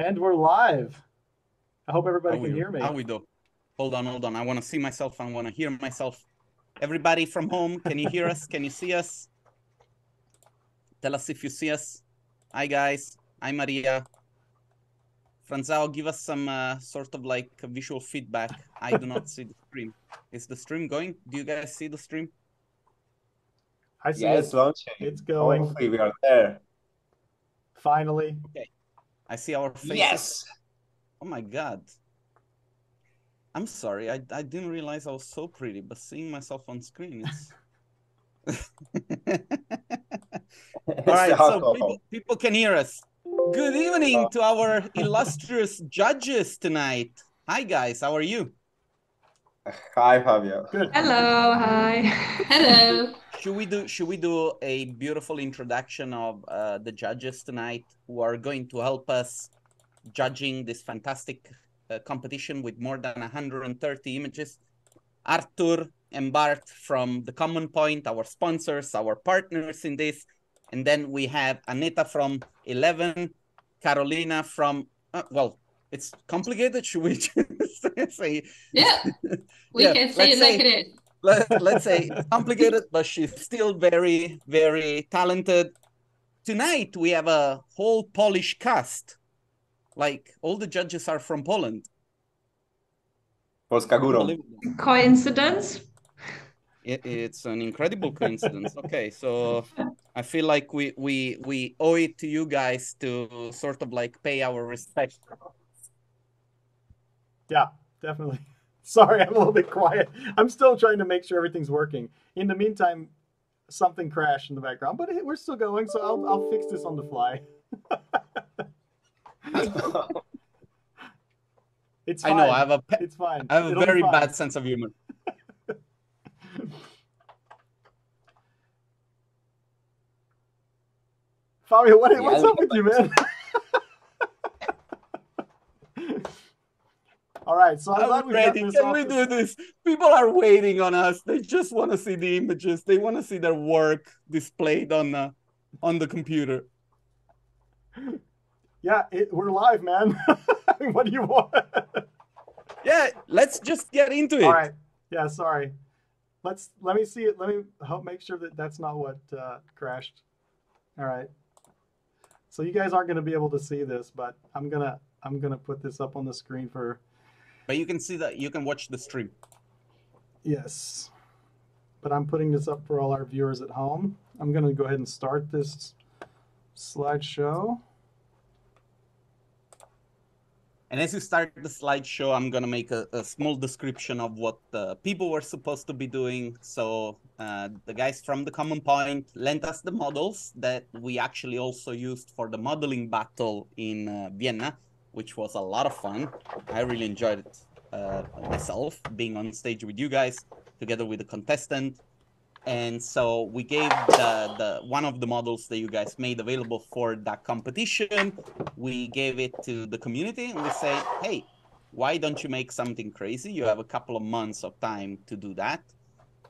And we're live. I hope everybody How can hear me. How we do? Hold on, hold on. I want to see myself. I want to hear myself. Everybody from home, can you hear us? Can you see us? Tell us if you see us. Hi, guys. Hi, Maria. Franzao, give us some uh, sort of like visual feedback. I do not see the stream. Is the stream going? Do you guys see the stream? I see Yeah, it. it's launching. It's going. Hopefully we are there. Finally. I see our faces. Yes. Oh my god. I'm sorry. I, I didn't realize I was so pretty, but seeing myself on screen is. All right, so people, people can hear us. Good evening to our illustrious judges tonight. Hi guys, how are you? Hi, Fabio. Good. Hello, hi. Hello. Should we do should we do a beautiful introduction of uh, the judges tonight who are going to help us judging this fantastic uh, competition with more than 130 images? Artur and Bart from the Commonpoint, our sponsors, our partners in this, and then we have Aneta from Eleven, Karolina from uh, well, it's complicated. Should we just say? Yeah, we Yeah, can say let's it like say- it is. let, let's say complicated, but she's still very, very talented. Tonight we have a whole Polish cast. Like all the judges are from Poland. Polska górą. Coincidence? It, it's an incredible coincidence. Okay, so I feel like we we we owe it to you guys to sort of like pay our respect. Yeah, definitely. Sorry, I'm a little bit quiet. I'm still trying to make sure everything's working. In the meantime, something crashed in the background, but we're still going, so I'll, I'll fix this on the fly. It's I know I have a It's fine. I have a It'll very fine. bad sense of humor. Fabio, what, what's up with you, man? All right, so I'm I'm ready. Can off we do this? People are waiting on us. They just want to see the images. They want to see their work displayed on the on the computer. Yeah, it, we're live, man. what do you want? Yeah, let's just get into it. All right. Yeah, sorry. Let's let me see it. Let me help make sure that that's not what uh, crashed. All right. So you guys aren't going to be able to see this, but I'm gonna I'm gonna put this up on the screen for But you can see that you can watch the stream. yes. But I'm putting this up for all our viewers at home. I'm gonna go ahead and start this slideshow. And as you start the slideshow, I'm gonna make a, a small description of what the people were supposed to be doing. So uh, the guys from the Commonpoint lent us the models that we actually also used for the modeling battle in uh, Vienna, which was a lot of fun. I really enjoyed it uh, myself, being on stage with you guys together with the contestant. And so we gave the, the one of the models that you guys made available for that competition we gave it to the community and we say, hey, why don't you make something crazy? You have a couple of months of time to do that.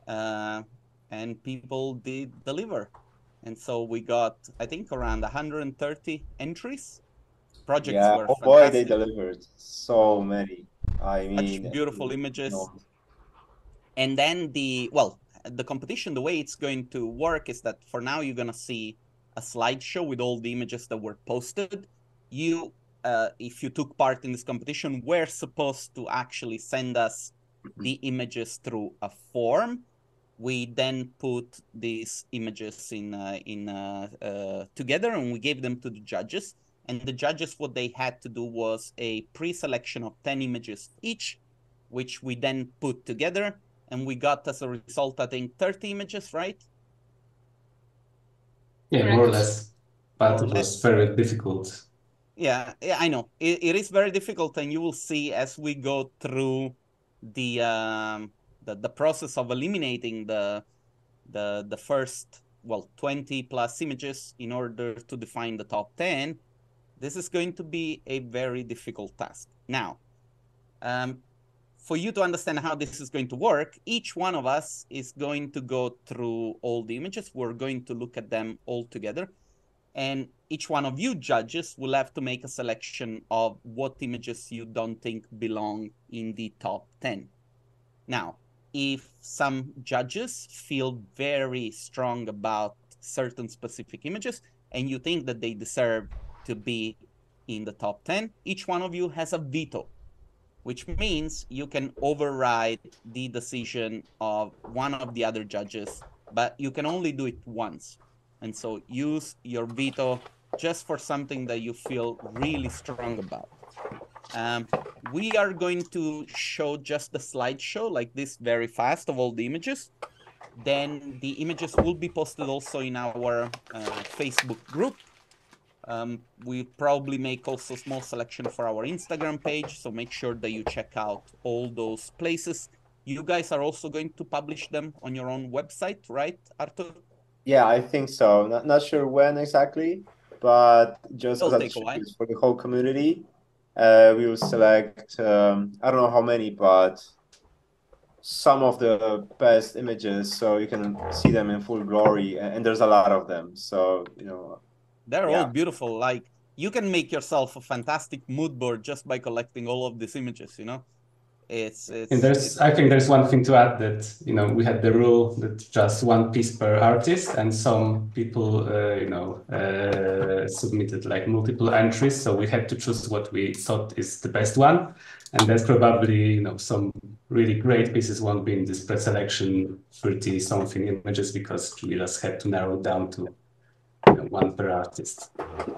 Uh, and people did deliver. And so we got, I think, around 130 entries. Projects Yeah. were Oh boy, they delivered so many. I Such mean, beautiful images. no. and then the well the competition the way it's going to work is that for now you're going to see a slideshow with all the images that were posted you uh, if you took part in this competition were supposed to actually send us the images through a form we then put these images in uh, in uh, uh, together and we gave them to the judges and the judges what they had to do was a pre-selection of 10 images each which we then put together and we got as a result i think 30 images right Yeah, more or less. But or it was less. very difficult. yeah, yeah i know it, it is very difficult and you will see as we go through the um the, the process of eliminating the the the first well 20 plus images in order to define the top 10 this is going to be a very difficult task. Now um, for you to understand how this is going to work each one of us is going to go through all the images. We're going to look at them all together. And each one of you judges will have to make a selection of what images you don't think belong in the top 10. Now, if some judges feel very strong about certain specific images and you think that they deserve to be in the top 10, each one of you has a veto, which means you can override the decision of one of the other judges, but you can only do it once. And so use your veto just for something that you feel really strong about. Um, we are going to show just the slideshow like this very fast of all the images. Then the images will be posted also in our uh, Facebook group. Um, we probably make also small selection for our Instagram page, so make sure that you check out all those places. You guys are also going to publish them on your own website, right, Artur? Yeah, I think so. Not not sure when exactly, but just It'll as a take a while. checklist for the whole community, uh, we will select. Um, I don't know how many, but some of the best images, so you can see them in full glory. And there's a lot of them, so you know. They're Yeah. all beautiful. Like you can make yourself a fantastic mood board just by collecting all of these images. You know, it's it's. And there's, it's- I think there's one thing to add that, you know, we had the rule that just one piece per artist, and some people, uh, you know, uh, submitted like multiple entries, so we had to choose what we thought is the best one. And there's probably, you know, some really great pieces won't be in this pre-selection 30 something images because we just had to narrow it down to one per artist.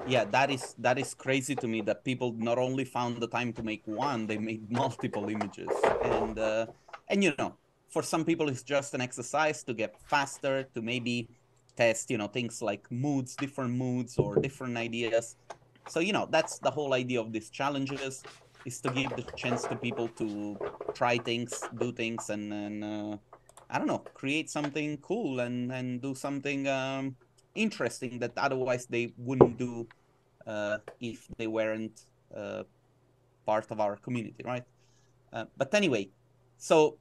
yeah, that is that is crazy to me that people not only found the time to make one, they made multiple images, and uh, and you know, for some people it's just an exercise to get faster, to maybe test, you know, things like moods, different moods or different ideas. So you know, that's the whole idea of these challenges is to give the chance to people to try things, do things, and and uh, I don't know, create something cool and and do something um, interesting that otherwise they wouldn't do uh, if they weren't uh, part of our community, right? Uh, but anyway, so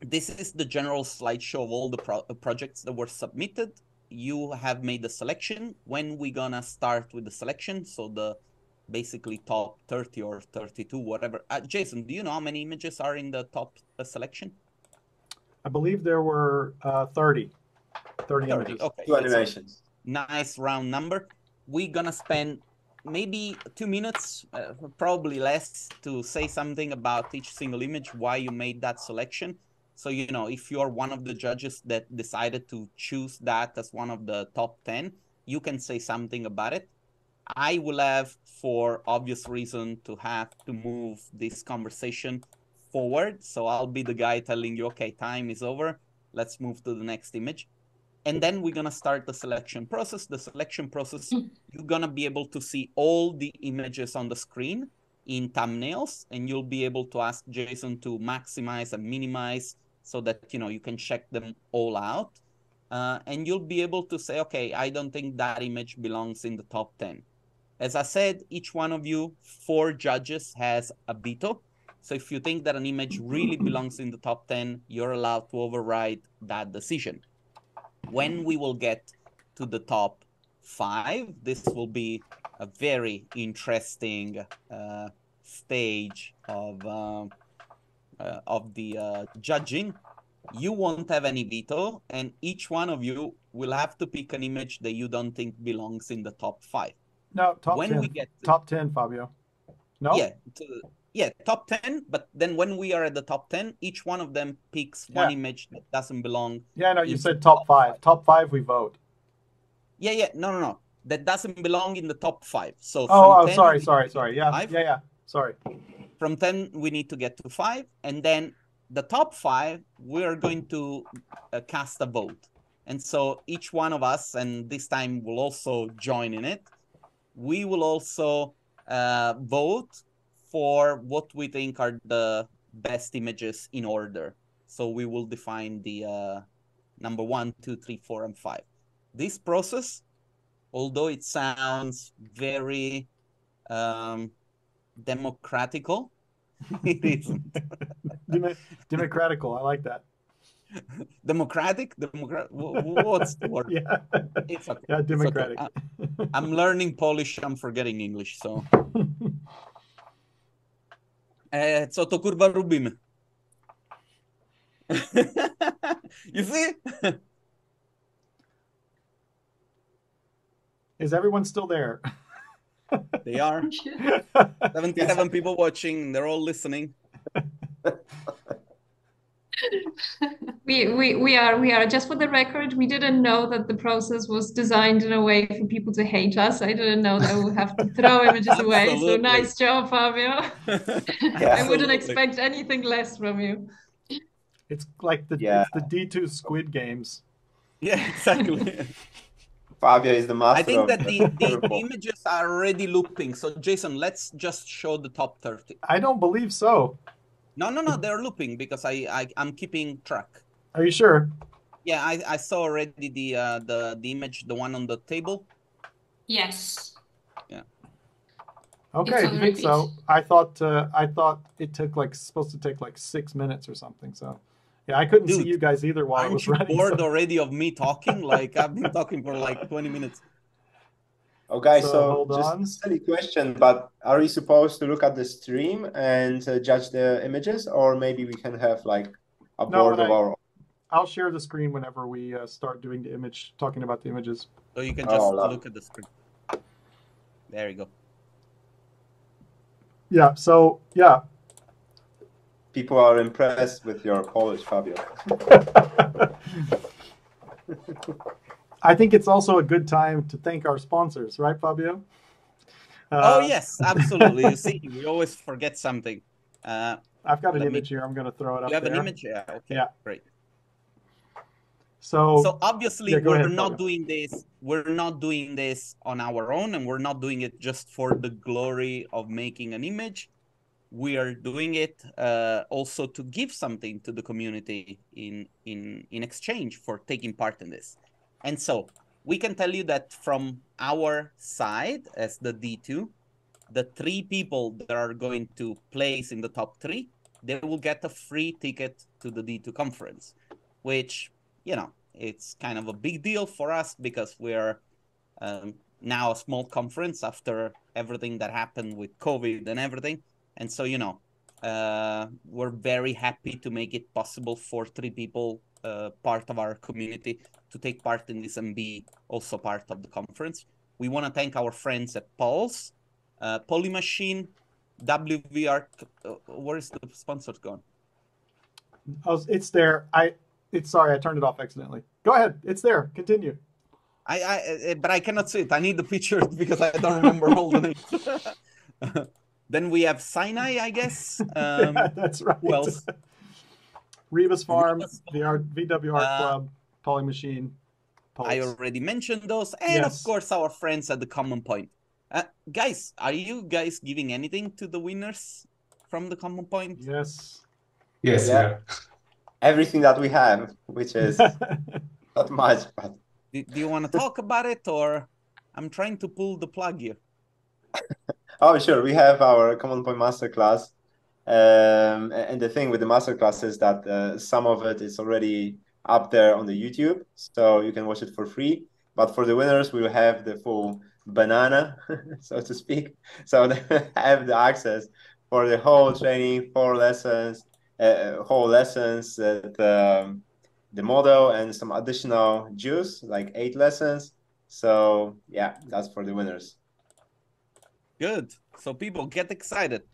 this is the general slideshow of all the pro- projects that were submitted. You have made the selection. When we gonna start with the selection? So the basically top 30 or 32, whatever. Uh, Jason, do you know how many images are in the top uh, selection? I believe there were uh, 30. 30 30. images. Okay. Two animations. nice round number. We're gonna spend maybe two minutes, uh, probably less, to say something about each single image, why you made that selection. So, you know, if you're one of the judges that decided to choose that as one of the top 10, you can say something about it. I will have, for obvious reason, to have to move this conversation forward. So I'll be the guy telling you, okay, time is over. Let's move to the next image and then we're gonna start the selection process. The selection process, you're gonna be able to see all the images on the screen in thumbnails, and you'll be able to ask Jason to maximize and minimize so that you know you can check them all out. Uh, and you'll be able to say, okay, I don't think that image belongs in the top 10. As I said, each one of you, four judges, has a veto. So if you think that an image really belongs in the top 10, you're allowed to override that decision when we will get to the top five, this will be a very interesting uh, stage of um uh, of the uh, judging. You won't have any veto, and each one of you will have to pick an image that you don't think belongs in the top five. No, top when 10. we get to, Top 10, Fabio. No? yeah, to, yeah, top ten. But then when we are at the top ten, each one of them picks one image that doesn't belong Yeah, no, you said top five. Top five, we vote. Yeah, yeah, no, no, no. That doesn't belong in the top five. So Oh, oh 10, sorry, sorry, sorry. Yeah, five. yeah, yeah. Sorry. From ten, we need to get to five, and then the top five, we are going to uh, cast a vote. And so each one of us, and this time will also join in it. We will also uh, vote for what we think are the best images in order. So we will define the uh, number one, two, three, four, and five. This process, although it sounds very um, democratical, it isn't. Demo- democratical. I like that. Democratic? Democrat? What's the word? yeah. It's okay. Yeah, It's okay. democratic. I'm learning Polish. I'm forgetting English, so. E, co to kurwa robimy? you see? Is everyone still there? They are 77 people watching. They're all listening. We, we we are we are just for the record, we didn't know that the process was designed in a way for people to hate us. I didn't know that we would have to throw images away. So nice job, Fabio. I wouldn't expect anything less from you. It's like the Yeah. it's the D2 Squid Games. Yeah, exactly. Fabio is the master. I think of that the, the, the images are already looping. So, Jason, let's just show the top 30. I don't believe so. No, no, no, they're looping because I, I I'm keeping track. Are you sure? Yeah, I, I saw already the uh, the the image, the one on the table. Yes. Yeah. Okay, It's if on you think so. I thought uh, I thought it took like supposed to take like six minutes or something. So yeah, I couldn't see you guys either while I was you running. bored so- already of me talking? Like I've been talking for like 20 minutes. Okay, So, so, just on. a silly question, but are we supposed to look at the stream and uh, judge the images, or maybe we can have like a No, board of I- our I'll share the screen whenever we uh, start doing the image, talking about the images. So you can Oh, just love look at the screen. There you go. Yeah. So yeah. people are impressed with your Polish, Fabio. I think it's also a good time to thank our sponsors, right, Fabio? oh Uh, yes, absolutely. You see, we always forget something. Uh, I've got an Let me- image here. I'm going to throw it up you have there. an image? Yeah. Okay. Yeah. Great. So, So obviously Yeah, we're ahead, not Fabio. doing this. We're not doing this on our own, and we're not doing it just for the glory of making an image. We are doing it uh, also to give something to the community in in in exchange for taking part in this. And so we can tell you that from our side, as the D2, the three people that are going to place in the top three, they will get a free ticket to the D2 conference, which you know, it's kind of a big deal for us because we're um, now a small conference after everything that happened with COVID and everything. And so, you know, uh, we're very happy to make it possible for three people, uh, part of our community, to take part in this and be also part of the conference. We want to thank our friends at Pulze, uh, Polymachine, WVR. Uh, where is the sponsor gone? oh, it's there. I, it's sorry, I turned it off accidentally. Go ahead. It's there. Continue. I, I, uh, but I cannot see it. I need the picture because I don't remember all the names. then we have Sinai, I guess. Um, yeah, that's right. else? RebusFarm, Rebus the Art, VW Art Uh, Club, Polymachine. Pulze. I already mentioned those, and Yes. of course our friends at the Commonpoint. Uh, guys, are you guys giving anything to the winners from the Commonpoint? Yes. Yes, Yeah. yeah. Everything that we have, which is not much, but Do, do you want to talk about it, or I'm trying to pull the plug here? oh, sure, we have our Commonpoint Masterclass. Um, and the thing with the masterclass is that uh, some of it is already up there on the YouTube, so you can watch it for free. But for the winners, we will have the full banana, so to speak. So they have the access for the whole training, four lessons, uh, whole lessons, uh, the, the model, and some additional juice, like eight lessons. So yeah, that's for the winners. Good. So people get excited.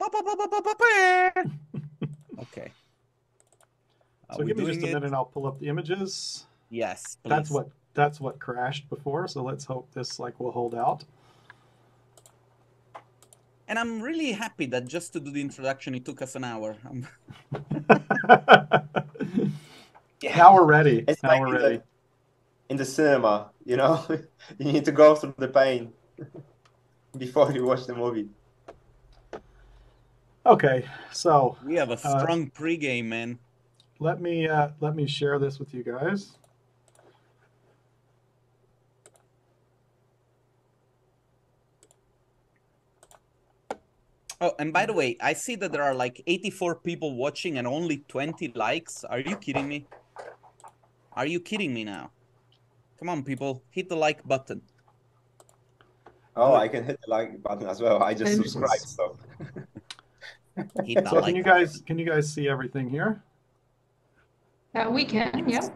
Okay. So give me just a it? minute. I'll pull up the images. Yes, That's what that's what crashed before. So let's hope this like will hold out. And I'm really happy that just to do the introduction, it took us an hour. Um, Now we're ready. It's now like we're in the- ready. in the cinema, you know, you need to go through the pain before you watch the movie. Okay, so we have a Uh, strong pregame, man. let me uh, let me share this with you guys. Oh, and by the way, I see that there are like 84 people watching and only 20 likes. Are you kidding me? Are you kidding me now? Come on, people, hit the like button. Oh, I can hit the like button as well. I just Thank subscribed, so So can you guys can you guys see everything here? Yeah, we can. Yeah.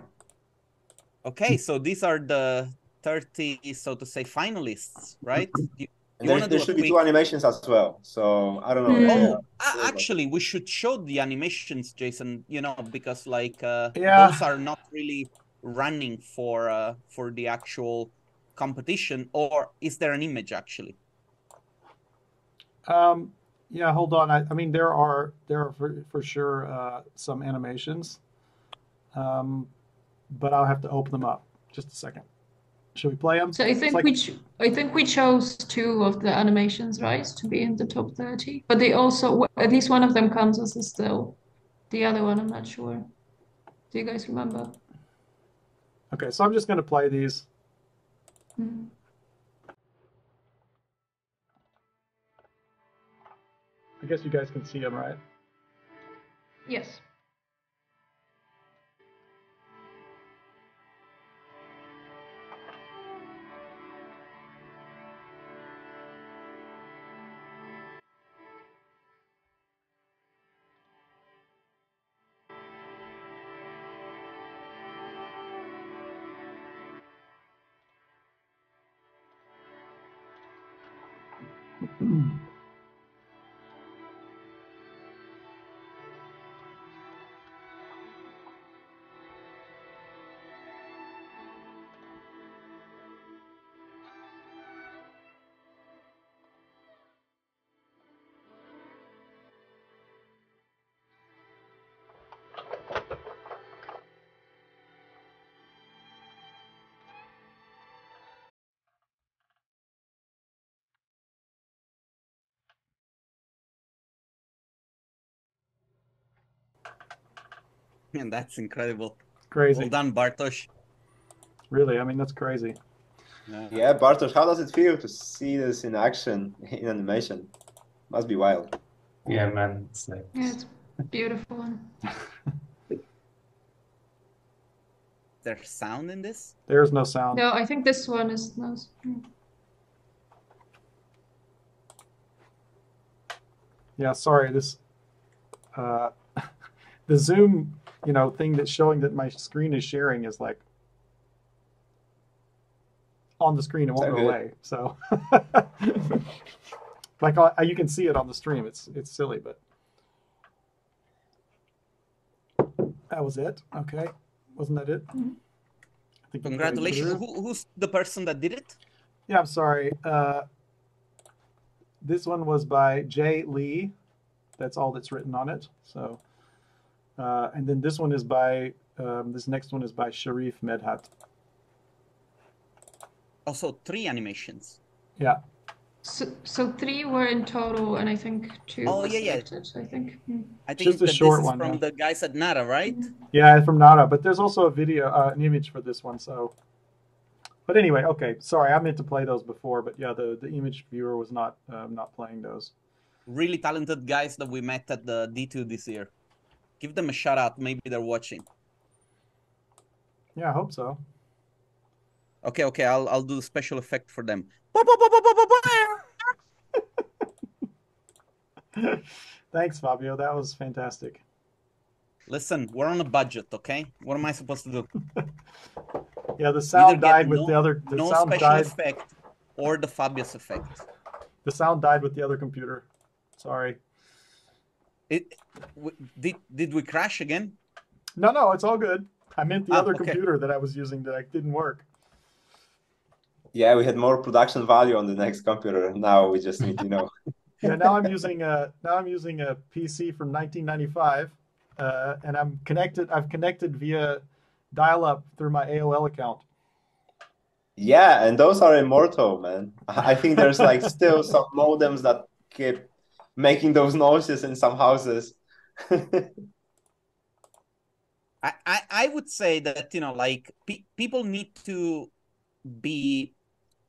Okay, so these are the 30, so to say, finalists, right? You, You there, wanna there do a should be two animations as well. So I don't know. If, Oh, uh, yeah, actually, we should show the animations, Jason. You know, because like uh, Yeah. those are not really running for uh, for the actual competition. Or is there an image actually? Um, yeah, hold on. I, I mean, there are there are for, for sure uh, some animations, um, but I'll have to open them up. Just a second. Should we play them? So I think like- we ch I think we chose two of the animations, right, to be in the top 30. But they also, at least one of them comes as a still. The other one, I'm not sure. Do you guys remember? Okay, so I'm just going to play these. I guess you guys can see them, right? Yes. Man, that's incredible. Crazy. Well done, Bartosz. Really, I mean, that's crazy. Yeah. yeah, Bartosz, how does it feel to see this in action in animation? Must be wild. Yeah, man. It's like Yeah, it's beautiful. There's sound in this? There's no sound. No, I think this one is no. Yeah, sorry. This, uh, the Zoom, you know, thing that's showing that my screen is sharing is like on the screen. It won't go away. So, like, uh, you can see it on the stream. It's it's silly, but that was it. Okay, wasn't that it? Mhm. I think you put it Congratulations. Who, who's the person that did it? Yeah, I'm sorry. Uh, this one was by Jay Lee. That's all that's written on it. So, uh, and then this one is by um, this next one is by Sharif Medhat. Also, three animations. Yeah, So, so three were in total, and I think two. were yeah, yeah. selected, I think. Hmm. I think Just a short this is one, from yeah. the guys at Nara, right? yeah, from Nara. But there's also a video, uh, an image for this one. So, but anyway, okay. Sorry, I meant to play those before, but yeah, the the image viewer was not um, not playing those. Really talented guys that we met at the D2 this year. Give them a shout out. Maybe they're watching. Yeah, I hope so. Okay, okay, I'll I'll do the special effect for them. Thanks, Fabio. That was fantastic. Listen, we're on a budget, okay? What am I supposed to do? Yeah, the sound died with no- the other. The no sound special died. effect or the Fabius effect. The sound died with the other computer. Sorry. It w- did did we crash again? No, no, it's all good. I meant the Ah, other okay. computer that I was using that didn't work. Yeah, we had more production value on the next computer. Now we just need to know. Yeah, now I'm using a now I'm using a PC from 1995, uh, and I'm connected. I've connected via dial-up through my AOL account. Yeah, and those are immortal, man. I I think there's like still some modems that keep making those noises in some houses. I, I, I would say that you know like pe- people need to be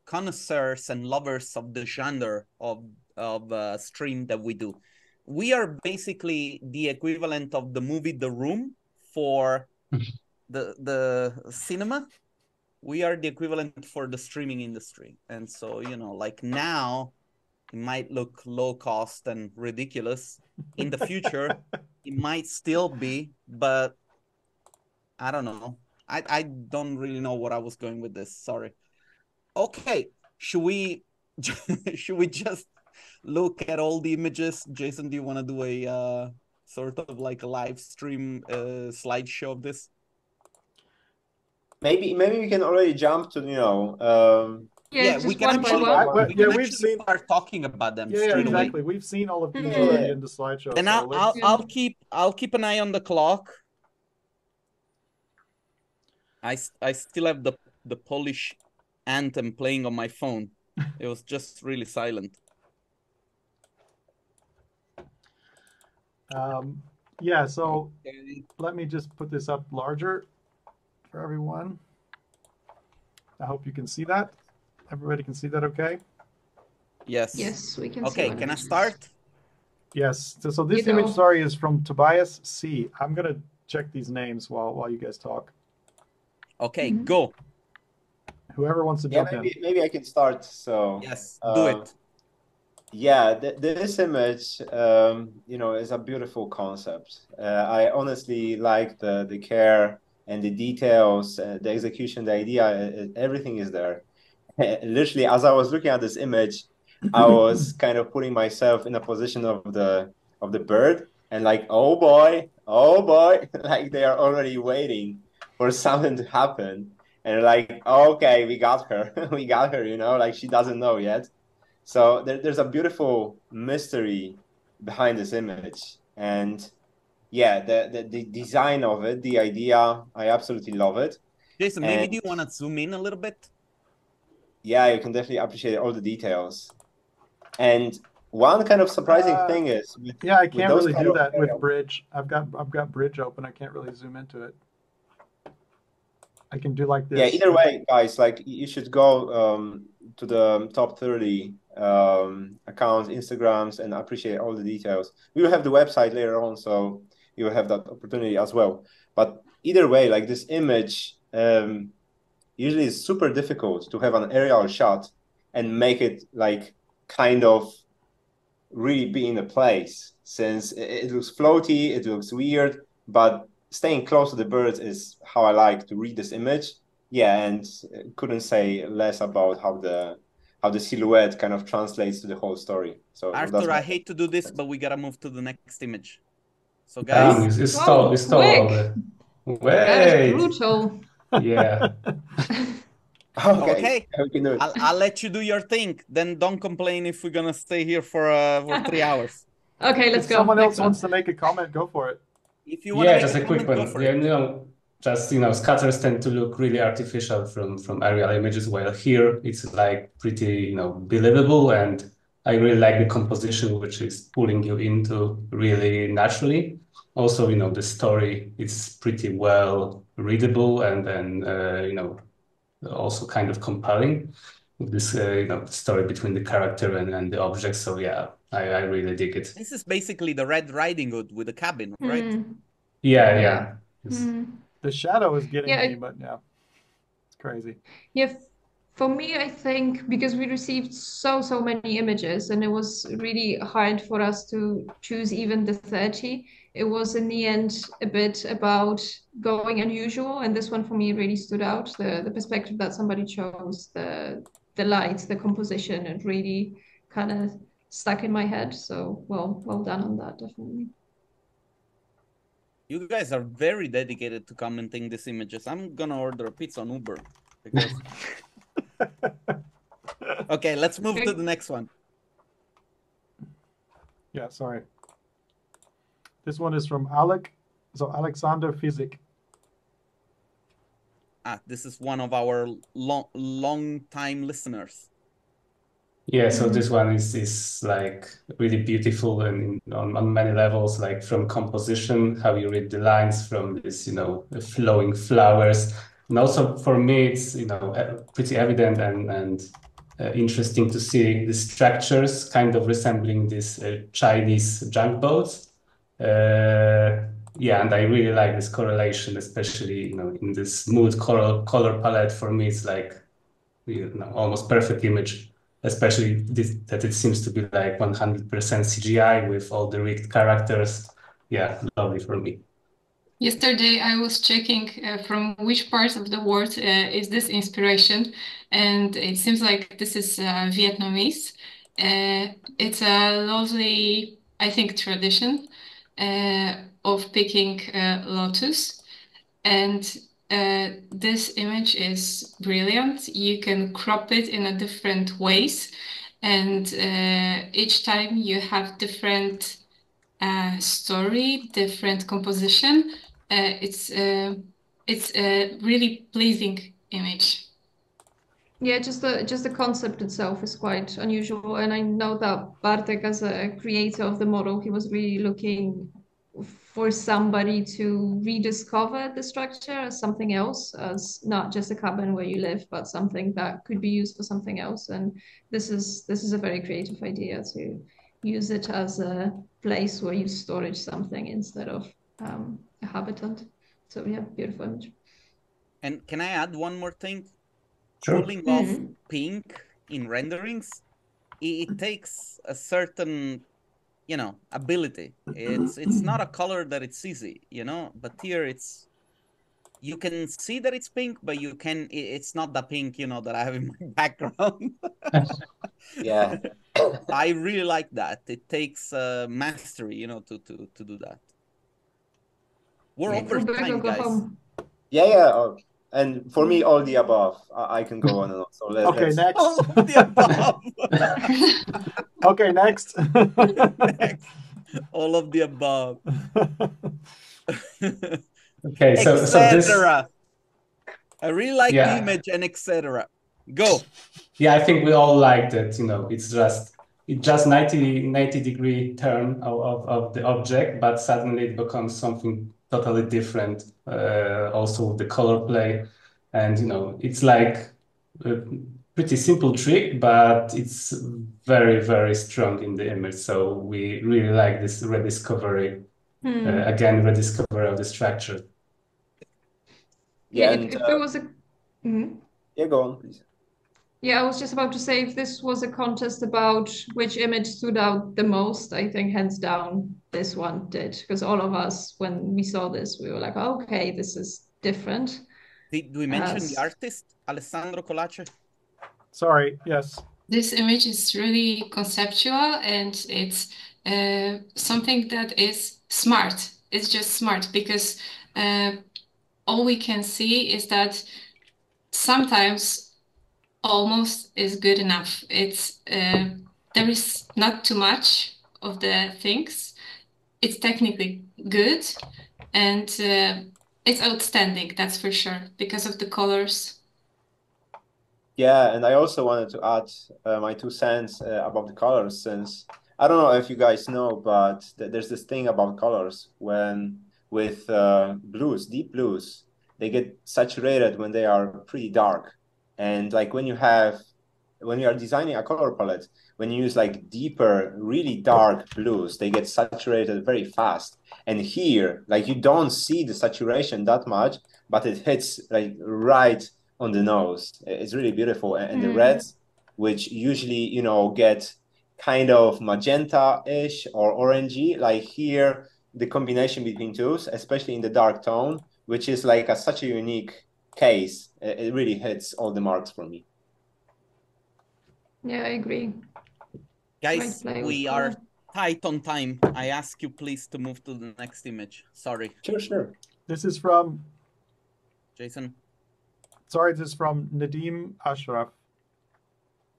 connoisseurs and lovers of the genre of of uh, stream that we do. We are basically the equivalent of the movie The Room for the the cinema we are the equivalent for the streaming industry and so you know like now it might look low cost and ridiculous. In the future it might still be but i don't know. I i don't really know what i was going with this sorry. Okay should we should we just look at all the images? Jason do you want to do a uh sort of like a live stream uh slideshow of this? Maybe maybe we can already jump to you know um Yeah, yeah, we can actually well. we can yeah, we've actually seen- start talking about them Yeah, yeah, straight away. exactly. We've seen all of these Mhm. already in the slideshow. Then so I'll, I'll Yeah. I'll keep I'll keep an eye on the clock. I I still have the the Polish anthem playing on my phone. It was just really silent. Um, yeah, so let me just put this up larger for everyone. I hope you can see that. Everybody can see that okay? Yes. Yes, we can see Okay, can I start? Yes. So, so this You image, go. sorry, is from Tobias C. I'm gonna check these names while while you guys talk. Okay, Mhm. go. Whoever wants to yeah jump in. maybe maybe i can start so Yes, Uh, do it. yeah th- this image um, you know is a beautiful concept uh, i honestly like the the care and the details uh, the execution the idea uh, everything is there literally as i was looking at this image i was kind of putting myself in a position of the of the bird and like oh boy oh boy like they are already waiting for something to happen and like okay we got her we got her you know like she doesn't know yet so there, there's a beautiful mystery behind this image, and yeah, the, the the design of it, the idea, I absolutely love it. Jason, maybe and- do you want to zoom in a little bit? Yeah, you can definitely appreciate all the details. And one kind of surprising Uh, thing is, with, Yeah, I can't really do that with Bridge. I've got I've got Bridge open. I can't really zoom into it. I can do like this. yeah. Either way, guys, like you should go um, to the top thirty um, accounts, Instagrams, and appreciate all the details. We will have the website later on, so you will have that opportunity as well. But either way, like this image, um, usually it's super difficult to have an aerial shot and make it like kind of really be in a place since it, it looks floaty, it looks weird, but staying close to the birds is how I like to read this image. Yeah, and uh, couldn't say less about how the how the silhouette kind of translates to the whole story. So that's Artur, my- I hate to do this, but we gotta move to the next image. So Damn, guys, it's, it's Whoa, stole, it's stole all quick. the. That is brutal. Yeah. okay, Okay. we can do it. I'll, I'll let you do your thing. Then don't complain if we're gonna stay here for uh, for three hours. Okay, let's if go. someone Next else one. wants to make a comment, go for it. If you want Yeah, make just a quick comment, one. Yeah, it. you know, just you know, scatters tend to look really artificial from from aerial images, while here it's like pretty, you know, believable, and I really like the composition, which is pulling you into really naturally. Also, you know, the story is pretty well readable, and then uh, you know, also kind of compelling. With this, uh, you know, story between the character and, and the object. So yeah, I, I really dig it. This is basically the Red Riding Hood with the cabin, right? Hmm, Yeah, yeah. It's- hmm. The shadow is getting Yeah, me, but yeah, it's crazy. Yeah, for me, I think because we received so, so many images and it was really hard for us to choose even the 30, it was in the end a bit about going unusual. And this one for me really stood out. The, the perspective that somebody chose, the, the lights the composition, it really kind of stuck in my head. So, well, well done on that, definitely. You guys are very dedicated to commenting these images. I'm gonna order a pizza on Uber. Because... okay, let's move to the next one. Yeah, sorry. This one is from Alec. So Alexander Fizik. Ah, this is one of our long long time listeners. Yeah, so this one is is like really beautiful and on, on many levels, like from composition, how you read the lines from this, you know, flowing flowers. And also for me, it's, you know, pretty evident and, and uh, interesting to see the structures kind of resembling these uh, Chinese junk boats. Uh, yeah, and I really like this correlation, especially you know in this mood color color palette. For me, it's like you know almost perfect image, especially this, that it seems to be like 100% CGI with all the rigged characters. Yeah, lovely for me. Yesterday, I was checking uh, from which parts of the world uh, is this inspiration, and it seems like this is uh, Vietnamese. Uh, it's a lovely, I think, tradition of picking uh, lotus, and this image is brilliant. You can crop it in a different ways, and each time you have different story, different composition uh, it's uh, it's a really pleasing image. Yeah, just the just the concept itself is quite unusual, and I know that Bartek, as a creator of the model, he was really looking for somebody to rediscover the structure as something else, as not just a cabin where you live, but something that could be used for something else. And this is this is a very creative idea to use it as a place where you storage something instead of um, a habitat. So yeah, beautiful image. And can I add one more thing? Sure. Pulling off pink in renderings, it, it takes a certain you know ability. It's it's not a color that it's easy you know but here it's you can see that it's pink but you can it's not the pink you know that i have in my background. Yeah. I really like that. It takes uh, mastery you know to to to do that. We're over time, guys. Yeah, yeah. Oh, and for me, all the above. I, I can go on and on. So let, okay, let's... next. All the above. okay, next. next. All of the above. okay, so so this. I really like yeah. the image and etc. Go. Yeah, I think we all liked it. You know, it's just it just 90, 90 degree turn of, of, of the object, but suddenly it becomes something totally different. Uh, also the color play, and you know it's like a pretty simple trick, but it's very very strong in the image. So we really like this rediscovery hmm. uh, again, rediscovery of the structure. Yeah, if, if uh, it was a. Mm -hmm. Yeah, go on, please. Yeah, I was just about to say if this was a contest about which image stood out the most, I think hands down this one did. Because all of us, when we saw this, we were like, okay, this is different. Did we mention As... the artist, Alessandro Colace? Sorry, yes. This image is really conceptual and it's uh, something that is smart. It's just smart because uh, all we can see is that sometimes almost is good enough. It's uh, there is not too much of the things. It's technically good, and uh, it's outstanding. That's for sure because of the colors. Yeah, and I also wanted to add uh, my two cents uh, about the colors, since I don't know if you guys know, but th there's this thing about colors when with uh, blues, deep blues, they get saturated when they are pretty dark and like when you have, when you are designing a color palette, when you use like deeper, really dark blues, they get saturated very fast. And here, like you don't see the saturation that much, but it hits like right on the nose. It's really beautiful. And, mm. the reds, which usually, you know, get kind of magenta-ish or orangey, like here, the combination between two, especially in the dark tone, which is like a, such a unique case, it really hits all the marks for me. Yeah, I agree. Guys, we are tight on time. I ask you please to move to the next image. Sorry. Sure, sure. This is from Jason. Sorry, this is from Nadim Ashraf.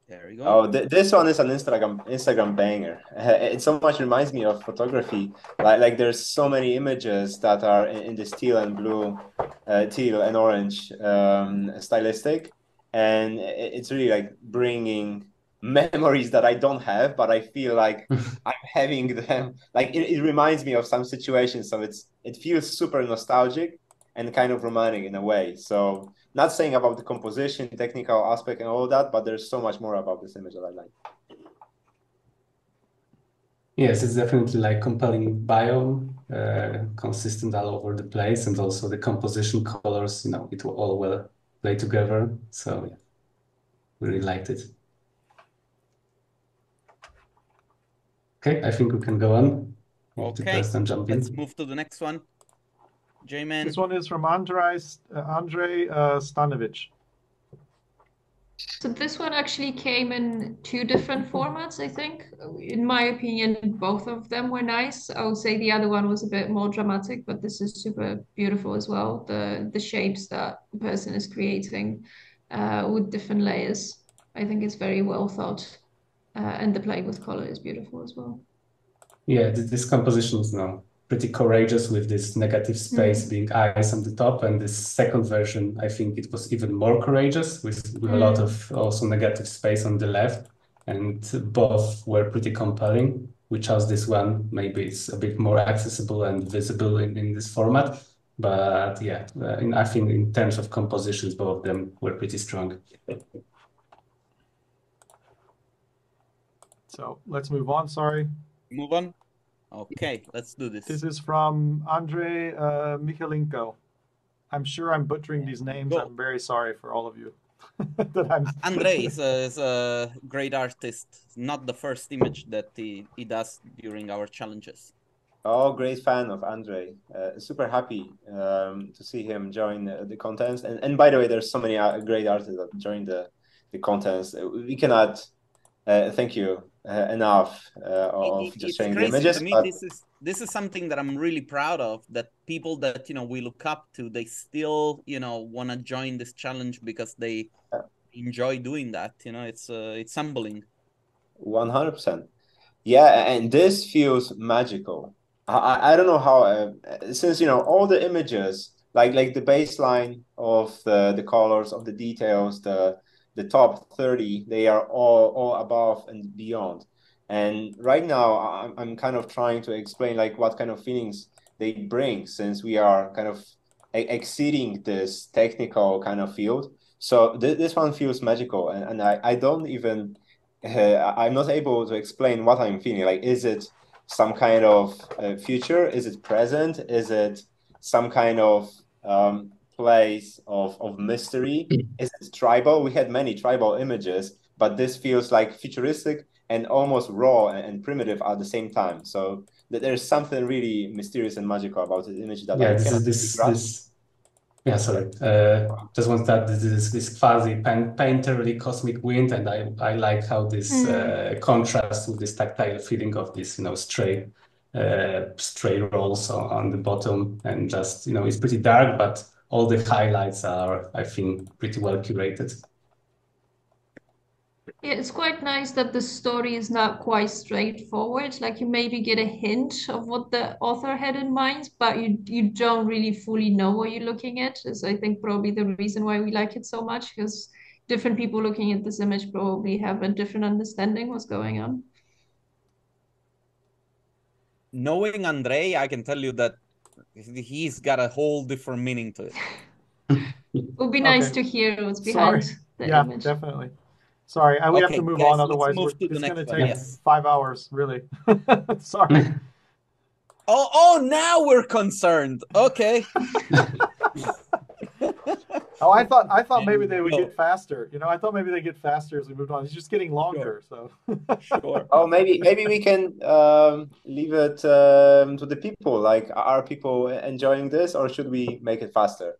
There we go. Oh, th this one is an Instagram Instagram banger. it so much reminds me of photography. Like like there's so many images that are in, in this teal and blue, uh, teal and orange um, stylistic, and it's really like bringing memories that I don't have, but I feel like I'm having them. Like it, it reminds me of some situations, so it's it feels super nostalgic and kind of romantic in a way. So not saying about the composition, technical aspect, and all that, but there's so much more about this image that I like. Yes, it's definitely like compelling biome, uh, consistent all over the place, and also the composition colors, you know, it will all well play together. So yeah, really liked it. Okay, I think we can go on. Okay, let's move to the next one. J-Man. This one is from Andrei, uh, Andrei uh, Stanovic. So this one actually came in two different formats, I think. In my opinion, both of them were nice. I would say the other one was a bit more dramatic, but this is super beautiful as well. The the shapes that the person is creating uh, with different layers. I think it's very well thought. Uh, and the play with color is beautiful as well. Yeah, this composition is now pretty courageous with this negative space mm. being eyes on the top. And this second version, I think it was even more courageous with, with mm. a lot of also negative space on the left. And both were pretty compelling. We chose this one. Maybe it's a bit more accessible and visible in, in this format. But yeah, uh, in, I think in terms of compositions, both of them were pretty strong. So let's move on. Sorry. Move on. Okay, let's do this. This is from Andre uh, Mikhalenko. I'm sure I'm butchering these names. Go. I'm very sorry for all of you. that I'm... Andrei is a, is a, great artist. Not the first image that he, he does during our challenges. Oh, great fan of Andre. Uh, super happy um, to see him join the, the contest. And, and by the way, there's so many uh, great artists that join the, the contest. We cannot uh, thank you uh, enough uh, of it, just showing the images. Me, but... this is this is something that I'm really proud of. That people that you know we look up to, they still you know want to join this challenge because they yeah. enjoy doing that. You know, it's uh, it's humbling. One hundred percent. Yeah, and this feels magical. I, I don't know how uh, since you know all the images like like the baseline of the the colors of the details the the top 30 they are all all above and beyond. And right now I'm, I'm kind of trying to explain like what kind of feelings they bring since we are kind of exceeding this technical kind of field. So th- this one feels magical and, and I, I don't even uh, i'm not able to explain what i'm feeling. Like is it some kind of uh, future? Is it present? Is it some kind of um, place of, of mystery is it tribal. We had many tribal images but this feels like futuristic and almost raw and, and primitive at the same time. So that there's something really mysterious and magical about the image that yeah I this is this, this yeah sorry. Uh, just want that this is this quasi painterly cosmic wind and i i like how this mm. uh, contrasts with this tactile feeling of this you know stray uh, stray rolls on, on the bottom and just you know it's pretty dark but all the highlights are, I think, pretty well curated. Yeah, it's quite nice that the story is not quite straightforward. Like you maybe get a hint of what the author had in mind, but you you don't really fully know what you're looking at. Is I think probably the reason why we like it so much because different people looking at this image probably have a different understanding what's going on. Knowing Andrei, I can tell you that he's got a whole different meaning to it. it would be nice okay. to hear what's behind Sorry. the yeah, image. definitely. Sorry, we okay, have to move guys, on. Otherwise, move it's going to take yes. five hours. Really. Sorry. Oh, oh! Now we're concerned. Okay. Oh, I thought I thought maybe they would get faster. You know, I thought maybe they get faster as we moved on. It's just getting longer. Sure. So. sure. Oh, maybe maybe we can um, leave it um, to the people. Like, are people enjoying this, or should we make it faster?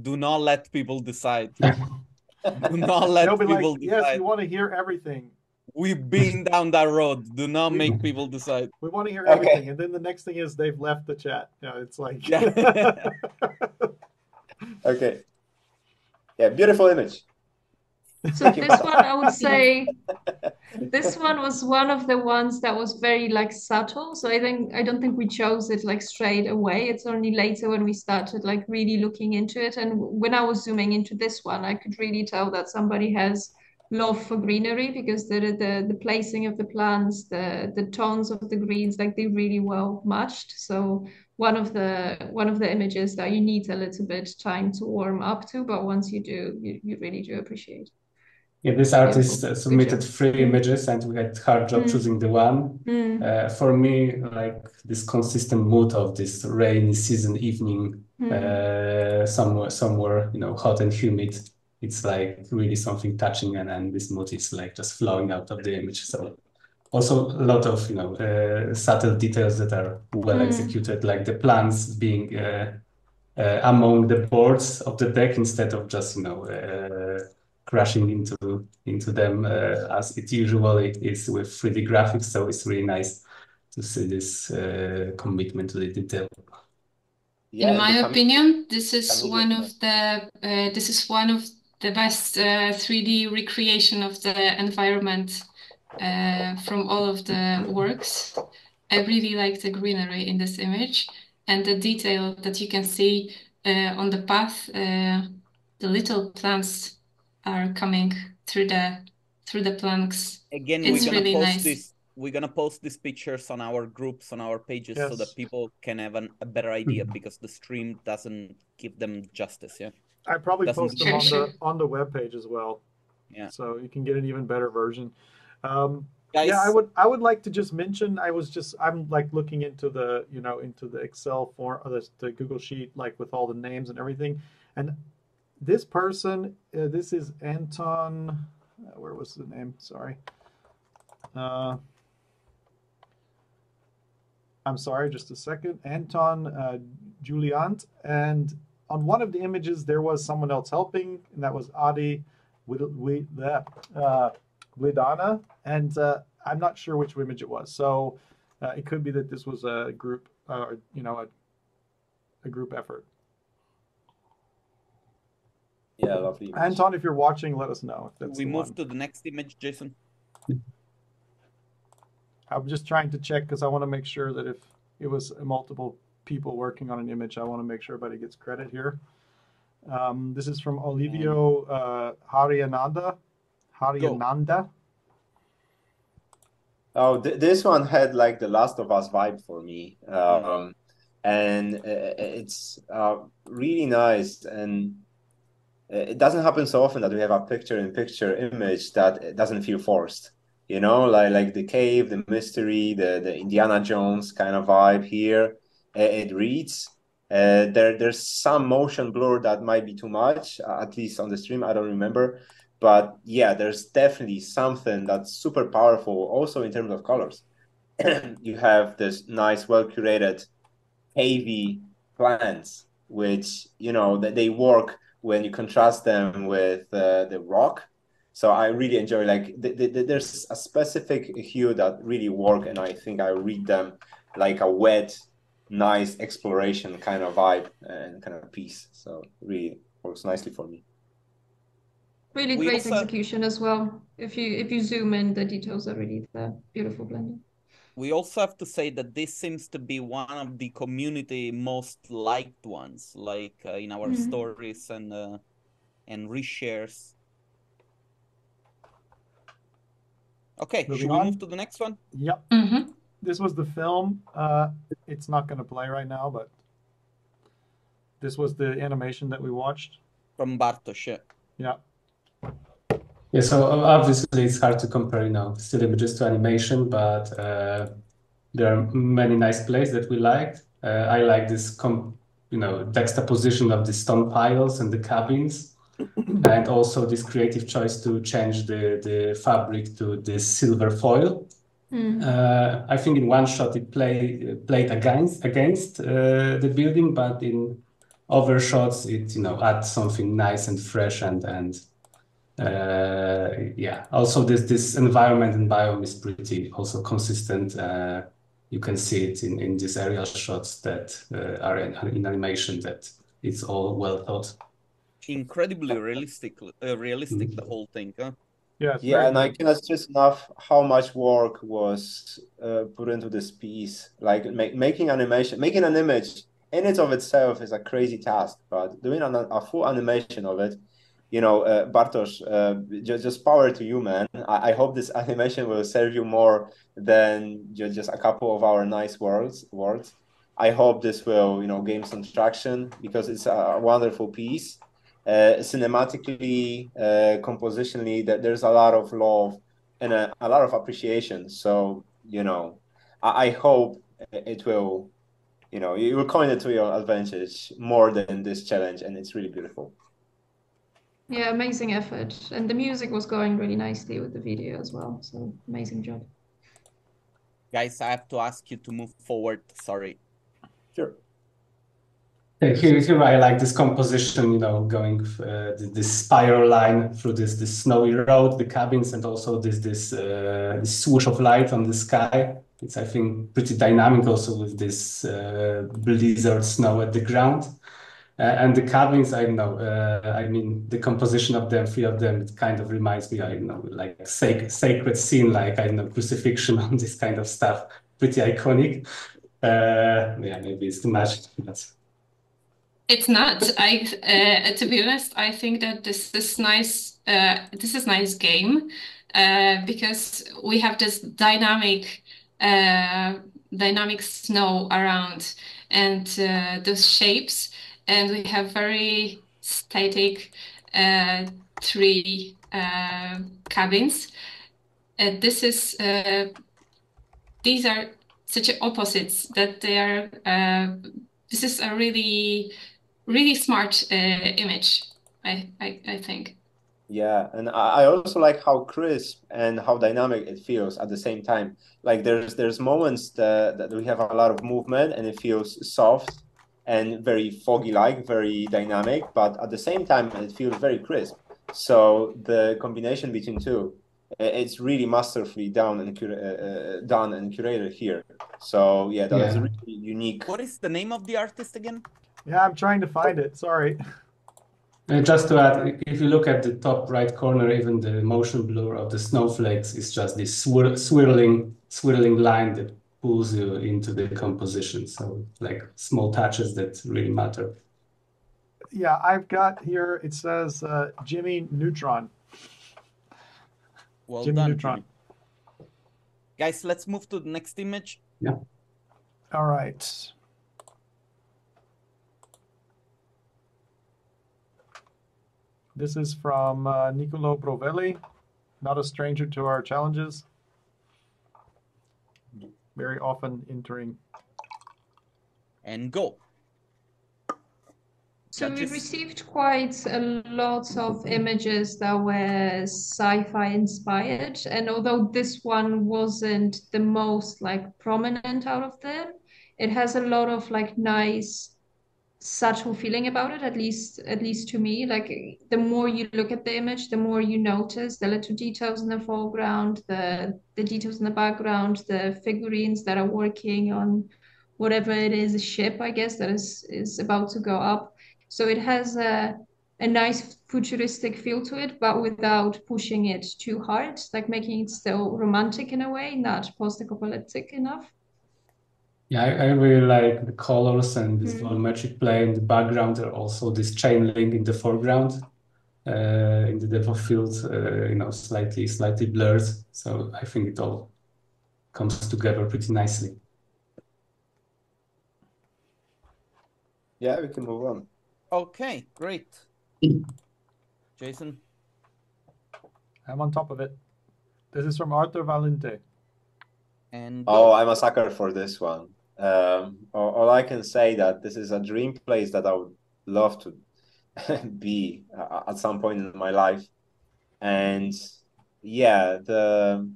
Do not let people decide. Do not let people like, decide. Yes, we want to hear everything. We've been down that road. Do not make people decide. We want to hear everything, okay. and then the next thing is they've left the chat. You know, it's like yeah. okay. Yeah, beautiful image. So this one, I would say, this one was one of the ones that was very like subtle. So I think I don't think we chose it like straight away. It's only later when we started like really looking into it. And when I was zooming into this one, I could really tell that somebody has love for greenery because the the the placing of the plants, the the tones of the greens, like they really well matched. So one of the one of the images that you need a little bit time to warm up to, but once you do, you, you really do appreciate. Yeah, this artist uh, submitted three images, and we had hard job Mm. choosing the one. Mm. Uh, for me, like this consistent mood of this rainy season evening, Mm. uh, somewhere, somewhere, you know, hot and humid. It's like really something touching, and then this mood is like just flowing out of the image. So also a lot of you know uh, subtle details that are well Mm. executed, like the plants being uh, uh, among the boards of the deck instead of just you know uh, crashing into into them uh, as it usually is with 3D graphics. So it's really nice to see this uh, commitment to the detail. Yeah, In my opinion, this is one of the uh, this is one of the best uh, 3D recreation of the environment uh, from all of the works. I really like the greenery in this image and the detail that you can see uh, on the path. Uh, the little plants are coming through the through the planks. Again, It's we're gonna really post nice. this. We're gonna post these pictures on our groups on our pages so that people can have an, a better idea because the stream doesn't give them justice. Yeah. I probably Doesn't- post them on the on the web page as well. Yeah. So you can get an even better version. Um, Guys, yeah, I would I would like to just mention I was just I'm like looking into the you know into the Excel form or the, the Google sheet like with all the names and everything, and this person uh, this is Anton. Uh, where was the name? Sorry. Uh, I'm sorry, just a second. Anton uh, Juliant, and on one of the images there was someone else helping, and that was Adi with with uh, Glidana, and uh, I'm not sure which image it was. So uh, it could be that this was a group, uh, you know, a, a group effort. Yeah, lovely. image. Anton, if you're watching, let us know if that's we move one. to the next image, Jason. I'm just trying to check because I want to make sure that if it was a multiple people working on an image, I want to make sure everybody gets credit here. Um, this is from Olivio uh, Hariananda. Hariananda. Oh, th- this one had like the Last of Us vibe for me, um, and uh, it's uh, really nice. And uh, it doesn't happen so often that we have a picture-in-picture image that doesn't feel forced. You know, like like the cave, the mystery, the the Indiana Jones kind of vibe here. Uh, it reads. Uh, there there's some motion blur that might be too much, uh, at least on the stream. I don't remember but yeah there's definitely something that's super powerful also in terms of colors you have this nice well curated heavy plants which you know that they work when you contrast them with uh, the rock so i really enjoy like th- th- th- there's a specific hue that really work and i think i read them like a wet nice exploration kind of vibe and kind of piece so really works nicely for me Really We great also- execution as well. If you if you zoom in, the details are really there. Beautiful blending. We also have to say that this seems to be one of the community most liked ones, like uh, in our Mhm. stories and uh, and reshares. Okay, Moving should we on. move to the next one? Yep. Mhm. This was the film. Uh, it's not going to play right now, but this was the animation that we watched. From Bartosz. yeah. Yeah. Yeah, so uh, obviously it's hard to compare, you know, still images to animation, but uh, there are many nice plays that we liked. Uh, I like this, com you know, juxtaposition of the stone piles and the cabins, and also this creative choice to change the, the fabric to this silver foil. Mm. Uh, I think in one shot it play, played against against uh, the building, but in other shots it you know adds something nice and fresh and and uh, yeah. Also this this environment and biome is pretty also consistent. Uh, you can see it in in these aerial shots that uh, are in, in animation that it's all well thought. Incredibly realistic, uh, realistic Mhm. the whole thing. Huh? Yeah. Yeah, and I good. cannot stress enough how much work was uh, put into this piece. Like ma- making animation, making an image in it of itself is a crazy task, but doing an, a full animation of it, you know, uh, Bartosz, uh, just, just power to you, man. I, I hope this animation will serve you more than just, just a couple of our nice words. Words. I hope this will, you know, gain some traction because it's a wonderful piece. Uh, cinematically, uh, compositionally, that there's a lot of love and a, a lot of appreciation. So you know, I, I hope it will, you know, you will coin it to your advantage more than this challenge, and it's really beautiful. Yeah, amazing effort, and the music was going really nicely with the video as well. So amazing job. Guys, I have to ask you to move forward. Sorry. Sure. Here, here I like this composition, you know, going uh, this spiral line through this this snowy road, the cabins, and also this this, uh, swoosh of light on the sky. It's I think pretty dynamic also with this uh, blizzard snow at the ground. Uh, and the cabins, I know, uh, I mean, the composition of them, three of them, it kind of reminds me, I know, like sac sacred scene, like, I know, crucifixion on this kind of stuff. Pretty iconic. Uh, yeah, maybe it's too much. That's... It's not. I, uh, to be honest, I think that this is nice. Uh, this is nice game uh, because we have this dynamic, dynamic snow around and those shapes and we have very static uh, three uh, cabins. Uh, this is uh, these are such opposites that they are. Uh, this is a really really smart uh, image. I, I I think. Yeah, and I also like how crisp and how dynamic it feels at the same time. Like there's there's moments that, that we have a lot of movement and it feels soft, and very foggy like, very dynamic, but at the same time, it feels very crisp. So the combination between two, it's really masterfully done and uh, uh, done and curated here. So yeah, that yeah. really unique. What is the name of the artist again? Yeah, I'm trying to find it. Sorry. Uh, just to add, if you look at the top right corner, even the motion blur of the snowflakes is just this swir swirling, swirling line that pulls you into the composition. So like small touches that really matter. Yeah, I've got here, it says uh, Jimmy Neutron. Well Jimmy done, Neutron. Jimmy. Guys, let's move to the next image. Yeah. All right. This is from uh, Nicolo Brovelli, not a stranger to our challenges very often entering. And go. So we received quite a lot of images that were sci-fi inspired, and although this one wasn't the most like prominent out of them, it has a lot of like nice subtle feeling about it at least at least to me. Like the more you look at the image the more you notice the little details in the foreground the the details in the background the figurines that are working on whatever it is a ship i guess that is is about to go up. So it has a a nice futuristic feel to it but without pushing it too hard like making it still romantic in a way not post-apocalyptic enough yeah, I, I really like the colors and this mm. volumetric play in the background, and also this chain link in the foreground. Uh, in the depth of field, uh, you know, slightly slightly blurred. So I think it all comes together pretty nicely. Yeah, we can move on. Okay, great. Jason? I'm on top of it. This is from Arthur Valente. And oh, I'm a sucker for this one. Um, all, all, I can say that this is a dream place that I would love to be uh, at some point in my life, and yeah, the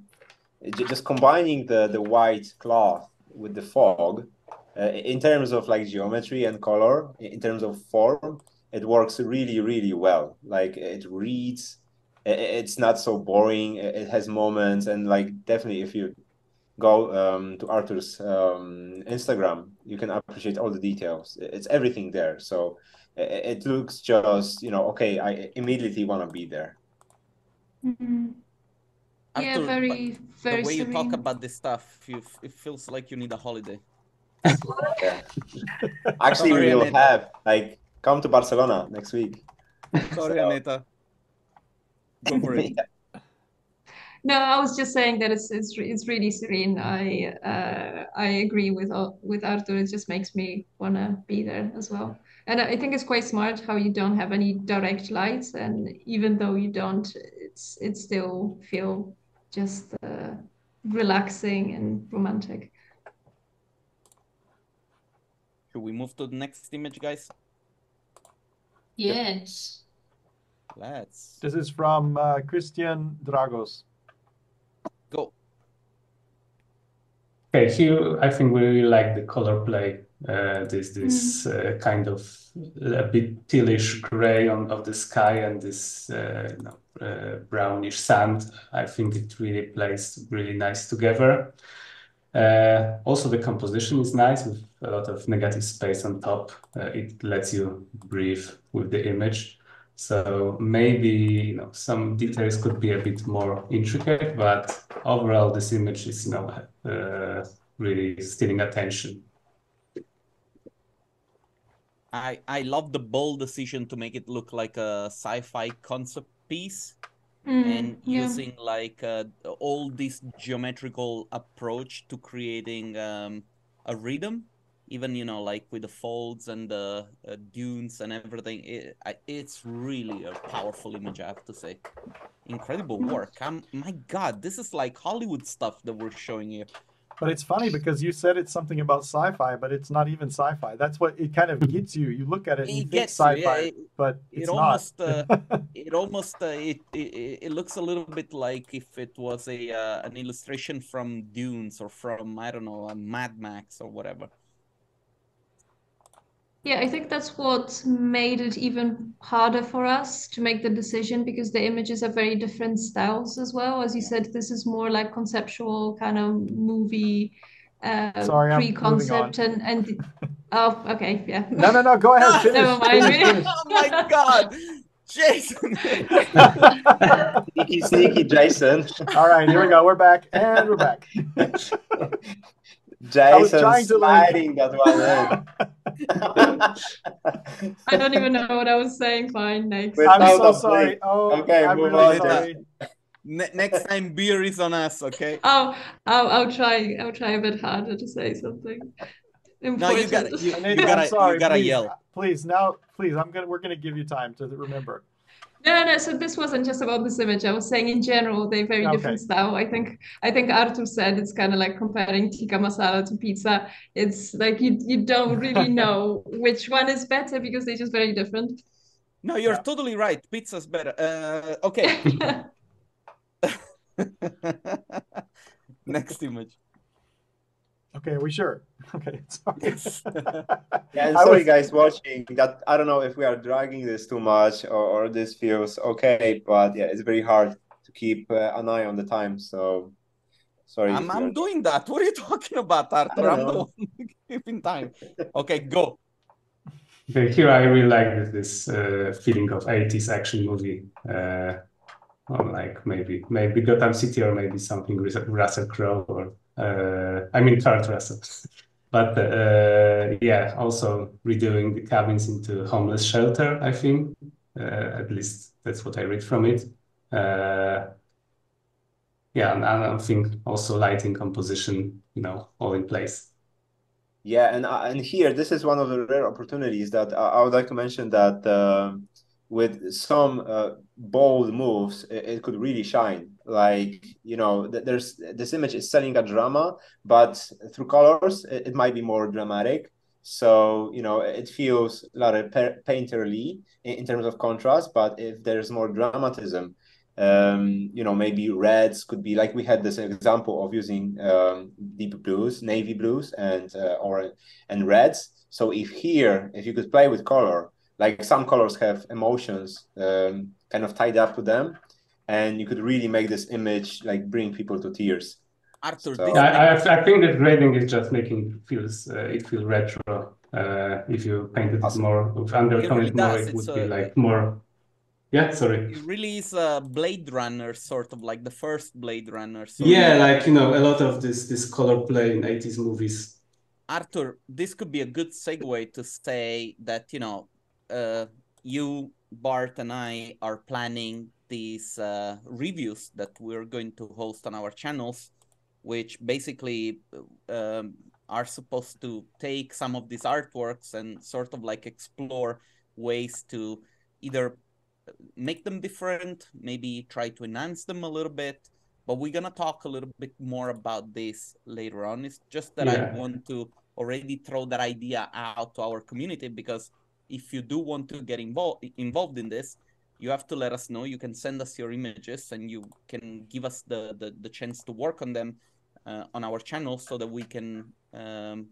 just combining the the white cloth with the fog, uh, in terms of like geometry and color, in terms of form, it works really really well. Like it reads, it's not so boring. It has moments, and like definitely if you go um, to Arthur's um, Instagram, you can appreciate all the details. It's everything there. So it, it looks just, you know, okay, I immediately want to be there. Mm-hmm. Arthur, yeah, very, very. The way serene. you talk about this stuff, you, it feels like you need a holiday. yeah. Actually, we will have like come to Barcelona next week. Sorry, so. Aneta. Go for it. No, I was just saying that it's it's it's really serene. I uh, I agree with with Artur. It just makes me wanna be there as well. And I think it's quite smart how you don't have any direct lights, and even though you don't, it's it still feel just uh, relaxing and romantic. Should we move to the next image, guys? Yes. Let's This is from uh, Christian Dragos. go. Okay, here I think we really like the color play. Uh, this this uh, kind of a bit tealish gray on of the sky and this uh, you know, uh, brownish sand. I think it really plays really nice together. Uh, also, the composition is nice with a lot of negative space on top. Uh, it lets you breathe with the image. So maybe you know some details could be a bit more intricate, but overall this image is you know uh, really stealing attention. I I love the bold decision to make it look like a sci-fi concept piece Mm, and yeah. using like uh, all this geometrical approach to creating um, a rhythm even you know like with the folds and the uh, dunes and everything it, it's really a powerful image i have to say incredible work I'm, my god this is like hollywood stuff that we're showing you But it's funny because you said it's something about sci-fi, but it's not even sci-fi. That's what it kind of gets you. You look at it and you it think you, yeah, sci-fi, it, but it it's almost not. uh, it almost uh, it, it it looks a little bit like if it was a uh, an illustration from dunes or from i don't know a mad max or whatever Yeah, I think that's what made it even harder for us to make the decision because the images are very different styles as well. As you said, this is more like conceptual kind of movie uh, Sorry, I'm pre-concept on. and and oh, okay, yeah. no, no, no. Go ahead. Finish. Never mind. finish, finish. oh my god jason Sneaky, sneaky Jason. All right, here we go. We're back, and we're back. Jason trying to, like- sliding that one in. I don't even know what I was saying. Fine, next. Wait, I'm so sorry. break. Oh, Okay, I'm move really on. sorry. Ne- next time beer is on us okay Oh, I'll, I'll try. I'll try a bit harder to say something no you important. gotta you, you gotta sorry. you gotta please, yell Please, now, please. I'm gonna. We're gonna give you time to remember. No, no, so this wasn't just about this image. I was saying in general, they're very Okay. different style. I think I think Artur said it's kind of like comparing tikka masala to pizza. It's like you you don't really know which one is better because they're just very different. no you're Yeah. totally right pizza's better uh okay next image Okay, are we sure? Okay, sorry. Yes. Yeah, and sorry was- guys watching that I don't know if we are dragging this too much or, or this feels okay, but yeah, it's very hard to keep uh, an eye on the time. So sorry. I'm, I'm doing that. What are you talking about, Artur? I'm the one keeping time. Okay, go. Okay, here I really like this uh, feeling of 80s action movie. Uh, or like maybe maybe Gotham City or maybe something with Russell Crowe or I mean Kurt Russell. But uh, yeah, also redoing the cabins into homeless shelter, I think. Uh, at least that's what I read from it. Uh, yeah, and, and I think also lighting composition, you know, all in place. Yeah, and uh, and here this is one of the rare opportunities that I, I would like to mention that um with some uh, bold moves, it, it could really shine. Like you know, th- there's this image is selling a drama, but through colors, it, it might be more dramatic. So you know, it feels a lot of pa- painterly in, in terms of contrast. But if there's more dramatism, um, you know, maybe reds could be like we had this example of using um, deep blues, navy blues, and uh, or and reds. So if here, if you could play with color, like some colors have emotions um, kind of tied up to them, and you could really make this image like bring people to tears. Artur, So- this I, I think that grading is just making it feels uh, it feel retro. Uh, if you painted it Awesome. more with undertone, really it more, it It's would be a- like more. Yeah, sorry. it really is a Blade Runner, sort of like the first Blade Runner. So Yeah, like you know, a lot of this this color play in 80s movies. Artur, this could be a good segue to say that, you know, uh, you, Bart, and I are planning these uh, reviews that we're going to host on our channels, which basically um, are supposed to take some of these artworks and sort of like explore ways to either make them different, maybe try to enhance them a little bit. But we're gonna talk a little bit more about this later on. It's just that Yeah. I want to already throw that idea out to our community because if you do want to get involved involved in this, you have to let us know. You can send us your images and you can give us the the, the chance to work on them uh, on our channel so that we can um,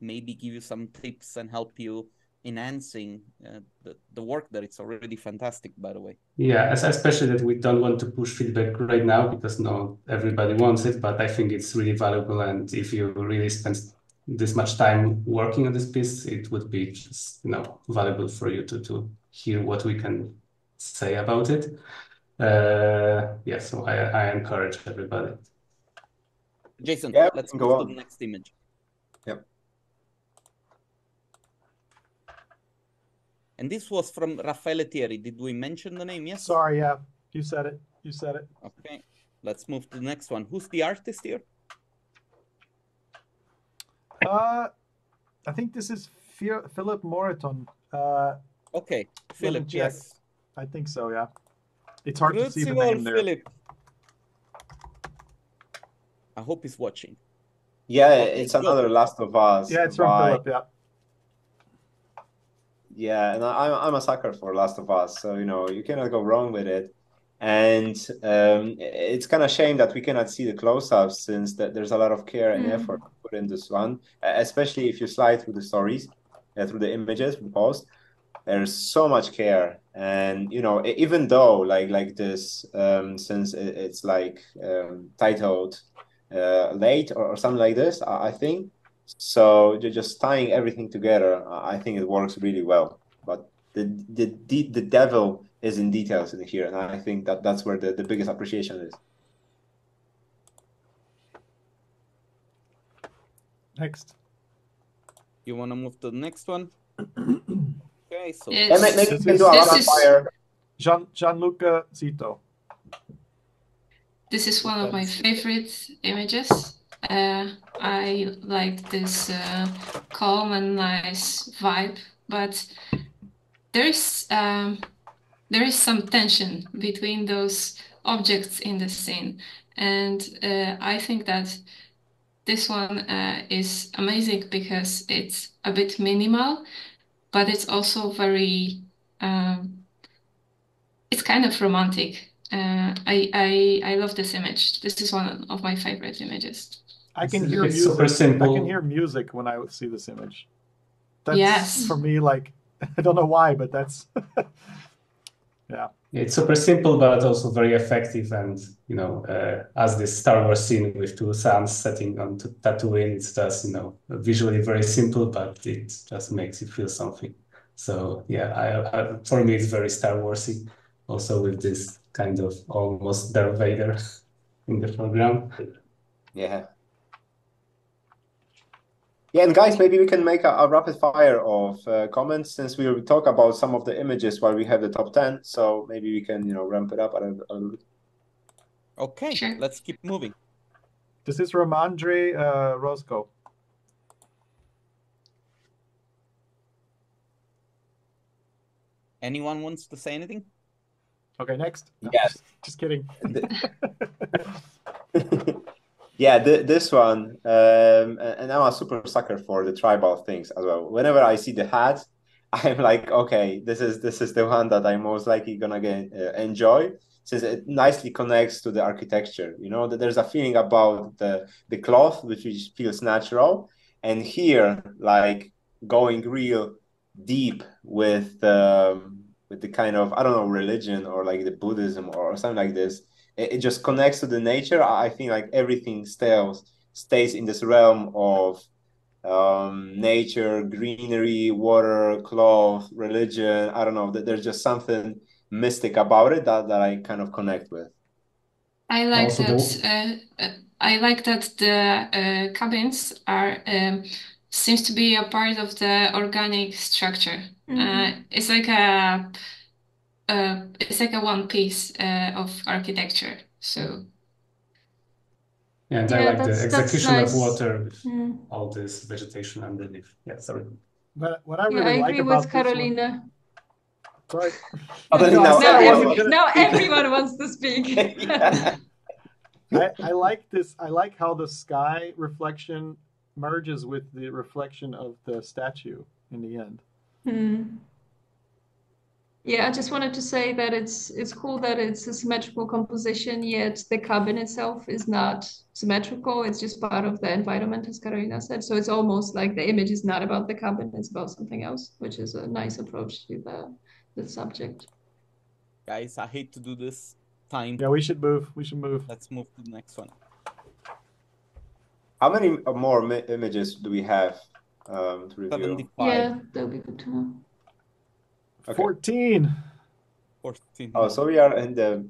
maybe give you some tips and help you enhancing uh, the, the work that it's already fantastic by the way Yeah, especially that we don't want to push feedback right now because no, everybody wants it, but I think it's really valuable. And if you really spend this much time working on this piece, it would be just, you know, valuable for you to, to hear what we can say about it. Uh, yeah, so I, I encourage everybody. jason Yeah, let's go move to the next image Yep. and this was from raffaele thierry did we mention the name yes Sorry, yeah, you said it. You said it. okay let's move to the next one who's the artist here Uh, I think this is Philip Moreton. Uh, okay philip check. yes I think so. Yeah. It's hard to see the Grazie, name there. Philip. i hope he's watching Yeah, it's good. another Last of Us. Yeah, it's from by- Philip. Yeah. Yeah, and I, I'm I'm a sucker for Last of Us, so you know you cannot go wrong with it. And um, it's kind of shame that we cannot see the close-ups since that there's a lot of care and Mm. effort put in this one, uh, especially if you slide through the stories, uh, through the images, the post. There's so much care, and you know even though like like this, um, since it, it's like um, titled uh, late or, or something like this, I, I think. So ju- just tying everything together, I I think it works really well. But the the the, the devil is in details in here, and I think that that's where the, the biggest appreciation is. Next. you want to move to the next one okay so Yes. And may- maybe This we can is- do a this rapid fire. Gian Gianluca Zito. This is one of my favorite images. Uh, I like this uh, calm and nice vibe, but there's um, there is some tension between those objects in the scene, and uh, I think that this one uh, is amazing because it's a bit minimal, but it's also very um, it's kind of romantic. Uh, I, I I love this image. This is one of my favorite images. I can It's- hear it's music. super I can hear music when I see this image. That's Yes. for me like I don't know why, but that's yeah. It's super simple, but also very effective. And you know, uh, as this Star Wars scene with two suns setting on to Tatooine, it's just you know visually very simple, but it just makes you feel something. So yeah, I, I for me it's very Star Warsy, also with this kind of almost Darth Vader in the foreground. Yeah. Yeah, and guys, maybe we can make a, a rapid fire of uh, comments since we will talk about some of the images while we have the top 10. So maybe we can, you know, ramp it up a, little- a little bit. okay Sure. let's keep moving This is from Andre uh, Roscoe. anyone wants to say anything Okay, next. No, Yes. Just, just kidding. Yeah, th this one, um, and I'm a super sucker for the tribal things as well. Whenever I see the hat, I'm like, okay, this is this is the one that I'm most likely gonna get uh, enjoy, since it nicely connects to the architecture. You know, that there's a feeling about the the cloth which feels natural, and here, like going real deep with um, with the kind of I don't know religion or like the Buddhism or something like this it, it just connects to the nature. I I think like everything stays stays in this realm of um, nature, greenery, water, cloth, religion. I don't know. There's just something mystic about it that, that I kind of connect with. I like that. Uh, uh, I like that the uh, cabins are um, seems to be a part of the organic structure. Mhm. Uh, it's like a uh, it's like a one piece uh, of architecture. So Yeah, and I like the that's- that's execution nice. of water with Mm. all this vegetation underneath. Yeah, sorry. But what I Yeah, really I like agree about with this one- Karolina. Sorry. Other No, than I now, Now, wasn't every, now everyone wants to speak. I, I like this. I like how the sky reflection merges with the reflection of the statue in the end. Hmm. Yeah, I just wanted to say that it's it's cool that it's a symmetrical composition, yet the cabin itself is not symmetrical. It's just part of the environment, as Karolina said. So it's almost like the image is not about the cabin, it's about something else, which is a nice approach to the the subject. Guys, I hate to do this. Time. Yeah, we should move. We should move. Let's move to the next one. How many more images do we have um, to review? 75, Yeah, that would be good to know. Okay. 14. 14. Oh, so we are in the.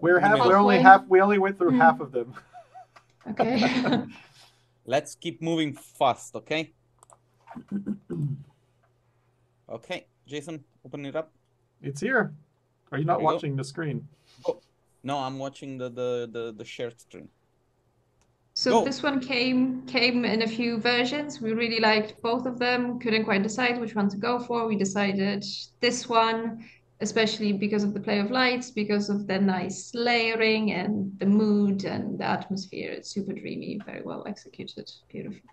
We're half. We're only half. We only went through Hmm. half of them. Okay. Let's keep moving fast, okay? Okay, Jason, open it up. It's here. Are you not There you go. watching the screen? No, I'm watching the the the, the shared screen. So this one came came in a few versions. We really liked both of them. Couldn't quite decide which one to go for. We decided this one, especially because of the play of lights, because of the nice layering and the mood and the atmosphere. It's super dreamy, very well executed, beautiful.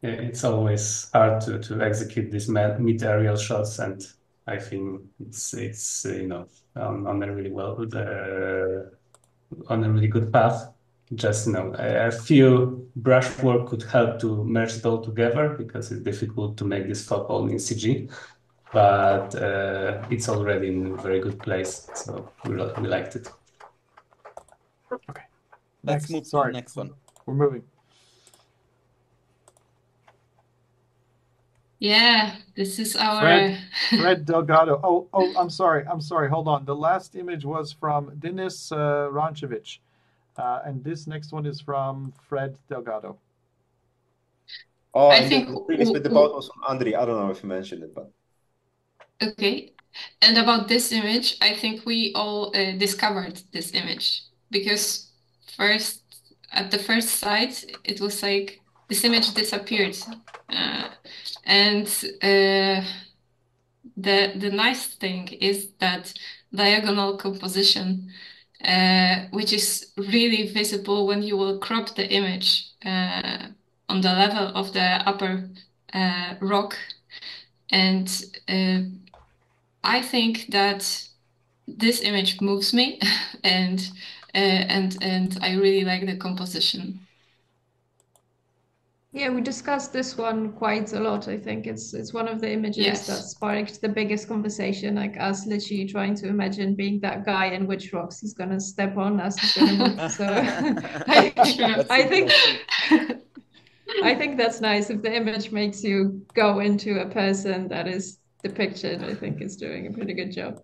Yeah, it's always hard to, to execute these ma- mid aerial shots, and I think it's it's you know on, on a really well uh, on a really good path. Just you know a, a few brushwork could help to merge it all together because it's difficult to make this fog all in CG, but uh, it's already in a very good place, so we we liked it. Okay, let's Next. move to Sorry. the next one. We're moving. Yeah, this is our. Fred. Fred Delgado. Oh, oh, I'm sorry. I'm sorry. Hold on. The last image was from Denis uh, Ranchevich. Uh, and this next one is from Fred Delgado. Oh, I think the previous with the boat was from Andri. I don't know if you mentioned it, but Okay. And about this image, I think we all uh, discovered this image because first, at the first sight, it was like this image disappeared. Uh, and uh, the the nice thing is that diagonal composition, uh, which is really visible when you will crop the image uh, on the level of the upper uh, rock. And uh, I think that this image moves me, and uh, and and I really like the composition. Yeah, we discussed this one quite a lot. I think it's it's one of the images Yes. that sparked the biggest conversation, like us literally trying to imagine being that guy and which rocks he's gonna step on as he's gonna move. So I, I think. I think that's nice. If the image makes you go into a person that is depicted, I think it's doing a pretty good job.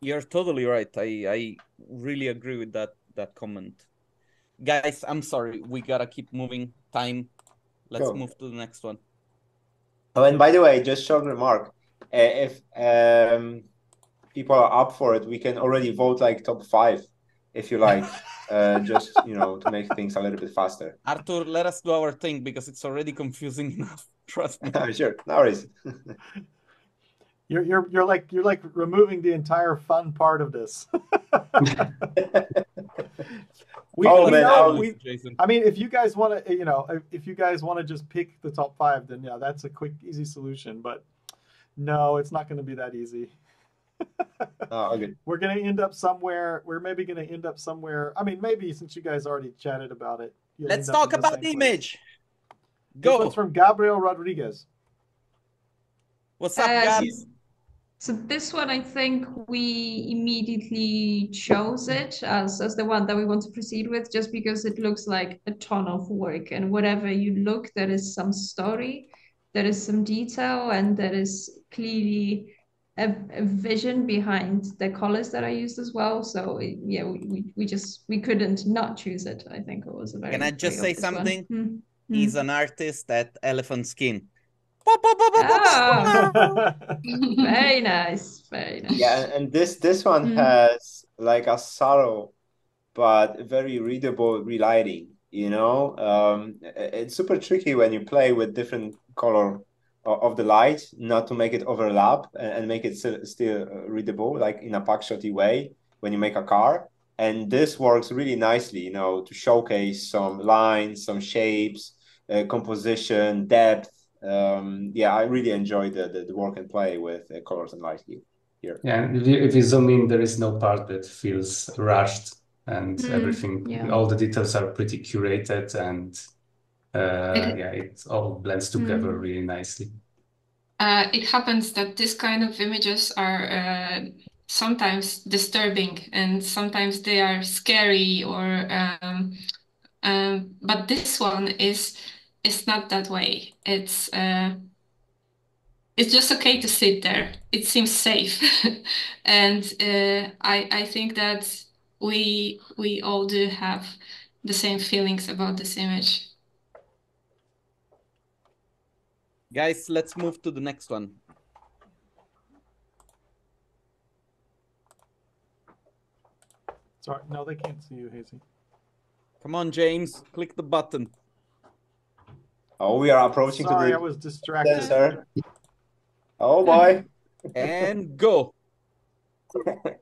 You're totally right. I I really agree with that that comment. Guys, I'm sorry. We gotta keep moving. Time. Let's Go. move to the next one. Oh, and by the way, just short remark. Uh, if um, people are up for it, we can already vote like top five, if you like. uh, just you know to make things a little bit faster. Artur, let us do our thing because it's already confusing enough. Trust me. sure, no worries. You're, you're, you're like you're like removing the entire fun part of this. We, Oh, we man, know- I was- we- Jason. I mean, if you guys want to, you know, if, if you guys want to just pick the top five, then yeah, that's a quick, easy solution. But no, it's not going to be that easy. Oh, okay. We're going to end up somewhere. We're maybe going to end up somewhere. I mean, maybe since you guys already chatted about it. Let's talk in the about the same place. image. This Go. one's from Gabriel Rodriguez. What's up, Uh, guys? So this one, I think we immediately chose it as, as the one that we want to proceed with, just because it looks like a ton of work. And whatever you look, there is some story, there is some detail, and there is clearly a, a vision behind the colors that I used as well. So it- yeah, we, we, we just we couldn't not choose it. I think it was a very Can I just say one. something? Hmm. He's an artist at Elephant Skin. Pop. Very nice, very nice. Yeah, and, and this this one Mm. has like a sorrow but very readable relighting. You know, um, it's super tricky when you play with different color of the light, not to make it overlap and make it still, still readable, like in a packshotty way when you make a car. And this works really nicely, you know, to showcase some lines, some shapes, uh, composition, depth. Um, yeah, I really enjoy the, the, the, work and play with uh, colors and light here. Yeah, if you, if you zoom in, there is no part that feels rushed and mm, everything, yeah. all the details are pretty curated and uh, it, yeah, it all blends together mm. really nicely. Uh, it happens that this kind of images are uh, sometimes disturbing and sometimes they are scary or um, um, but this one is is not that way. It's uh, it's just okay to sit there. It seems safe. And uh, I, I think that we we all do have the same feelings about this image. Guys let's move to the next one. Sorry, no, they can't see you, Hazy. Come on, James, click the button. Oh, we are approaching Sorry, to the. I was distracted. sir. Oh boy. and go.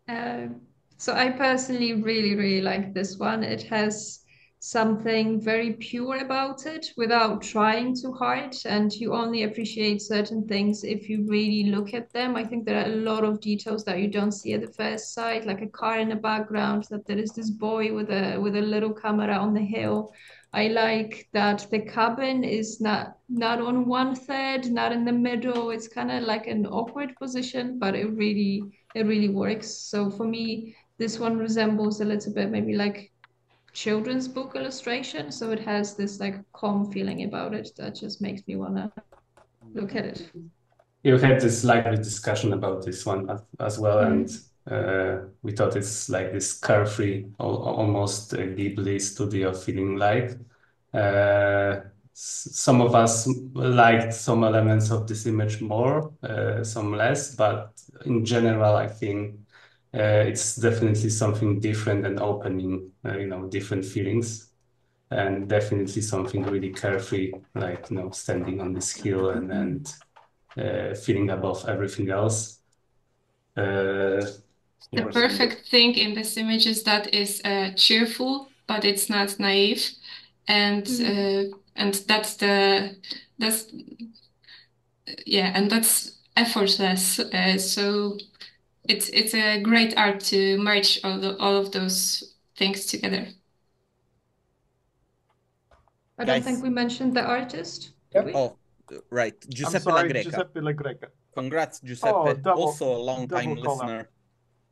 uh, so I personally really, really like this one. It has something very pure about it without trying too hard and you only appreciate certain things if you really look at them i think there are a lot of details that you don't see at the first sight like a car in the background that there is this boy with a with a little camera on the hill i like that the cabin is not not on one third not in the middle it's kind of like an awkward position but it really it really works so for me this one resembles a little bit maybe like children's book illustration. So it has this like calm feeling about it that just makes me want to look at it. You had this lively discussion about this one as well, mm. and uh, we thought it's like this carefree, almost Ghibli studio feeling like. Uh, some of us liked some elements of this image more, uh, some less, but in general, I think uh, it's definitely something different and opening, uh, you know, different feelings, and definitely something really carefree, like you know, standing on this hill and and uh, feeling above everything else. Uh, the perfect thing in this image is that is uh, cheerful, but it's not naive, and mm-hmm. Uh, and that's the that's yeah, and that's effortless. so it's it's a great art to merge all the, all of those things together. I don't think we mentioned the artist. Yep. Oh, right, Giuseppe sorry, La Greca. Giuseppe Lagreca. Congrats, Giuseppe. Oh, double, also a long time listener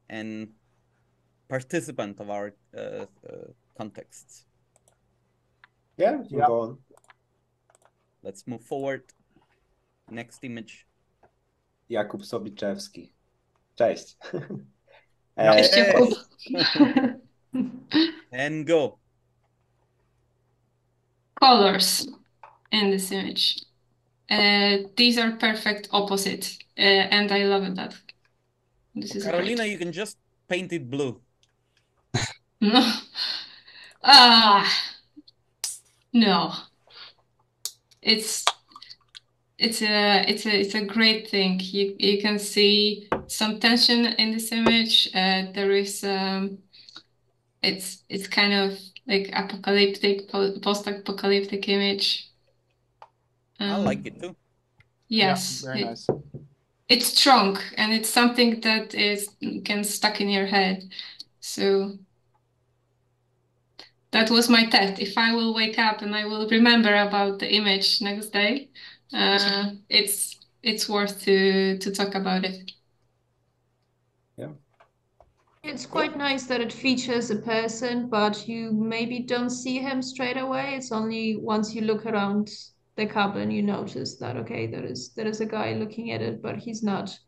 and participant of our uh, uh, contexts. Yeah, yep. go on. Let's move forward. Next image. Jakub Sobiczewski. Cześć. Cześć. and go. Colors in this image. Uh, these are perfect opposite, uh, and I love that. This is Karolina, great. you can just paint it blue. no. Ah, no. It's it's a it's a it's a great thing. You you can see some tension in this image. Uh, there is um, it's it's kind of like apocalyptic post-apocalyptic image. Um, I like it too. Yes, yeah, very it, nice. It's strong and it's something that is can stuck in your head. So that was my test. If I will wake up and I will remember about the image next day, uh, it's it's worth to to talk about it. Yeah. It's quite nice that it features a person, but you maybe don't see him straight away. It's only once you look around the cabin you notice that okay, there is there is a guy looking at it, but he's not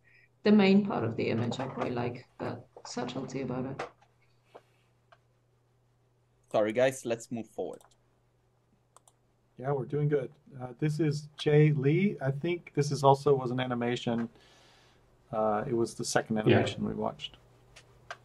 the main part of the image. I quite like that subtlety about it. Sorry guys, let's move forward. Yeah, we're doing good. Uh, this is Jay Lee. I think this is also was an animation. Uh, it was the second animation yeah. we watched.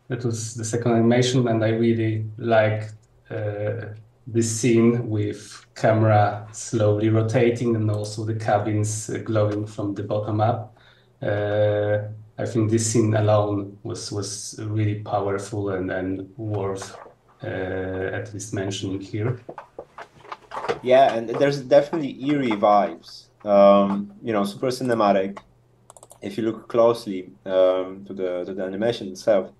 that was the second animation, and I really liked uh, this scene with camera slowly rotating and also the cabins uh, glowing from the bottom up. Uh, I think this scene alone was was really powerful and, and worth uh, at least mentioning here. Yeah, and there's definitely eerie vibes. Um, you know, super cinematic. If you look closely um, to the to the animation itself,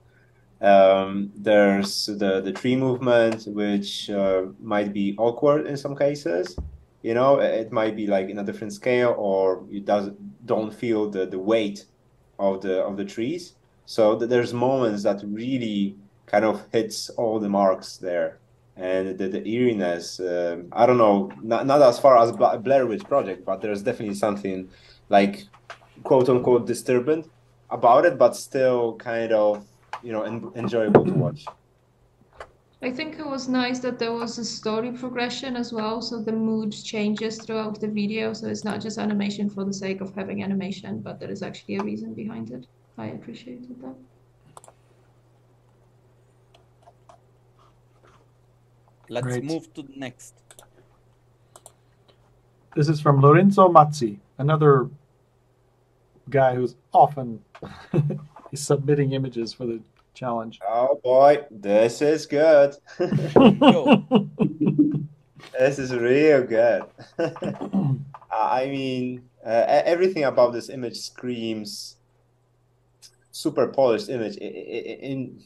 um, there's the the tree movement, which uh, might be awkward in some cases. You know, it might be like in a different scale, or you does don't feel the the weight of the of the trees. So there's moments that really kind of hits all the marks there and the, the eeriness. Um, I don't know, not, not as far as Blair Witch Project, but there's definitely something like quote unquote disturbing about it, but still kind of you know en- enjoyable to watch. I think it was nice that there was a story progression as well, so the mood changes throughout the video. So it's not just animation for the sake of having animation, but there is actually a reason behind it. I appreciated that. Let's Great. move to the next. This is from Lorenzo Mazzi, another guy who's often he's submitting images for the challenge. Oh boy, this is good. This is real good. I mean, uh, everything about this image screams super polished image. In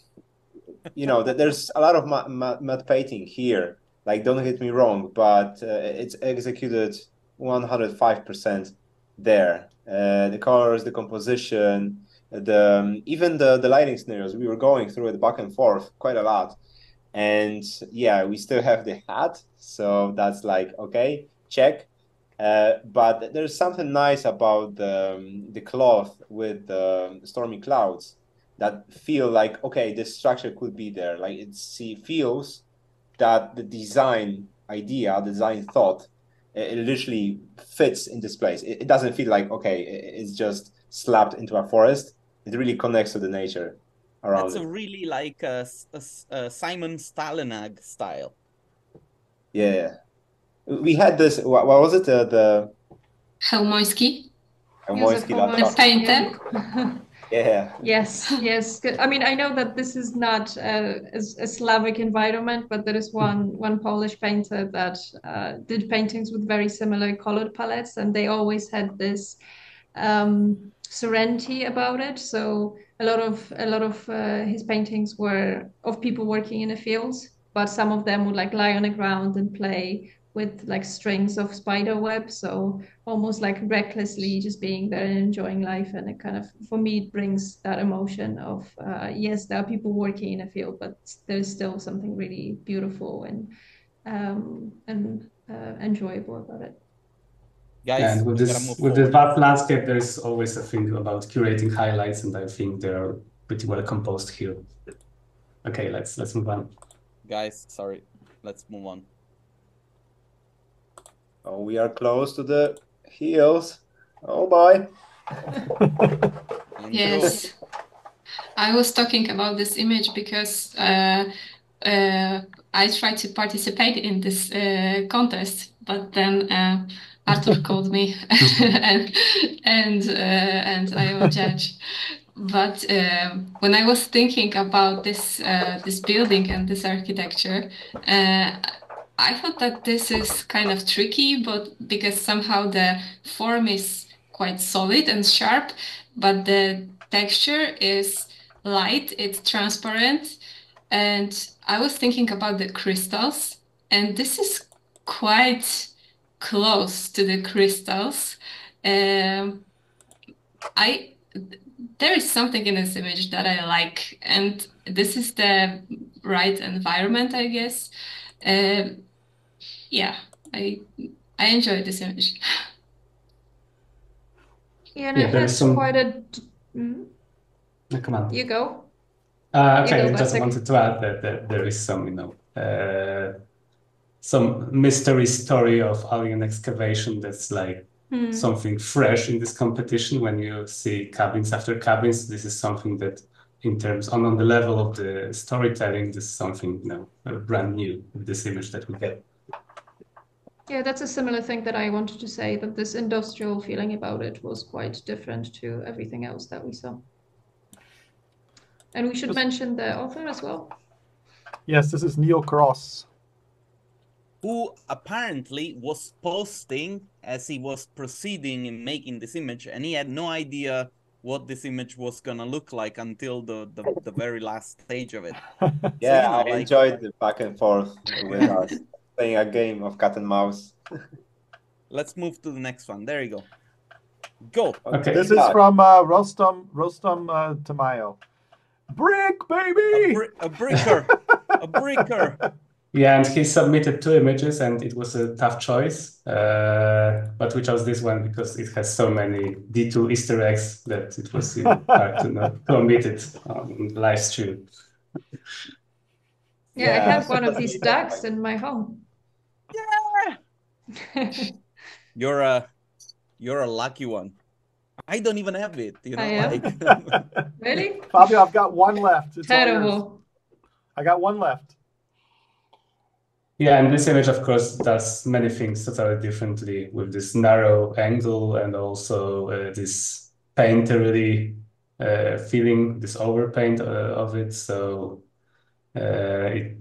you know, that there's a lot of ma- ma- matte painting here. Like, don't get me wrong, but uh, it's executed 105% there. Uh, the colors, the composition, the um, even the the lighting scenarios. We were going through it back and forth quite a lot, and yeah, we still have the hat, so that's like okay, check. Uh, but there's something nice about the um, the cloth with the stormy clouds that feel like okay, this structure could be there. Like it see, feels that the design idea, design thought, it, it literally fits in this place. It, it doesn't feel like okay, it, it's just slapped into a forest. It really connects to the nature around That's it. a really like a Simon Stålenhag style. Yeah, we had this. What, what was it? Uh, the Chełmoński, Chełmoński Joseph laptop. the painter. Yeah. Yeah, Yes, yes. I mean, I know that this is not uh, a, a Slavic environment, but there is one one Polish painter that uh, did paintings with very similar colored palettes, and they always had this um, serenity about it. So a lot of a lot of uh, his paintings were of people working in the fields, but some of them would like lie on the ground and play with like strings of spider web. So almost like recklessly just being there and enjoying life. And it kind of, for me, it brings that emotion of uh, yes, there are people working in a field, but there's still something really beautiful and um, and uh, enjoyable about it. Guys, And with this with the forward. vast landscape, there is always a thing about curating highlights, and I think they are pretty well composed here. Okay, let's let's move on. Guys, sorry. Let's move on. oh, we are close to the heels. Oh boy. Yes. I was talking about this image because uh, uh, I tried to participate in this uh, contest, but then uh, Artur called me and and uh, and I will judge. But um, when I was thinking about this uh, this building and this architecture, uh, I thought that this is kind of tricky, but because somehow the form is quite solid and sharp, but the texture is light, it's transparent. And I was thinking about the crystals, and this is quite close to the crystals. Um, I there is something in this image that I like, and this is the right environment, I guess. Um, yeah, I I enjoy this image. Yeah, and Yeah, it has some- quite a. Mm, Uh, Come on. you go. Uh, You okay, go, I just wanted to add that, that there is some, you know, uh, some mystery story of alien excavation that's like Hmm. something fresh in this competition. When you see cabins after cabins, this is something that in terms on, on the level of the storytelling, this is something you know brand new with this image that we get. Yeah, that's a similar thing that I wanted to say that this industrial feeling about it was quite different to everything else that we saw. And we should mention the author as well. Yes, this is Neil Cross. Who apparently was posting as he was proceeding in making this image, and he had no idea what this image was gonna look like until the the, the very last stage of it. Yeah, you know, I like- enjoyed the back and forth with us playing a game of cat and mouse. Let's move to the next one. There you go. Go. Okay. This is Yeah. from uh, Rostam Rostam uh, Tamayo. Brick, A, baby! bri- a bricker. a bricker. Yeah, and he submitted two images, and it was a tough choice. Uh, but we chose this one because it has so many D2 Easter eggs that it was you hard to not to omit it on live stream. Yeah, I have one of these ducks in my home. Yeah. You're a you're a lucky one. I don't even have it. You know, I am? like really? Fabio, I've got one left. It's. Terrible. I got one left. Yeah, and this image, of course, does many things totally differently with this narrow angle and also uh, this painterly uh, feeling, this overpaint uh, of it. So uh, it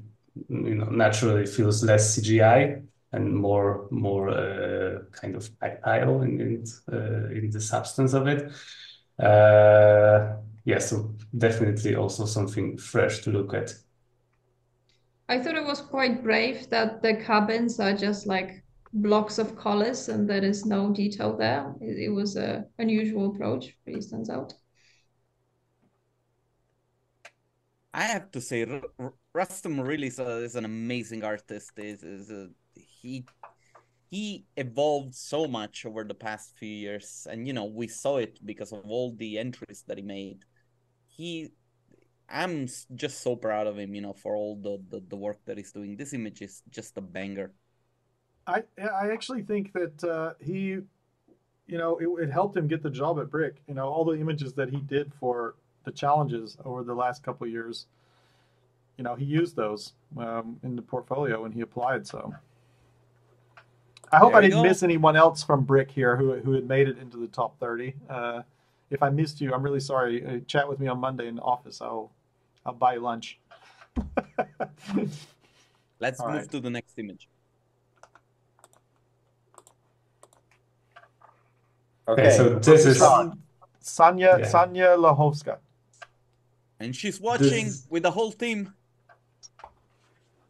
you know naturally feels less CGI and more more uh, kind of tactile in in, uh, in the substance of it. Yeah, so definitely also something fresh to look at. I thought it was quite brave that the cabins are just like blocks of colors and there is no detail there. It, it was a unusual approach, really stands out. I have to say, R- R- Rustam really is, a, is an amazing artist. Is is a, he he evolved so much over the past few years, and you know we saw it because of all the entries that he made. He, I'm just so proud of him, you know, for all the the, the work that he's doing. This image is just a banger. I I actually think that uh, he, you know, it, it helped him get the job at Brick. You know, all the images that he did for the challenges over the last couple of years. You know, he used those um, in the portfolio when he applied. So I hope There I didn't go. miss anyone else from Brick here who who had made it into the top thirty. Uh, if I missed you, I'm really sorry. Uh, chat with me on Monday in the office. I'll I'll buy you lunch. Let's All move right. to the next image. Okay, Okay, so this is From Sanya Yeah. Sanya Lahovska. And she's watching This- with the whole team.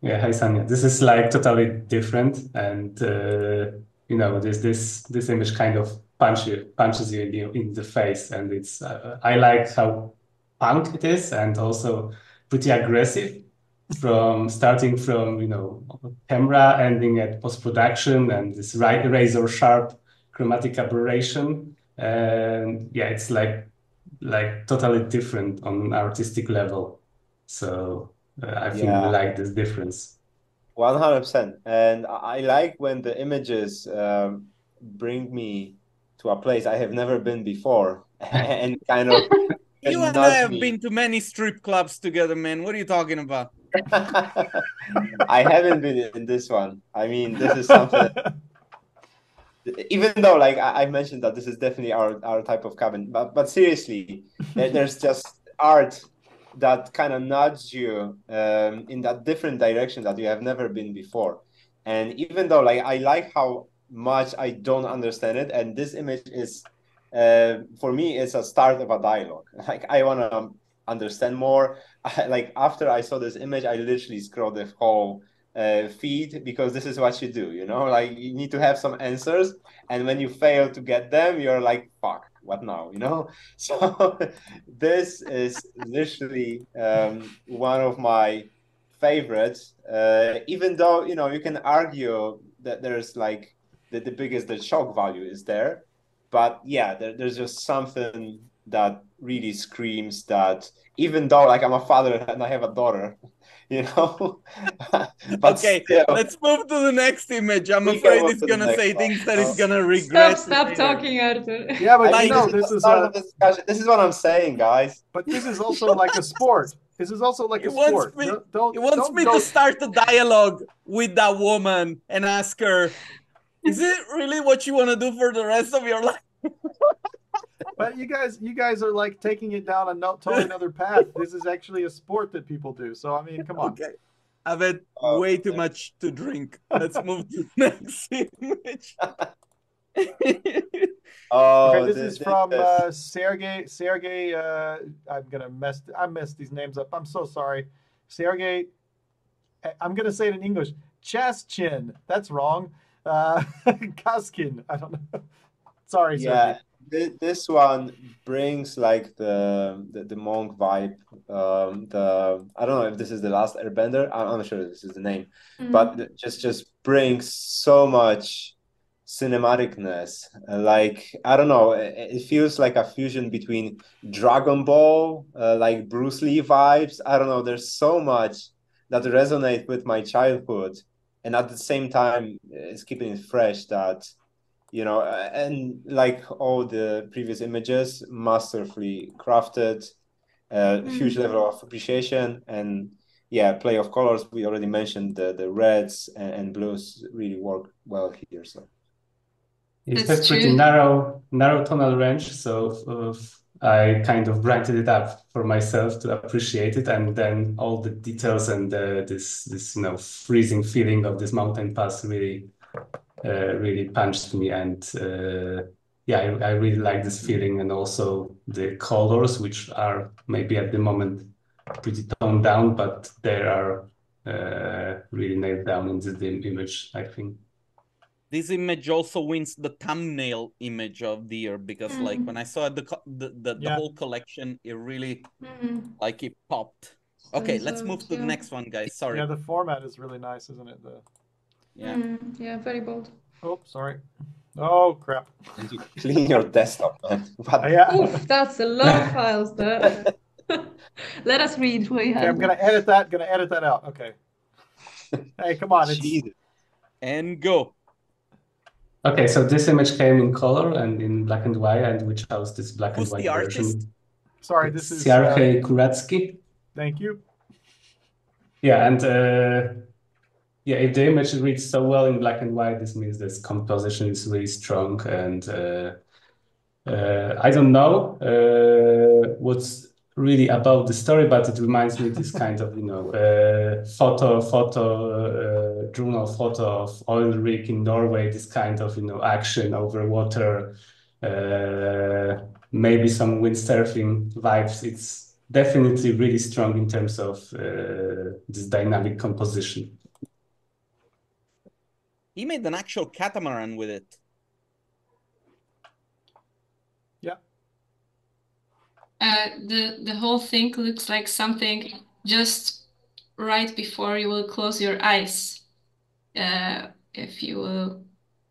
Yeah, hi Sanya. This is like totally different, and uh, you know this this this image kind of punch you, punches you in the, in the face, and it's uh, I like how punk it is, and also pretty aggressive. From starting from you know camera, ending at post production, and this right razor sharp chromatic aberration, and yeah, it's like like totally different on an artistic level. So. Uh, I think Yeah. we like this difference. 100%. And I I like when the images um, bring me to a place I have never been before and kind of You and I have me. been to many strip clubs together, man. What are you talking about? I haven't been in this one. I mean, this is something, even though like I, I mentioned that this is definitely our, our type of cabin, but but seriously, there, there's just art that kind of nudged you um, in that different direction that you have never been before. And even though like I like how much I don't understand it, and this image is uh, for me it's a start of a dialogue. Like I want to understand more. I, like after I saw this image, I literally scrolled the whole uh, feed because this is what you do. You know, like you need to have some answers, and when you fail to get them, you're like, "Fuck, what now?" You know. So this is literally um, one of my favorites. Uh, even though you know you can argue that there's like that the biggest the shock value is there, but yeah, there, there's just something that really screams that even though like I'm a father and I have a daughter, you know. okay, still, let's move to the next image. I'm afraid it's gonna say one. things that he's oh. gonna regret. Stop, stop talking, Artur. Yeah, but you know, this is a... this is what I'm saying, guys. But this is also like a sport. This is also like he a sport. Me, don't, don't, he wants don't me go... to start a dialogue with that woman and ask her, "Is it really what you want to do for the rest of your life?" But you guys, you guys are like taking it down a no, totally another path. This is actually a sport that people do. So I mean, come on. Okay. I've had oh, way too much to drink. Let's move to the next image. oh, okay, this, is from uh, Sergey. Sergey, uh, I'm gonna mess. I messed these names up. I'm so sorry, Sergey. Eh, I'm gonna say it in English. Chaschin. That's wrong. Uh, Kaskin. I don't know. Sorry, yeah. Sergey this one brings like the the, the monk vibe. Um, the I don't know if this is the last Airbender. I'm, I'm not sure this is the name, mm-hmm. but just just brings so much cinematicness. Like I don't know, it, it feels like a fusion between Dragon Ball, uh, like Bruce Lee vibes. I don't know. There's so much that resonate with my childhood, and at the same time, it's keeping it fresh. That you know, and like all the previous images, masterfully crafted, uh, mm. huge level of appreciation, and yeah, play of colors. We already mentioned the the reds and, and blues really work well here. So it has pretty narrow narrow tonal range, so uh, I kind of brightened it up for myself to appreciate it, and then all the details and uh, this this you know freezing feeling of this mountain pass really uh, really punched me. And uh, yeah I, I really like this feeling and also the colors which are maybe at the moment pretty toned down but they are uh, really nailed down in the image i think. This image also wins the thumbnail image of the year because mm. like when i saw the the, the, yeah. the whole collection it really mm. like it popped. Okay let's move to the next one guys. Sorry. Yeah the format is really nice isn't it? The yeah. Mm, yeah, very bold. Oh, sorry. Oh crap! And you clean your desktop, man. What? Yeah. Oof, that's a lot of files there. Let us read what you have. Okay, I'm gonna edit that. Gonna edit that out. Okay. hey, come on. It's... And go. Okay, so this image came in color and in black and white, and we chose this black Who's and white the version. Artist? Sorry, this is Siarhei uh, Kuratsky. Thank you. Yeah, and uh, yeah, if the image reads so well in black and white, this means this composition is really strong. And uh, uh, I don't know uh, what's really about the story, but it reminds me this kind of you know uh, photo photo uh, journal photo of oil rig in Norway. This kind of you know action over water, uh, maybe some windsurfing vibes. It's definitely really strong in terms of this dynamic composition. He made an actual catamaran with it. Yeah. Uh, the the whole thing looks like something just right before you will close your eyes. Uh, if you will,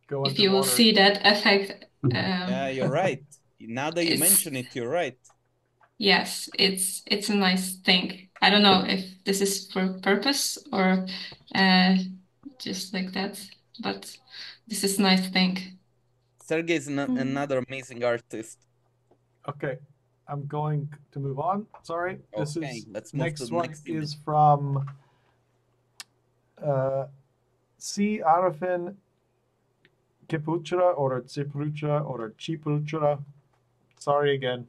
Go if you will see that effect. Um, yeah, you're right. Now that you mention it, you're right. Yes, it's it's a nice thing. I don't know if this is for purpose or uh, just like that but this is nice thing. Sergey is mm. another amazing artist. Okay, I'm going to move on. Sorry, this okay, is let's next one next is from uh, C. Arifin Kipuchra or Tsipruchra or Chipruchra. Sorry again.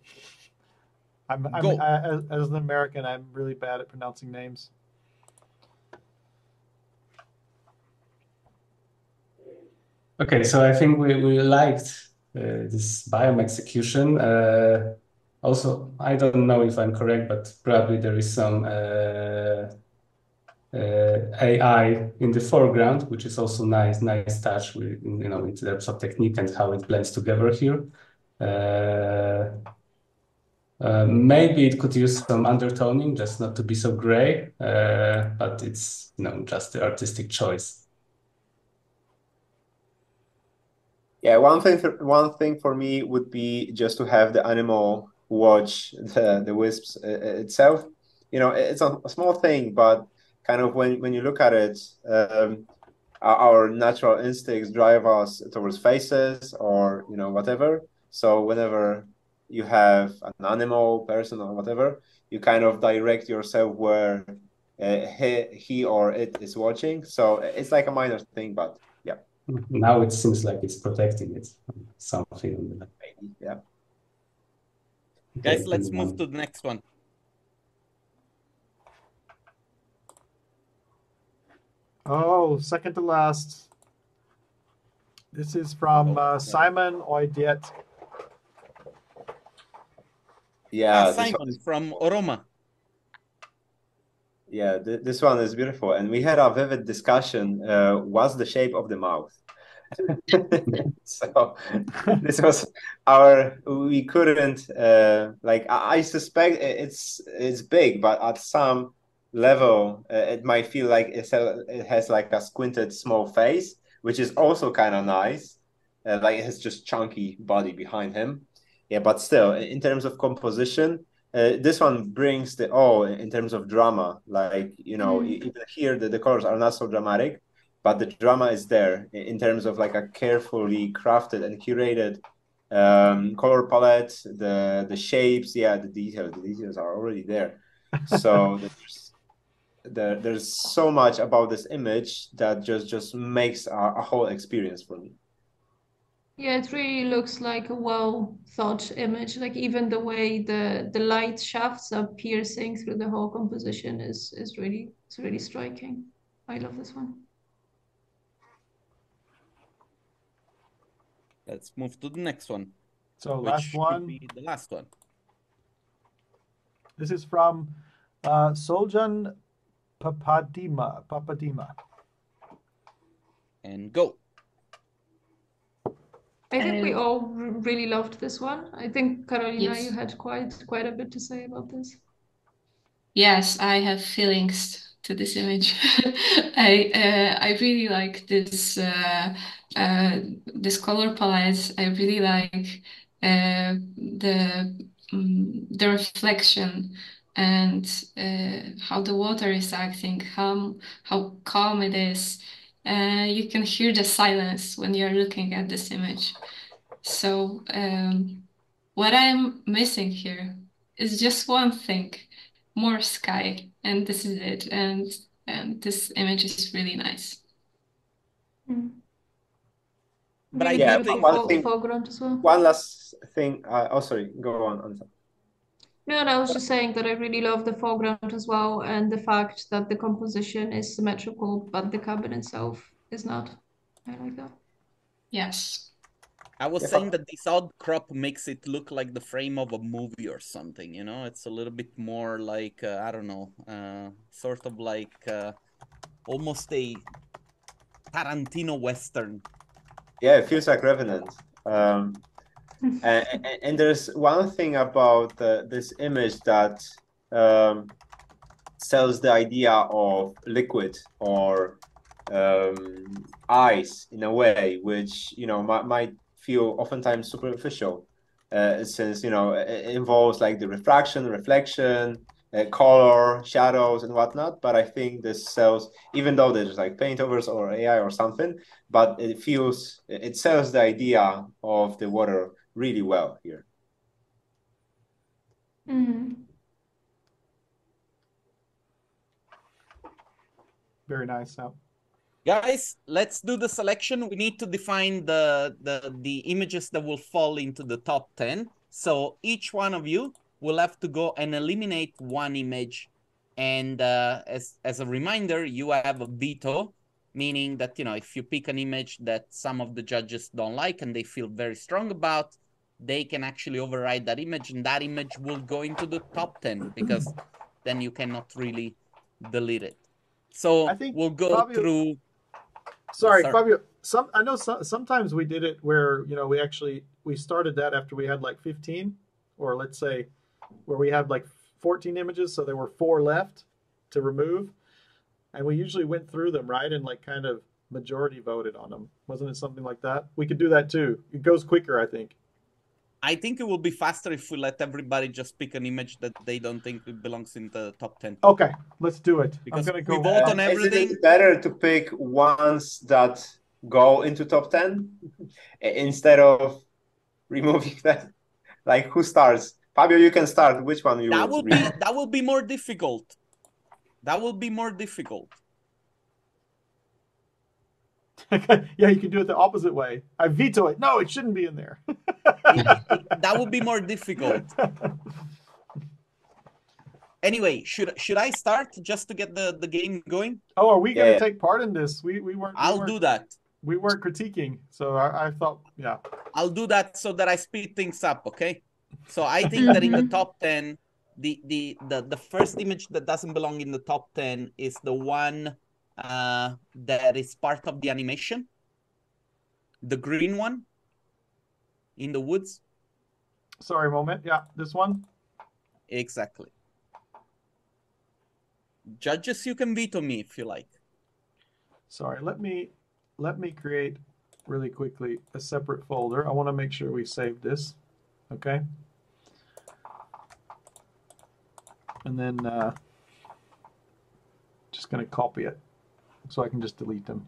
I'm, I'm I, as, as an American, I'm really bad at pronouncing names. Okay, so I think we, we liked uh, this biome execution. Uh, also, I don't know if I'm correct, but probably there is some uh, uh AI in the foreground, which is also nice, nice touch with you know in terms of technique and how it blends together here. Uh, uh, maybe it could use some undertoning, just not to be so gray, but it's you know just the artistic choice. Yeah, one thing for, one thing for me would be just to have the animal watch the the wisps uh, itself. You know, it's a, a small thing, but kind of when when you look at it. Um, our natural instincts drive us towards faces or you know whatever so whenever you have an animal person or whatever you kind of direct yourself where uh, he, he or it is watching so it's like a minor thing but now it seems like it's protecting it something on the maybe yeah guys let's move to the next one Oh, second to last. This is from uh, Simon Oidiet. Yeah, ah, Simon from Oroma. Yeah, th this one is beautiful, and we had a vivid discussion. Uh, what's the shape of the mouth? so this was our. We couldn't uh, like. I, I suspect it's it's big, but at some level, uh, it might feel like it's it has like a squinted small face, which is also kind of nice. Uh, like it has just chunky body behind him. Yeah, but still, in terms of composition, uh, this one brings the oh in terms of drama. Like you know, mm. even here the, the colors are not so dramatic, but the drama is there in terms of like a carefully crafted and curated um, color palette, the the shapes. Yeah, the details. The details are already there. So there's there, there's so much about this image that just just makes a, a whole experience for me yeah it really looks like a well thought image like even the way the the light shafts are piercing through the whole composition is is really it's really striking i love this one let's move to the next one so last one the last one this is from uh, Soljan Papadima. Papadima. And go. I think we all really loved this one. I think Karolina, yes. you had quite quite a bit to say about this. Yes, I have feelings to this image. I uh, I really like this uh, uh, this color palette. I really like uh, the um, the reflection and uh, how the water is acting, how how calm it is. Uh, you can hear the silence when you're looking at this image. So um, what I'm missing here is just one thing, more sky, and this is it. And and this image is really nice. Mm. But I yeah, think one, thing, well. one last thing. Uh, oh, sorry. Go on. on. No, no, I was just saying that I really love the foreground as well, and the fact that the composition is symmetrical, but the cabin itself is not. I like that. Yes. I was saying that this odd crop makes it look like the frame of a movie or something. You know, it's a little bit more like uh, I don't know, uh, sort of like uh, almost a Tarantino western. Yeah, it feels like Revenant. Um, and, and, there's one thing about this image that um, sells the idea of liquid or um, ice in a way, which you know might, might feel oftentimes superficial, uh, since you know it involves like the refraction, reflection, uh, color, shadows, and whatnot. But I think this sells, even though there's like paint overs or AI or something, but it feels it sells the idea of the water really well here. Mm-hmm. Very nice. Now, guys, let's do the selection. We need to define the, the the images that will fall into the top ten. So each one of you will have to go and eliminate one image. And uh, as as a reminder, you have a veto, meaning that you know if you pick an image that some of the judges don't like and they feel very strong about, they can actually override that image and that image will go into the top 10 because then you cannot really delete it. So I think we'll go Fabio, through sorry, sorry. Fabio some I know some, sometimes we did it where you know we actually we started that after we had like 15 or let's say where we had like 14 images so there were four left to remove. And we usually went through them right and like kind of majority voted on them. Wasn't it something like that? We could do that too. It goes quicker i think I think it will be faster if we let everybody just pick an image that they don't think it belongs in the top 10. Okay, let's do it. Because I'm gonna go. we vote on isn't everything. it better to pick ones that go into top 10 instead of removing that? Like who starts? Fabio, you can start. Which one you That will be that will be more difficult. That will be more difficult. yeah, you can do it the opposite way. I veto it. No, it shouldn't be in there. That would be more difficult. Anyway, should should I start just to get the, the game going? oh, are we going to take part in this? We we weren't. we I'll weren't- do that. We weren't critiquing, so I, I thought, yeah. I'll do that so that I speed things up, okay? So I think that in the top 10, the, the the the first image that doesn't belong in the top 10 is the one uh that is part of the animation. The green one in the woods. Sorry, moment. Yeah, this one. Exactly. Judges, you can veto me if you like. Sorry, let me let me create really quickly a separate folder. I want to make sure we save this. Okay. And then uh, just going to copy it so I can just delete them.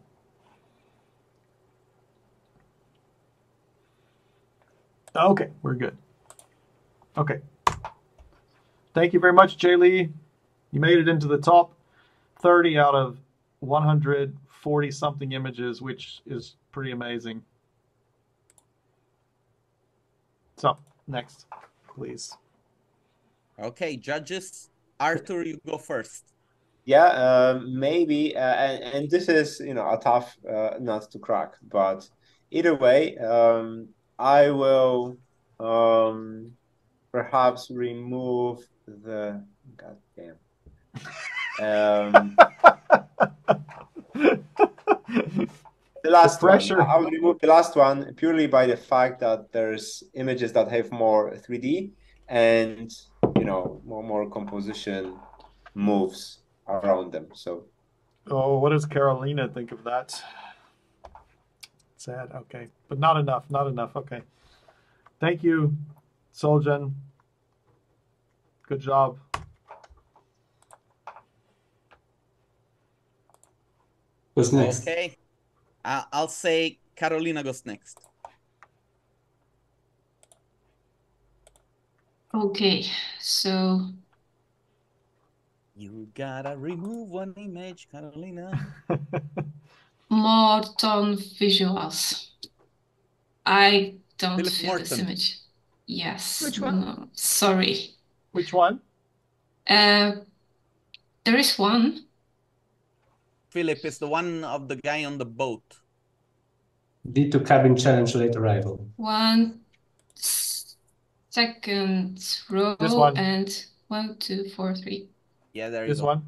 Okay, we're good. Okay. Thank you very much, Jay Lee. You made it into the top 30 out of 140 something images, which is pretty amazing. So, next, please. Okay, judges. Artur, you go first. Yeah, um, maybe, uh, and, and this is, you know, a tough uh, nut to crack, but either way, um, I will um, perhaps remove the, God damn. Um, the last pressure. one. I will remove the last one purely by the fact that there's images that have more 3D and, you know, more, more composition moves around them. So Oh, what does Karolina think of that? Sad. Okay, but not enough. Not enough. Okay. Thank you, Soljan. Good job. Who's next? Okay. I'll say Karolina goes next. Okay, so You gotta remove one image, Karolina. Morton visuals. I don't Philip feel this image. Yes. Which one? no, sorry. Which one? Uh, there is one. Philip is the one of the guy on the boat. D2 cabin challenge late arrival. One second row This one. and one, two, four, three. Yeah, there you go. one?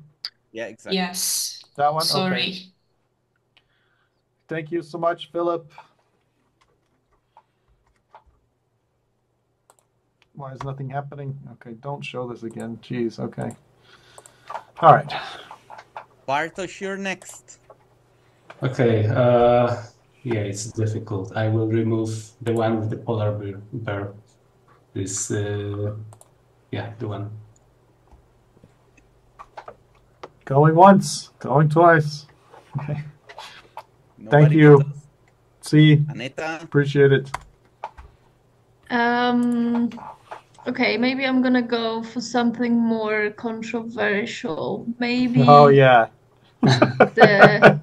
Yeah, exactly. Yes. That one? Okay. Sorry. Thank you so much, Philip. Why is nothing happening? Okay, don't show this again. Jeez, okay. All right. Bartosz, you're next. Okay, uh, yeah, it's difficult. I will remove the one with the polar bear. bear. This, uh, yeah, the one. Going once, going twice. Okay. Nobody you. but. See, Aneta, appreciate it. Um, okay, maybe I'm gonna go for something more controversial. Maybe Oh, yeah. the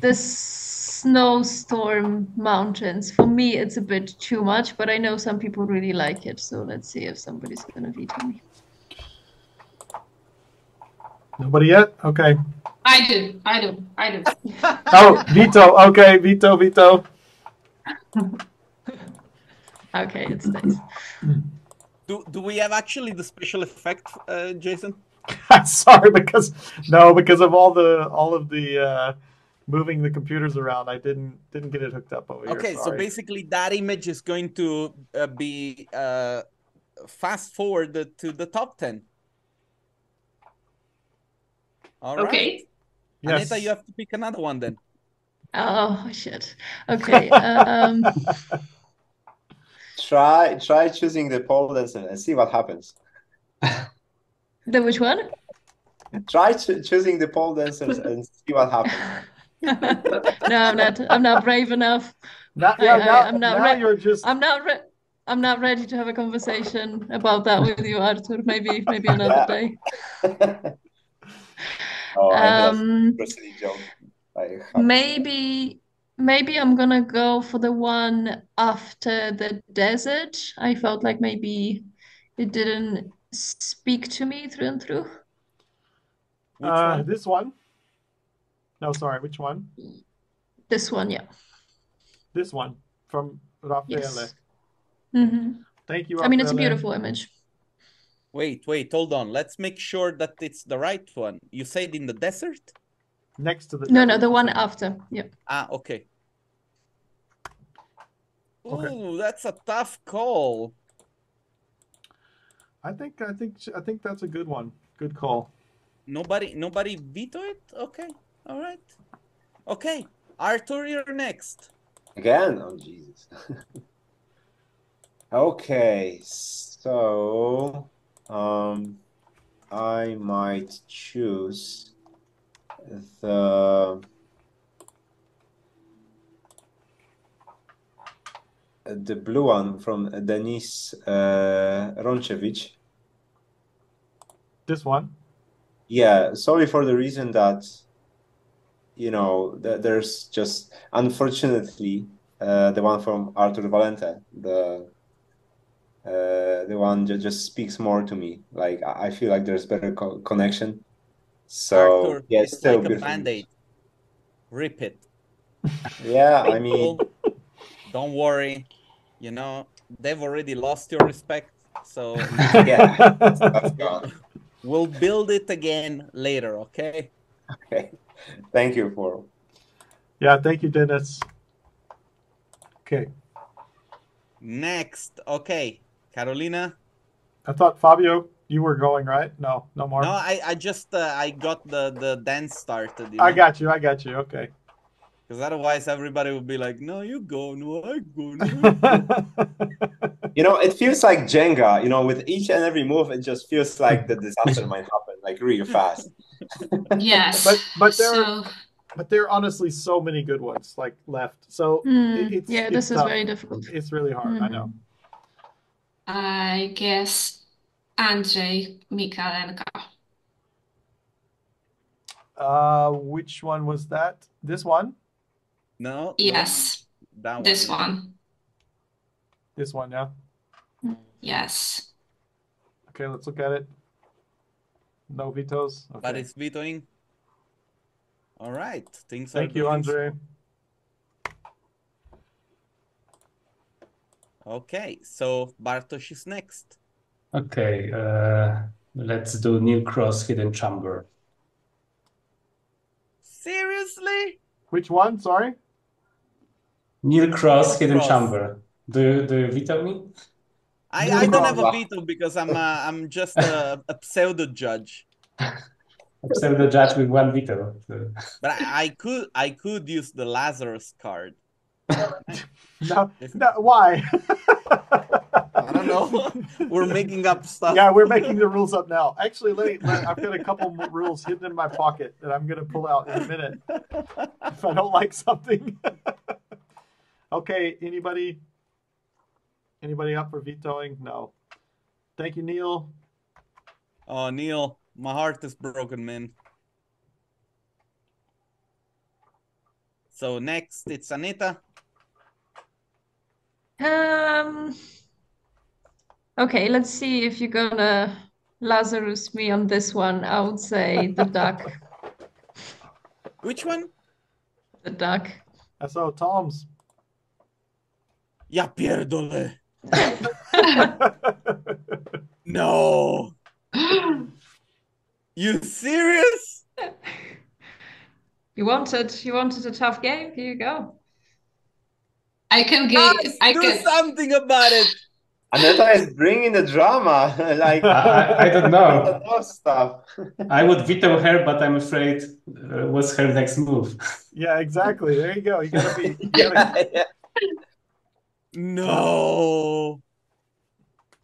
the snowstorm mountains. For me, it's a bit too much, but I know some people really like it. So let's see if somebody's gonna veto me. Nobody yet? Okay. I do. I do. I do. Oh, veto. Okay, veto, veto. Okay, it's nice. do do we have actually the special effect, uh, Jason? Sorry, because no, because of all the all of the uh, moving the computers around, I didn't didn't get it hooked up over here. Okay, so basically that image is going to uh, be uh, fast forwarded to the top 10. All right. Okay. yes. Aneta, you have to pick another one then. Oh shit. Okay. Um, try try choosing the pole dancer and see what happens. The which one? Try ch- choosing the pole dancers and see what happens. no, I'm not. I'm not brave enough. Now, yeah, I- now, I'm not now you're just I'm not. I'm not ready to have a conversation about that with you, Artur. Maybe, maybe another day. oh, Um, That's a silly joke. I have- maybe, maybe I'm gonna go for the one after the desert. I felt like maybe it didn't speak to me through and through. Which uh, one? this one. No, sorry, which one? This one, yeah. This one from Raffaele. Yes. hmm Thank you, I mean, it's a beautiful image. Wait, wait, hold on. Let's make sure that it's the right one. You said in the desert? Next to the No, no, the one after. Yeah. Ah, okay. Okay. Ooh, that's a tough call. I think I think I think that's a good one. Good call. Nobody, nobody veto it. Okay, all right. Okay, Artur, you're next. Again? Oh, Jesus. Okay, so um, I might choose the the blue one from Denis uh, Ronchevich. This one. Yeah, solely for the reason that, you know, that there's just unfortunately uh, the one from Arthur Valente, the uh, the one that just speaks more to me. Like I I feel like there's better co connection. So Arthur, yeah, it's still like a beautiful. band-aid. Rip it. Yeah, I mean, don't worry. You know, they've already lost your respect. So yeah, that's gone. we'll build it again later, okay? Okay, thank you for. Yeah, thank you, Dennis. Okay. Next, okay. Karolina. I thought Fabio, you were going right. No, no more. No, I, I just uh, I got the the dance started. You know? I got you. I got you. Okay. Because otherwise everybody would be like, no, you go, no, I go, no. you go." You know, it feels like Jenga. You know, with each and every move, it just feels like the disaster might happen like real fast. Yes. but but there are, So but there are honestly so many good ones like left. So Hmm, it- it's yeah, it's this is very difficult. It's really hard. I know. I guess Andrzej Mikalenka. Uh, which one was that? This one? No, no, Yes, that one. this one. This one, yeah. Yes. Okay, let's look at it. No vetoes. But Okay. it's vetoing. All right, things are Thank you, going Andre. Okay, so Bartosz is next. Okay, uh, let's do Neil Cross Hidden Chamber. Seriously? Which one? Sorry. Neil Cross Hidden Cross. Chamber. Do you, do you veto me? I, I don't have a problem. veto because I'm uh, I'm just a, a pseudo judge. I'm the judge with one veto. so- But I, I could I could use the Lazarus card. No, no. Why? I don't know. We're making up stuff. Yeah, we're making the rules up now. Actually, let me. Let, I've got a couple more rules hidden in my pocket that I'm going to pull out in a minute if I don't like something. okay, anybody? Anybody up for vetoing? No. Thank you, Neil. Oh, Neil, my heart is broken, man. So next, it's Aneta. Um, okay, let's see if you're gonna Lazarus me on this one. I would say the duck. Which one? The duck. So Tom's. Ya pierdole. No. You serious? You wanted you wanted a tough game? Here you go. I can give Guys, I do can something about it. Aneta is bringing the drama. like I, I, I don't know. know stuff. I would veto her, but I'm afraid uh, what's her next move? yeah, exactly. There you go. You gotta be. You gotta, yeah, yeah. No.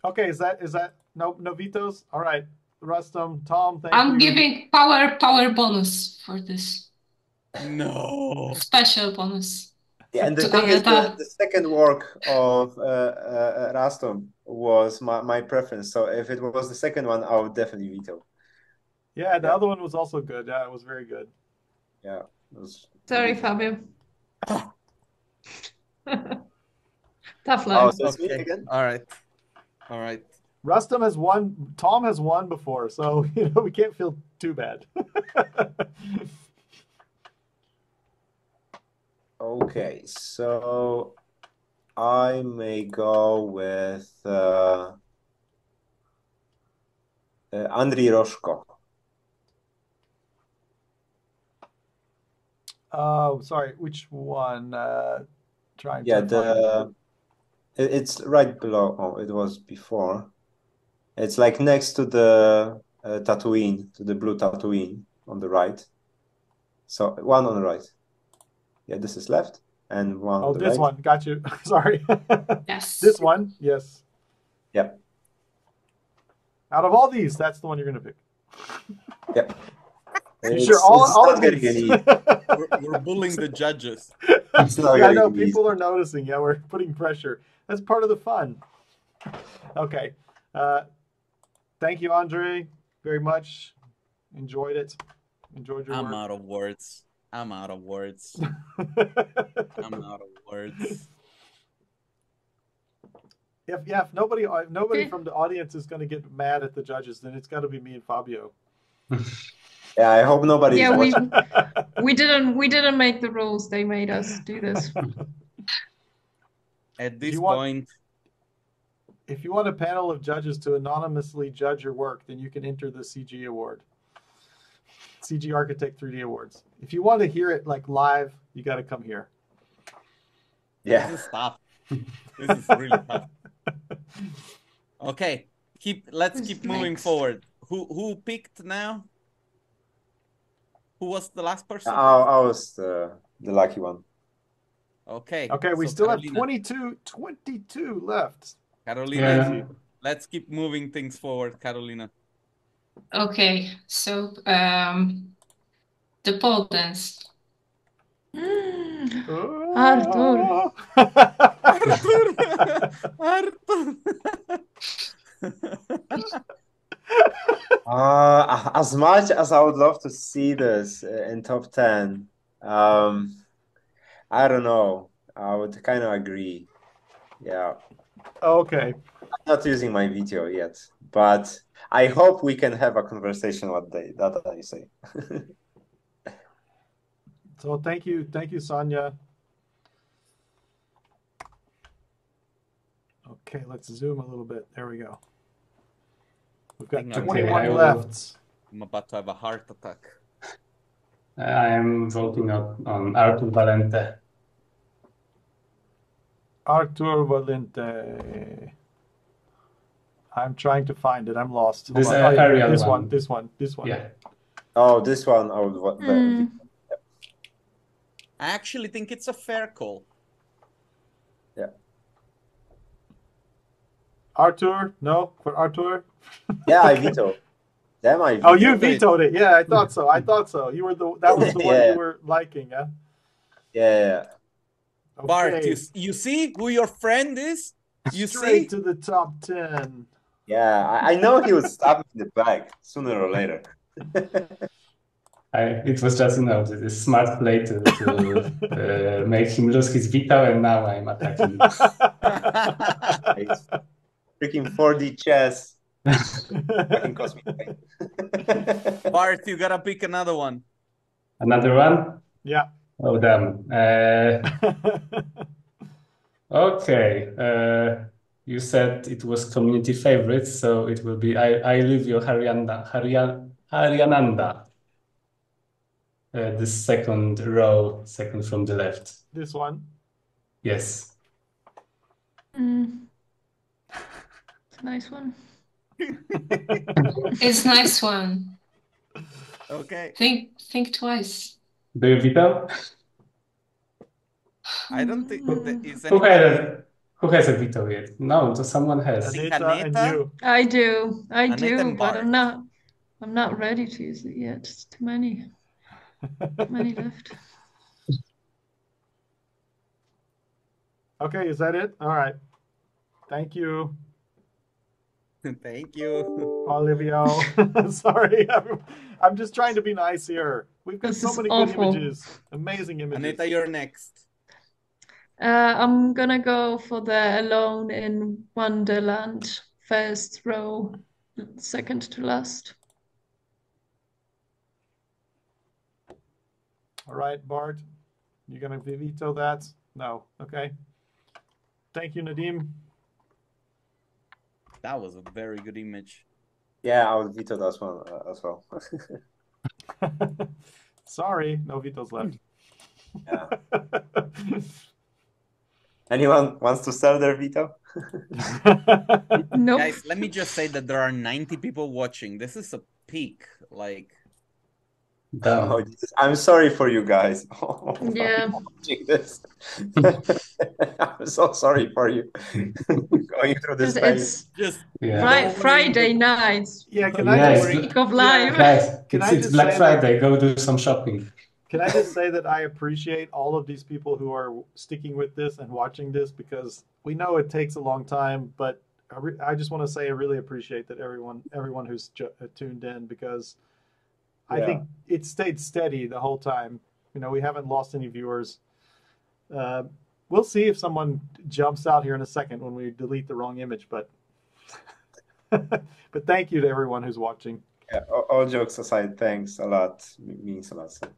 Okay, is that is that no no vetoes? All right, Rustum, Tom, thank you. I'm you. giving power power bonus for this No. special bonus. Yeah, and the thing is, the, the second work of uh, uh, Rastom was my, my preference. So if it was the second one, I would definitely veto. Yeah, the Yeah. other one was also good. Yeah, it was very good. Yeah, it was Sorry, Fabio. Tough Oh, so Okay. again? All right. All right. Rustum has won. Tom has won before, so you know we can't feel too bad. Okay, so I may go with uh, uh, Andriy Roshko. Oh, sorry, which one? Uh, trying Yeah, the it- it's right below. Oh, it was before. It's like next to the uh, Tatooine, to the blue Tatooine on the right. So one on the right. Yeah, this is left, and one Oh, on the this right. one. Got you. Sorry. Yes. This one. Yes. Yep. Out of all these, that's the one you're gonna pick. Yep. You It's- sure? All, all not of getting these. any- We're, we're bullying the judges. Yeah, I know any people are noticing. Yeah, we're putting pressure. That's part of the fun. Okay. Uh, thank you, Andre, very much. Enjoyed it. Enjoyed your I'm work. out of words. I'm out of words. I'm out of words. if yeah, if nobody, uh, if nobody from the audience is going to get mad at the judges, then it's got to be me and Fabio. Yeah, I hope nobody. Yeah, we we didn't we didn't make the rules. They made us do this. At this want- point, if you want a panel of judges to anonymously judge your work, then you can enter the CG award. CG Architect 3D Awards. If you want to hear it like live, you got to come here. Yeah. this is tough. This is really tough. Okay, keep. Let's Who's keep moving next? forward. Who who picked now? Who was the last person? I, I was the, the lucky one. Okay. Okay, we so still have Karolina. 22, 22 left. Karolina, Yeah. let's keep moving things forward, Karolina. Okay, so um, the pole dance. Arthur. Arthur. Uh, as much as I would love to see this uh, in top 10, um, I don't know. I would kind of agree. Yeah. okay. I'm not using my veto yet, but I hope we can have a conversation what day. That I say. So thank you, thank you, Sonia. Okay, let's zoom a little bit. There we go. We've got Okay, 21 I will- left. I'm about to have a heart attack. I am voting on, on Artur Valente. Artur Valente. I'm trying to find it. I'm lost. Hold This on. Oh, yeah, this one. one. this one, this one. Yeah. Oh, this one I would vote. Hmm. I actually think it's a fair call. Yeah. Artur? No, for Artur? Yeah, I veto. Damn, I Oh, you vetoed it. Yeah, I thought so. I thought so. You were the that was the one Yeah. you were liking, huh? Yeah, yeah. Bart, you, you see who your friend is? You Straight see? to the top ten. Yeah, I, I know he would stab me in the back sooner or later. I, it was just, you know, the, the smart play to, to uh, make him lose his veto, and now I'm attacking. It's freaking 4D chess. Fucking cost me pain. Bart, you gotta pick another one. Another one? yeah. Oh, damn. Uh, okay. Uh, you said it was community favorite, so it will be I, I Live Your Haryana, Haryan, Haryananda. Uh, the second row, second from the left. this one. Yes. Mm. It's a nice one. It's nice one. Okay. Think think twice. Do you veto? I don't think that is Who had anybody. it? Who has a veto yet? No, so someone has. think Aneta and Aneta? you. I do, I Annette do, but I'm not, I'm not ready to use it yet. It's too many, too many left. Okay, is that it? All right. Thank you, Thank you. Olivia. Sorry, I'm, I'm just trying to be nice here. We've got This so many awful. good images, amazing images. Aneta, you're next. Uh, I'm gonna go for the Alone in Wonderland first row, second to last. All right, Bart, you're gonna veto that? No. Okay. Thank you, Nadim. That was a very good image. Yeah, I would veto that one uh, as well. Sorry, no vetoes left. Yeah. Anyone wants to sell their veto? Nope. Guys, let me just say that there are 90 people watching. This is a peak. Like, oh, Damn. Oh, I'm sorry for you guys. Yeah. Watching this. I'm so sorry for you going through this It's, it's just Yeah. Fri- Friday nights, yeah, can Yeah, I just it's- week of live. Guys, Can it's, I it's Black say that- Friday. Go do some shopping. Can I just say that I appreciate all of these people who are sticking with this and watching this because we know it takes a long time, but I, re- I just want to say I really appreciate that everyone everyone who's ju- uh, tuned in because I Yeah. think it stayed steady the whole time. You know, we haven't lost any viewers. Uh, we'll see if someone jumps out here in a second when we delete the wrong image, but but thank you to everyone who's watching. Yeah, all, all jokes aside, thanks a lot. It means a lot. So-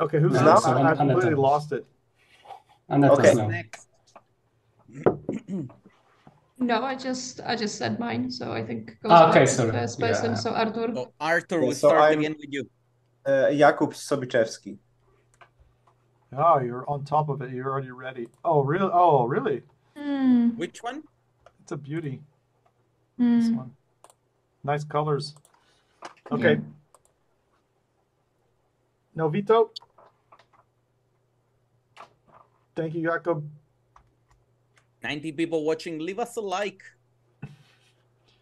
Okay, who's No, now? I, I completely Anna- lost it. And Okay. us No, I just I just said mine, so I think goes Ah, okay, to the sorry. first person. Yeah. So Artur. So, Artur, Yeah, we so start I'm- again with you. Uh, Jakub Sobiczewski. Oh, you're on top of it. You're already ready. Oh, really? Oh, really? Hmm. Which one? It's a beauty. This Hmm. one. Nice colors. Okay. Yeah. No veto. Thank you, Jakob. 90 people watching. Leave us a like.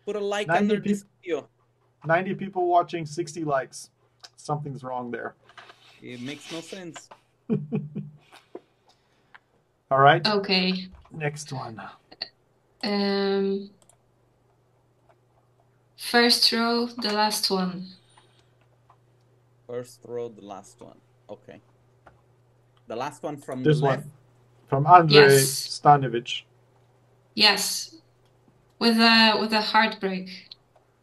Put a like 90 under this video. 90 people watching, 60 likes. Something's wrong there. It makes no sense. All right. Okay. Next one. Um, first row, the last one. First row, the last one. Okay. The last one from This left. one. From Andrei Yes. Stanovic. Yes, with a with a heartbreak,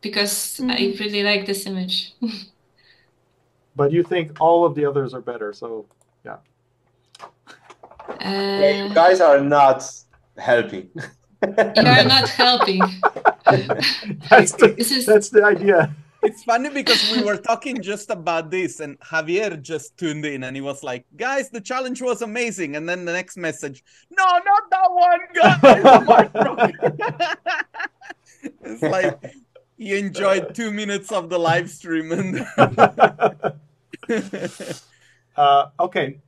because I really like this image. But you think all of the others are better. So, Yeah, Uh, you guys are not helping. you are not helping. that's the, This is that's the idea. It's funny because we were talking just about this, and Javier just tuned in and he was like, Guys, the challenge was amazing. And then the next message, No, not that one, guys. it's like he enjoyed two minutes of the live stream and Uh, okay.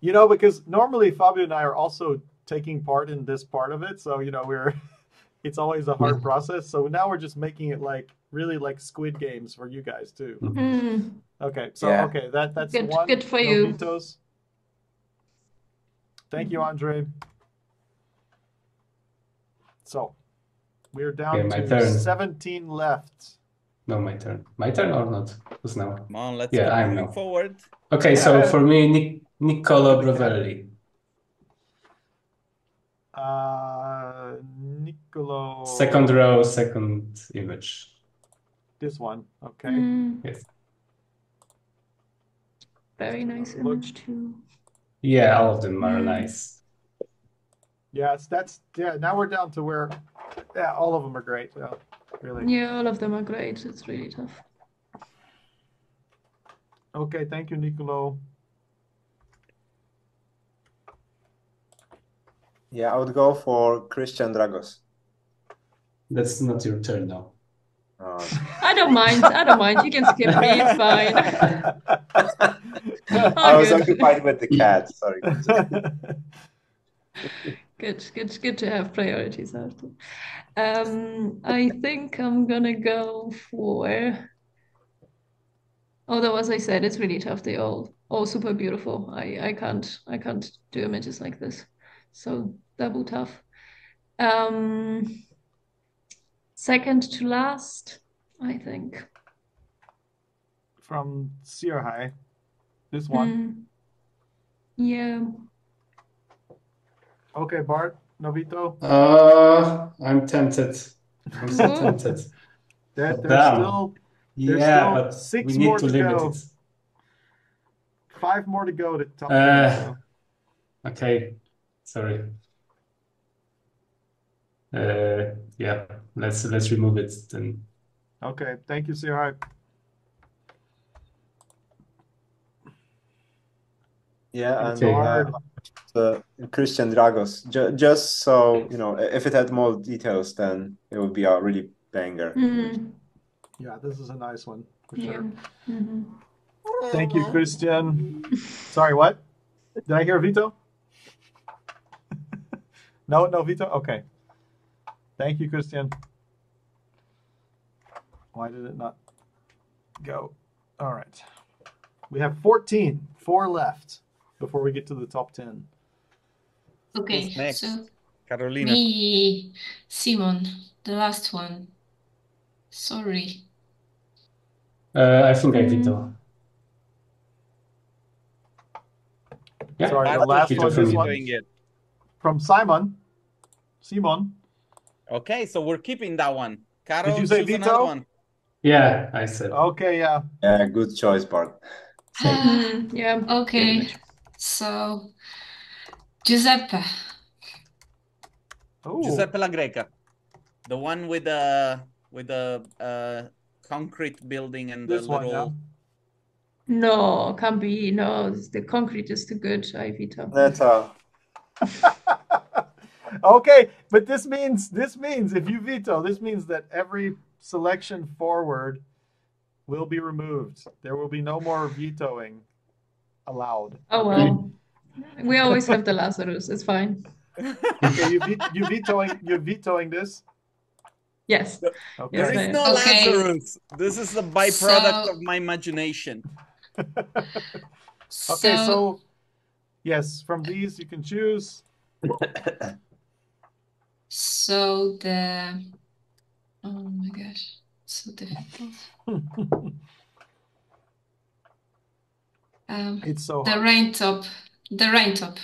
You know, because normally Fabio and I are also taking part in this part of it, so you know we're it's always a hard process. So now we're just making it like really like Squid Games for you guys too. Hmm. Okay, so Yeah. okay, that that's Good- one. good for no you. Vetoes. Thank you, Andre. So we're down Okay, my to turn. 17 left. No, my turn. My turn or not? Who's now? Come on, let's Yeah, keep I'm now. forward. Okay, so for me, Nic- Niccolo Brovelli. Uh, Nicolo. Second row, second image. This one. Okay. Hmm. Yes. Very nice Look. image too. Yeah, all of them are Mm. nice. Yes, that's yeah. Now we're down to where, yeah, all of them are great. Yeah, really. Yeah, all of them are great. It's really tough. Okay, thank you, Nicolo. Yeah, I would go for Christian Dragos. That's not your turn now. Uh, I don't mind. I don't mind. You can skip me. It's fine. I was good. occupied with the cat. Sorry. Good, good, good to have priorities after. Um, I think I'm gonna go for. Although, as I said, it's really tough. They all all super beautiful. I I can't I can't do images like this, so double tough. Um, second to last, I think. From Sierhai. This one. Hmm. Yeah. Okay, Bart, Novito. Uh, I'm tempted. I'm so tempted. There, there's damn. still There's Yeah, still but six we need more to to limit go. it. five more to go to top Uh, Okay, sorry. Uh, yeah, let's let's remove it then. Okay, thank you, Sierhai. Yeah, and Okay. uh, the Christian Dragos. Ju just so you know, if it had more details, then it would be a really banger. Hmm. Yeah, this is a nice one for Yeah. sure. Mhm. Thank you, Christian. Sorry, what? Did I hear veto? no, no, veto? Okay. Thank you, Christian. Why did it not go? All right. We have 14, four left before we get to the top 10. Okay, Who's next? so Karolina. me, Simon, the last one. Sorry. Uh, I think I Mm. veto. Yeah, Sorry, the last one, from this me. one doing it. from Simon. Simon. Okay, so we're keeping that one. Caro, you say choose veto? one. Yeah, I said. Okay, yeah. Yeah, good choice, Bart. Yeah. Okay, so Giuseppe. Oh, Giuseppe La Greca, the one with the with the uh, concrete building and the this one, yeah. No, can't be. No, the concrete is too good. I veto. That's uh, okay, but this means this means if you veto, this means that every selection forward will be removed. There will be no more vetoing allowed. Oh well. We always have the Lazarus. It's fine. Okay, you ve- you vetoing you're vetoing this. Yes. Okay. There Yes, is I- no Okay. Lazarus. This is the byproduct So- of my imagination. Okay, So, so yes, from these you can choose. so the, oh my gosh, so difficult. Um, It's so the hard. rain top, the rain top.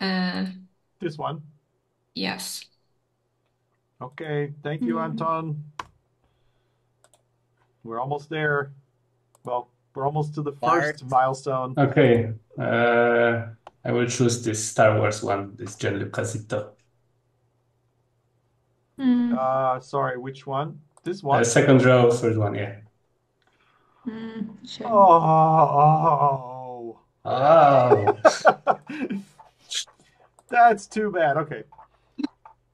Uh, This one. yes. Okay, thank you, Hmm. Anton. We're almost there. Well, we're almost to the first Bart. milestone. Okay, uh, I will choose this Star Wars one, this Gianluca Zito. Hmm. Uh, sorry, which one? This Uh, one. second row, third one, yeah. Hmm. Shame. Oh, Oh, that's too bad. Okay,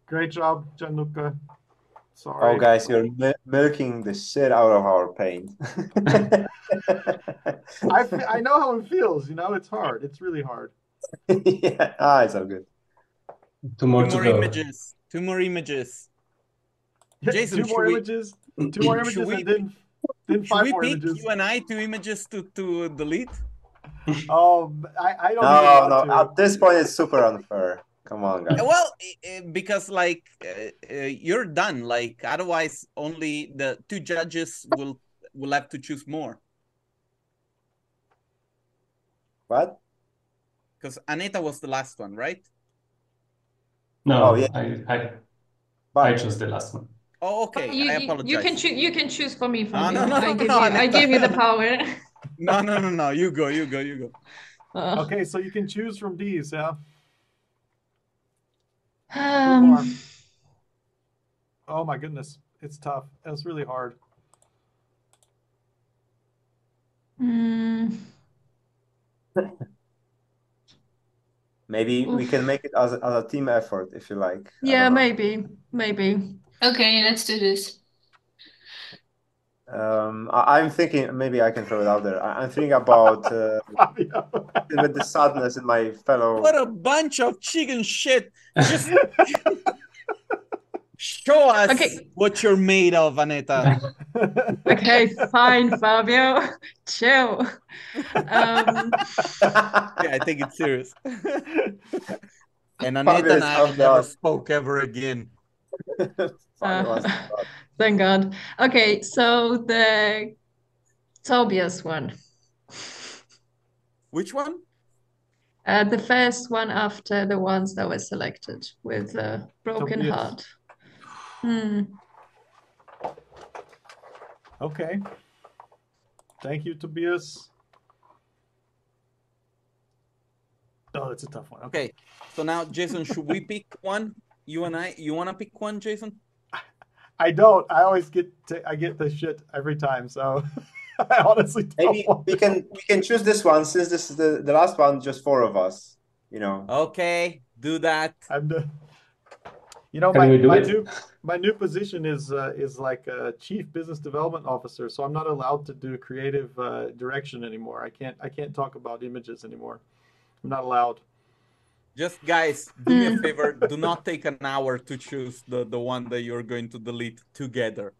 great job, Gianluca. Sorry. oh, guys, you're milking the shit out of our paint. I, I know how it feels. You know, it's hard. It's really hard. yeah, ah, it's all good. two more Two to more go. images. Two more images. Jason, two more we- images. Two more images, we- and then then Should five we more pick images. you and I two images to to delete? Oh, I, I don't No, even want no, to. at this point, it's super unfair. Come on, guys. Well, i- i- because like uh, uh, you're done. Like otherwise, only the two judges will will have to choose more. What? Because Aneta was the last one, right? No, Oh, yeah. I, I, I chose the last one. Oh, okay. You, I apologize. you can choose. You can choose for me. No, Fabio. no, no, I no, give no, you. I Aneta. give you the power. No, no, no, no. You go. You go. You go. Uh, Okay, so you can choose from these, yeah. Um. Oh my goodness, it's tough. It's really hard. mm, maybe we can make it as a, as a team effort if you like. Yeah, maybe, maybe. Okay, let's do this. Um, I, I'm thinking maybe I can throw it out there. I, I'm thinking about uh, Fabio. with the sadness in my fellow. What a bunch of chicken shit! Just show us Okay. what you're made of, Aneta. Okay, fine, Fabio. Chill. Um, yeah, I think it's serious. And Fabio Aneta and I calmed never spoke ever again. Fine, Uh, thank God. Okay, so the Tobias one. Which one? Uh, the first one after the ones that were selected with a broken Tobias. heart. Hmm. okay. Thank you, Tobias. Oh, that's a tough one. Okay. Okay, so now Jason, should we pick one? You and I. You want to pick one, Jason? I don't. I always get to, I get the shit every time. So I honestly don't Maybe want we to. can we can choose this one since this is the, the last one, just four of us. You know. Okay, do that. I'm the, you know, Can my, my it? new my new position is uh, is like a chief business development officer. So I'm not allowed to do creative uh, direction anymore. I can't I can't talk about images anymore. I'm not allowed. Just guys, do me a Mm. favor. Do not take an hour to choose the the one that you're going to delete together.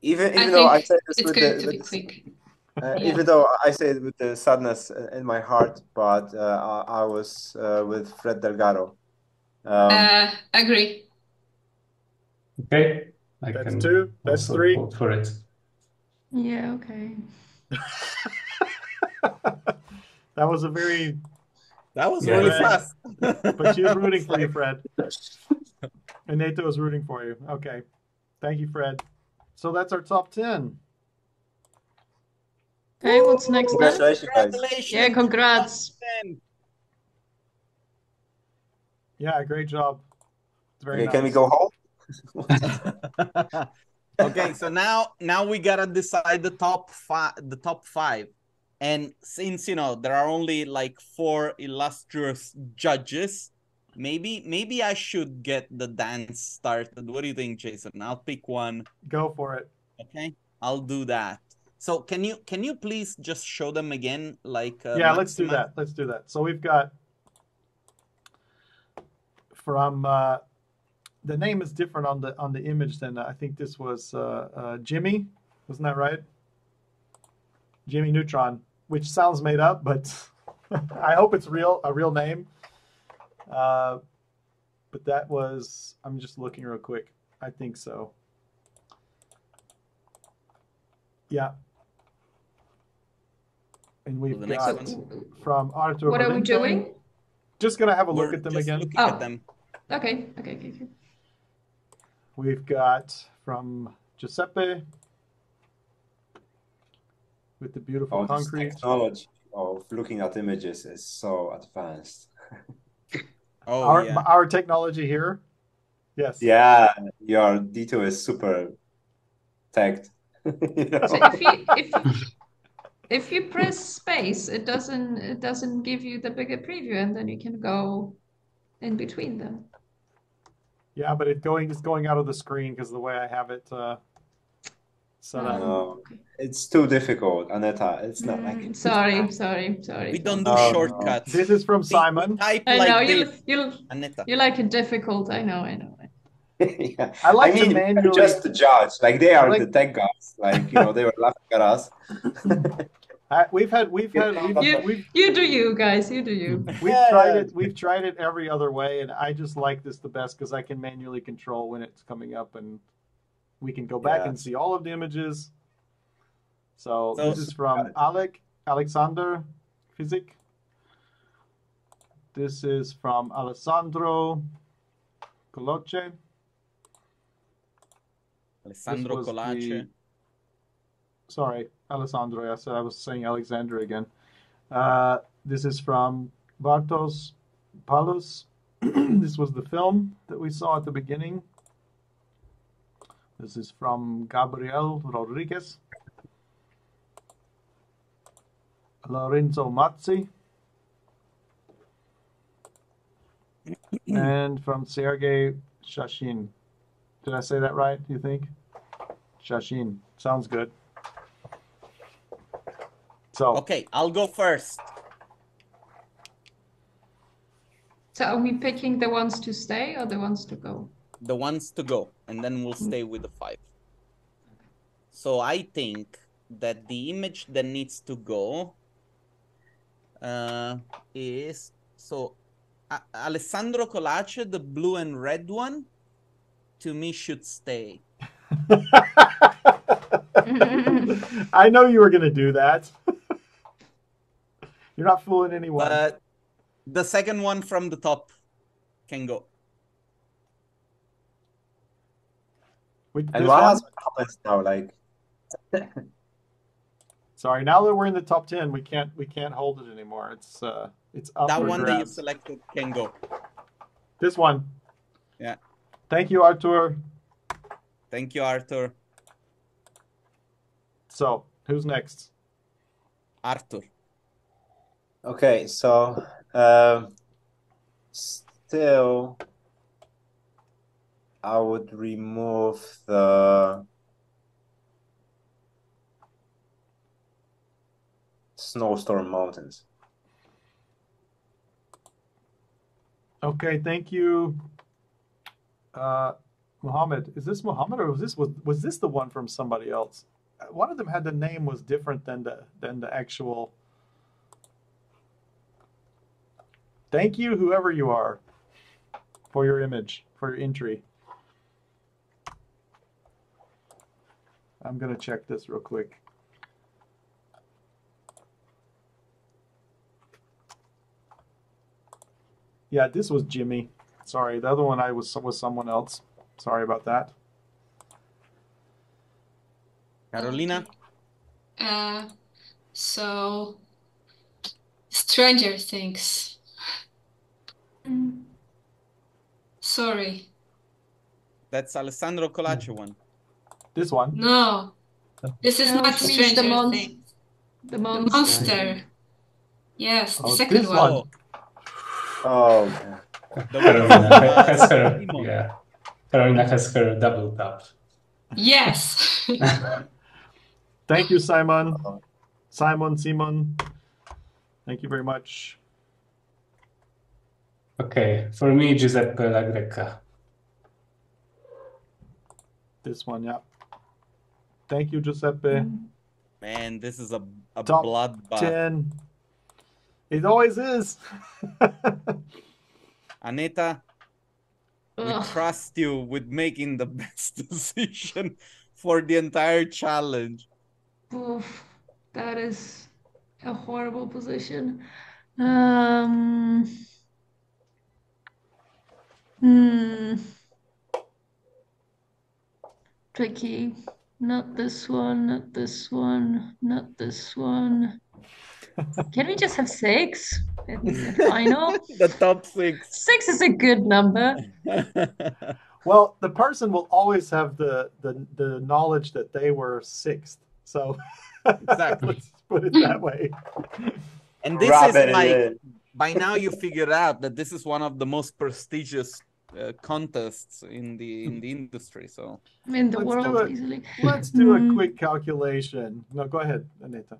Even I though I think say this it's with good the, to be with- quick. uh, Yeah. even though I say it with the sadness in my heart, but uh, I, I was uh, with Fred Delgado. Um, Uh, agree. Okay, I That's can two. That's three. for it. Yeah, okay. that was a very That was Yeah. really Yeah. fast. but she was rooting for you, Fred. And Nato was rooting for you. Okay. Thank you, Fred. So that's our top ten. Okay, what's next congratulations, guys. Congratulations. Yeah, congrats. Yeah, great job. It's very Okay, can we go home? okay, so now now we gotta decide the top five. The top five, and since you know there are only like four illustrious judges, maybe maybe I should get the dance started. What do you think, Jason? I'll pick one. Go for it. Okay, I'll do that. So can you can you please just show them again? Like uh, yeah, let's do that. Let's do that. So we've got from uh, the name is different on the on the image than I think this was uh, uh, Jimmy, wasn't that right? Jimmy Neutron, which sounds made up, but I hope it's real, a real name. Uh, but that was I'm just looking real quick. I think so. Yeah. And we've the got one. from Arthur. What are we doing? Just gonna have a look We're at them just again. Looking Oh. at them. Okay, okay, okay, okay. We've got from Giuseppe with the beautiful Oh, this concrete. technology of looking at images is so advanced. Oh our yeah. our technology here. Yes. Yeah, your D2 is super tagged. You know? So if you if if you press space, it doesn't it doesn't give you the bigger preview, and then you can go in between them. Yeah, but it going it's going out of the screen because the way I have it uh, set up. No, it's too difficult, Aneta. It's not like Mm, sorry, sorry, sorry. We don't do Oh, no. shortcuts. This is from We- we Simon. Type I like know you you Aneta. you like it difficult. I know, I know. yeah. I like I mean, to manually. just to judge, like they are like- the tech guys. Like you know, they were laughing at us. I, we've had we've had we've, You- we've You do you guys, you do you. We've Yeah. tried it. We've tried it every other way, and I just like this the best because I can manually control when it's coming up, and we can go back Yeah. and see all of the images. So, So- this is from Alec Alexander Physic. This is from Alessandro Coloce. Alessandro Colace. the- Sorry, Alessandro. I said I was saying Alexander again. Uh, this is from Bartos Palos. this was the film that we saw at the beginning. This is from Gabriel Rodriguez. Lorenzo Mazzi. and from Sergei Shashin. Did I say that right, do you think? Shashin. Sounds good. So Okay, I'll go first. So are we picking the ones to stay or the ones to go? The ones to go, and then we'll stay with the five. So I think that the image that needs to go uh, is so A- Alessandro Colace, the blue and red one, to me should stay. I know you were gonna do that. You're not fooling anyone. But the second one from the top can go. We- And there's what one- has happens now? Like, Sorry, now that we're in the top ten, we can't we can't hold it anymore. It's uh it's up That for one that you selected can go. This one. Yeah. Thank you, Arthur. Thank you, Arthur. So, who's next? Artur. okay, so um, still, I would remove the snowstorm mountains. Okay, thank you. Uh Mohammed. Is this Muhammad or was this was was this the one from somebody else? One of them had the name was different than the than the actual Thank you, whoever you are, for your image, for your entry. I'm gonna check this real quick. Yeah, this was Jimmy. Sorry, the other one I was was someone else. Sorry about that. Karolina. Uh, so Stranger Things. Sorry. That's Alessandro Colace one. This one. No. This is No, not she means the Stranger mon- Things. The The monster. monster. Yes, the Oh, second this one. one. Oh, man. The Karolina has her, yeah. Karolina has her double tap. Yes. Thank you, Simon. Uh-huh. Simon, Simon. Thank you very much. Okay, for me, Giuseppe La Greca. This one, yeah. Thank you, Giuseppe. Man, this is a, a Top bloodbath. 10. It always is. Aneta, we trust you with making the best decision for the entire challenge. Oof, that is a horrible position. Um, hmm. Tricky. Not this one, not this one, not this one. Can we just have six in the final? the top six. Six is a good number. well, the person will always have the, the, the knowledge that they were sixth. So Exactly. let's put it that way. and this Rub is like, by now you figured out that this is one of the most prestigious uh, contests in the in the industry. So In the Let's do world, easily. Let's do a Hmm. quick calculation. No, go ahead, Aneta.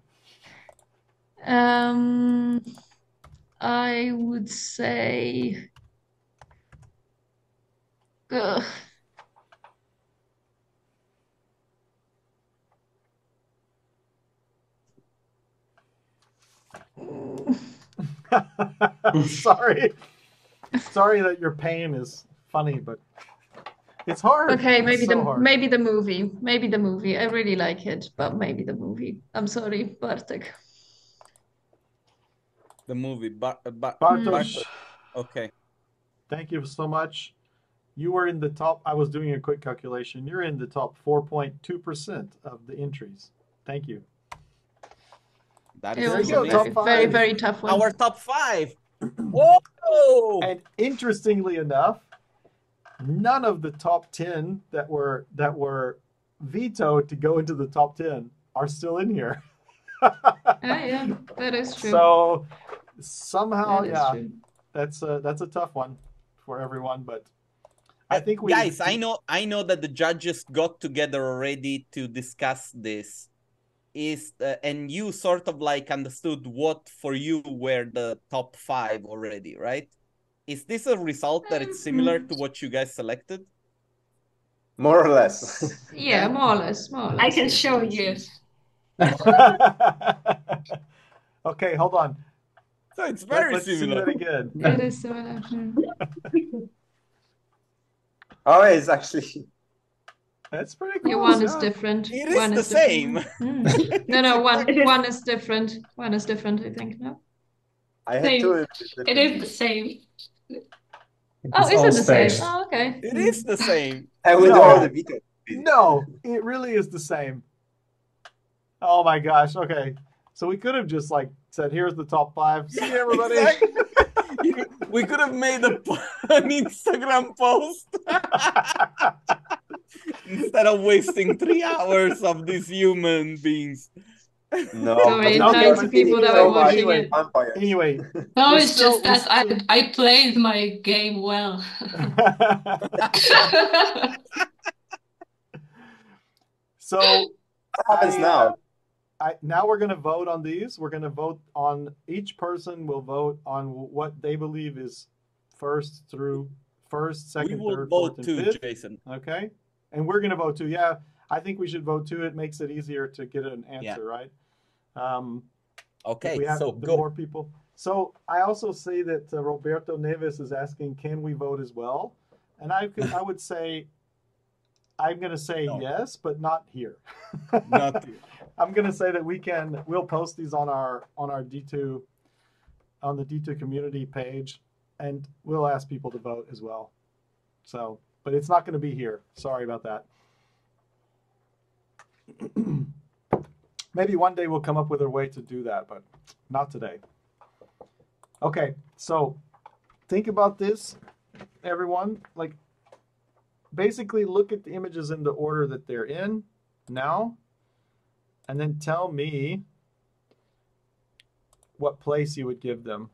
Um, I would say, ugh, Sorry. Sorry that your pain is funny, but it's hard. okay, maybe so the hard. maybe the movie, maybe the movie. I really like it, but maybe the movie. I'm sorry, Bartek. the movie, but uh, but Bartosz, okay. thank you so much. You were in the top. I was doing a quick calculation. You're in the top 4.2% of the entries. Thank you. That is It is was you go, a top very, very, very tough one. our top five. Whoa! And interestingly enough, none of the top 10 that were that were vetoed to go into the top 10 are still in here. Ah, yeah, that is true. So somehow, That is yeah, true. that's a that's a tough one for everyone. But I think we guys, I know I know that the judges got together already to discuss this. Is uh, and you sort of like understood what for you were the top five already, right? Is this a result that it's similar to what you guys selected? More or less. Yeah, more or less, more or less. I can show you. okay, hold on. So it's Let- very Let's see similar. that again. It is similar. oh, it's actually That's pretty cool. Your one is different. It is One the different. same. Mm. No, no, one one is different. One is different, I think. No. I had Same. two. images It is the same. Oh, is all it the same? Oh, okay. It is the same. I would No. all the beta. No, it really is the same. Oh my gosh. Okay. So we could have just like said, here's the top five. See everybody. Exactly. We could have made a, an Instagram post instead of wasting three hours of these human beings. No, Sorry, but no, you're to people that so were watching like it. vampires. anyway. No, it's still- just that still- I I played my game well. so What happens I, uh, now? I, now we're going to vote on these. We're going to vote on each person will vote on what they believe is first through first, We second, will third, vote fourth, and too, fifth. Jason. Okay. And we're going to vote too. Yeah, I think we should vote too. It makes it easier to get an answer, Yeah. right? Um, Okay, we have so the go. more people. So I also see that uh, Roberto Neves is asking, can we vote as well? And I could, I would say, I'm going to say No. yes, but not here. Not I'm going to say that we can. We'll post these on our on our D2 on the D2 community page, and we'll ask people to vote as well. So, but it's not going to be here. Sorry about that. Maybe one day we'll come up with a way to do that, but not today. Okay, so think about this, everyone. Like, basically, look at the images in the order that they're in now, and then tell me what place you would give them.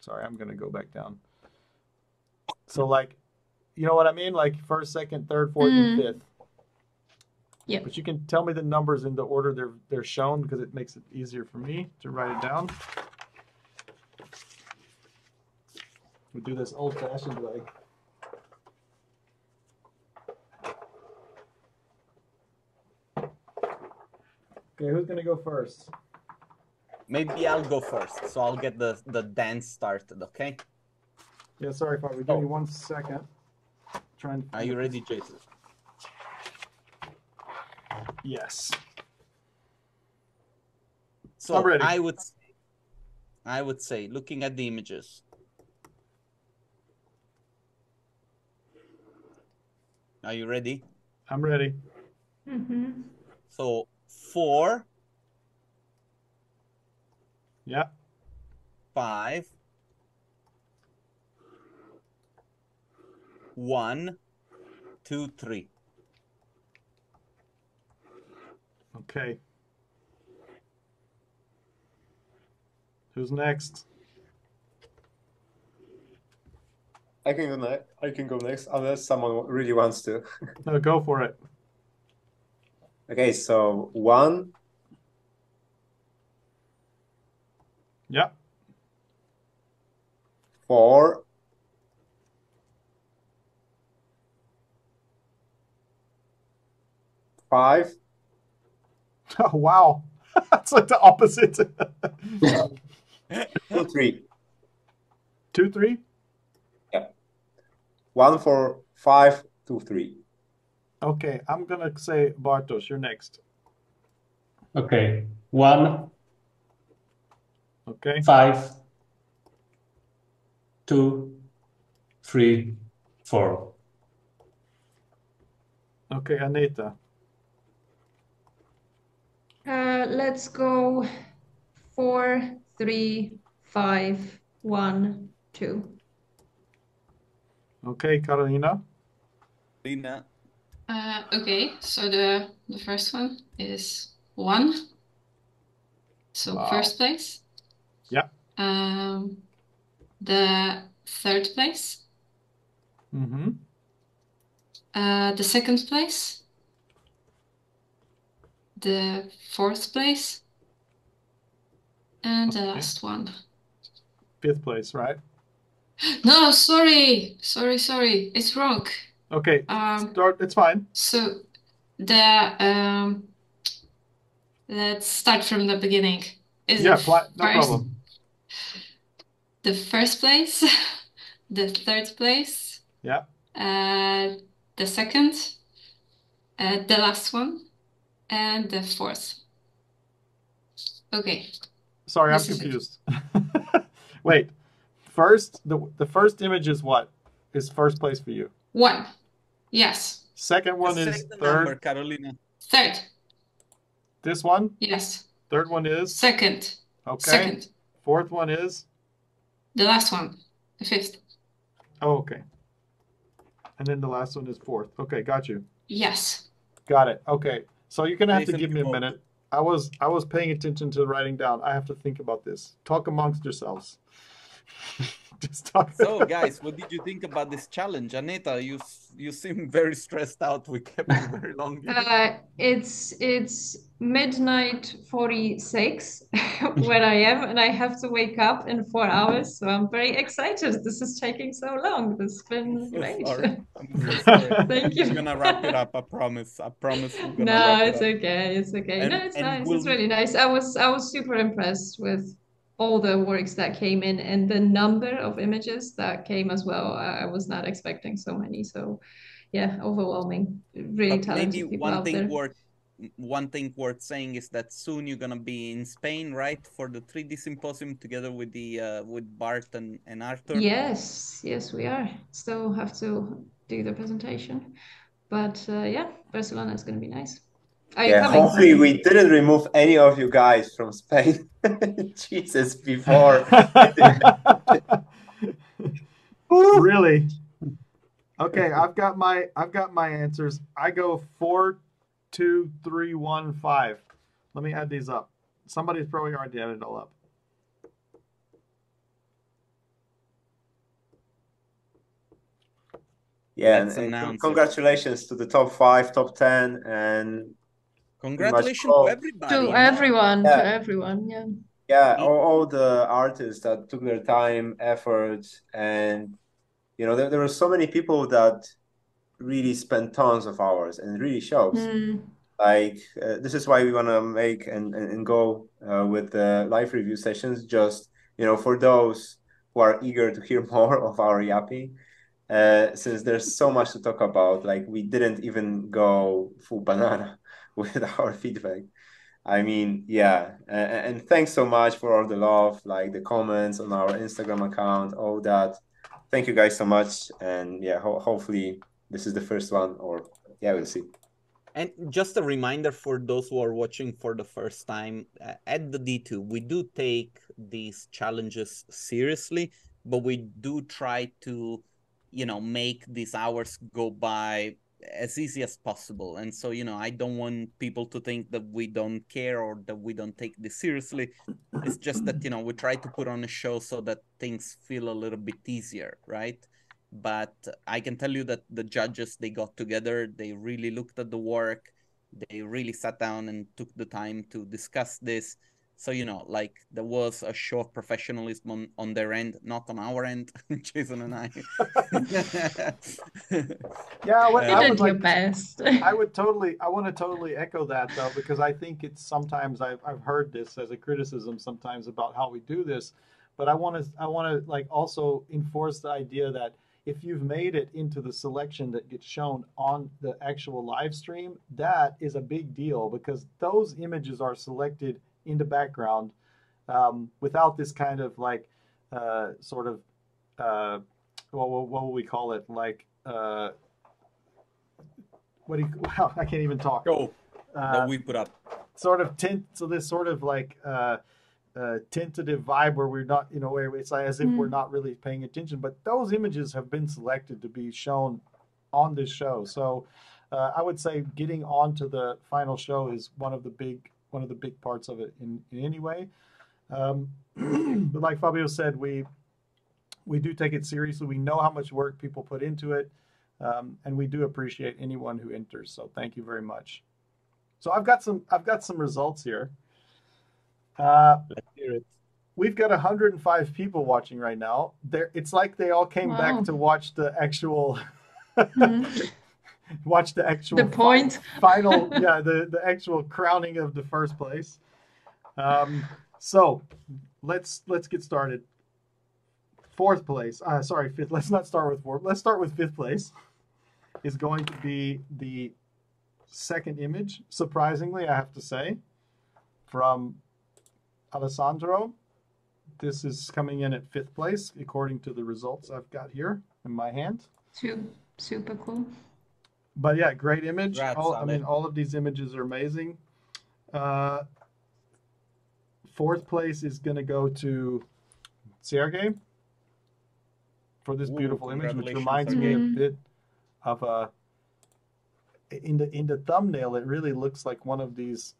Sorry, I'm going to go back down. So, like, you know what I mean? Like, first, second, third, fourth, and Mm. fifth. Yeah. But you can tell me the numbers in the order they're they're shown because it makes it easier for me to write it down. We do this old fashioned way. Okay, who's gonna go first? Maybe I'll go first, so I'll get the the dance started. Okay? Yeah, sorry, Father. Give me one second. Trying. to Are you ready, Jason? Yes. So I'm ready. I would, I would say, looking at the images. Are you ready? I'm ready. hmm So four, Yeah. five, one, two, three. Okay. Who's next? I can go next. I can go next unless someone really wants to. No, go for it. Okay, so one, Yeah. four, five, Oh, wow. That's like the opposite. two, three. Two, three. One for five, two, three. Okay, I'm gonna say Bartosz. You're next. Okay. One, Okay. five. five, two, three, four. Okay, Aneta. Uh, let's go four, three, five, one, two. Okay, Karolina. Lina, Uh, okay, so the the first one is one. So Wow. first place. Yeah. Um, the third place. Mm-hmm. Uh, the second place. The fourth place. And the last one. Fifth place, right? No, sorry, sorry, sorry. It's wrong. Okay, Um, start. It's fine. so the um, let's start from the beginning. Is Yeah, pla- no first problem. the first place, the third place, Yeah. uh, the second, uh, the last one, and the fourth. Okay. Sorry, I'm This is it. confused. Wait, first the the first image is what? Is first place for you. One. Yes. Second one Just is say the third. number, Karolina. Third. This one. Yes. Third one is Second. okay. Second. Fourth one is The last one. The fifth. oh okay. And then the last one is fourth. Okay, got you. Yes. Got it. Okay. So you're gonna have to give me a minute. I was I was paying attention to writing down. I have to think about this. Talk amongst yourselves. Just talk. So, guys, what did you think about this challenge? Aneta, you you seem very stressed out. We kept you very long. Uh, it's it's midnight 46 where I am, and I have to wake up in four hours. So I'm very excited. This is taking so long. This has been so great. sorry. I'm so sorry. Thank you. We're gonna wrap it up. I promise. I promise. No, wrap it it's okay. It's okay. And- No, it's nice. we'll- It's really nice. I was I was super impressed with all the works that came in and the number of images that came as well. I, was not expecting so many. So yeah, overwhelming. Really But talented maybe people one out thing there. worth one thing worth saying is that soon you're gonna be in Spain, right, for the 3D symposium together with the uh, with Bart and, and Artur. Yes, yes, we are. Still have to do the presentation. But uh, yeah, Barcelona is going to be nice. Are you Yeah, coming? hopefully we didn't remove any of you guys from Spain. Jesus, before. really? Okay, I've got my I've got my answers. I go four, two, three, one, five. Let me add these up. Somebody's probably already added it all up. Yeah, and, and congratulations to the top five, top ten, and Congratulations to everybody. To everyone, Yeah. to everyone, yeah. yeah, Mm. all, all the artists that took their time, effort, and you know, there, there were so many people that really spent tons of hours, and really shows. Hmm. Like uh, this is why we want to make and, and, and go uh, with the live review sessions. Just you know, for those who are eager to hear more of our yapping, uh, since there's so much to talk about. Like we didn't even go full banana with our feedback. I mean, yeah, and, and thanks so much for all the love, like the comments on our Instagram account, all that. Thank you guys so much, and yeah, ho- hopefully this is the first one, or yeah, we'll see. And just a reminder for those who are watching for the first time, uh, at the D2, we do take these challenges seriously, but we do try to, you know, make these hours go by as easy as possible. And so, you know, I don't want people to think that we don't care or that we don't take this seriously. It's just that, you know, we try to put on a show so that things feel a little bit easier, right? but I can tell you that the judges they got together, they really looked at the work, they really sat down and took the time to discuss this. So you know, like there was a show of professionalism on, on their end, not on our end, Jason and I. Yeah, I would, You I did would your like. best. I would totally. I want to totally echo that though, because I think it's sometimes I've I've heard this as a criticism sometimes about how we do this, but I want to I want to like also enforce the idea that if you've made it into the selection that gets shown on the actual live stream, that is a big deal because those images are selected in the background um, without this kind of like uh, sort of uh, what, what what will we call it like. Uh, what do you, wow, I can't even talk. show Uh, that we put up. sort of tint, so this sort of like uh, uh, tentative vibe where we're not, you know, where it's like as if we're Mm. not really paying attention. But those images have been selected to be shown on this show. So uh, I would say getting onto the final show is one of the big one of the big parts of it in, in any way. Um, but like Fabio said, we we do take it seriously. We know how much work people put into it, um, and we do appreciate anyone who enters. So thank you very much. So I've got some I've got some results here. Uh, Let's hear it. we've got 105 people watching right now. There, it's like they all came Wow. back to watch the actual Mhm. watch the actual The point. final yeah the the actual crowning of the first place. Um, so let's let's get started. Fourth place, uh, sorry, fifth. Let's not start with fourth. Let's start with fifth place. Is going to be the second image. Surprisingly, I have to say, from Alessandro. This is coming in at fifth place according to the results I've got here in my hand. Su- super cool. But yeah, great image. Congrats, all, I mean, Ale. all of these images are amazing. Uh, fourth place is going to go to Sergey for this Ooh, beautiful image, which congratulations, reminds me a bit of a. In the in the thumbnail, it really looks like one of these,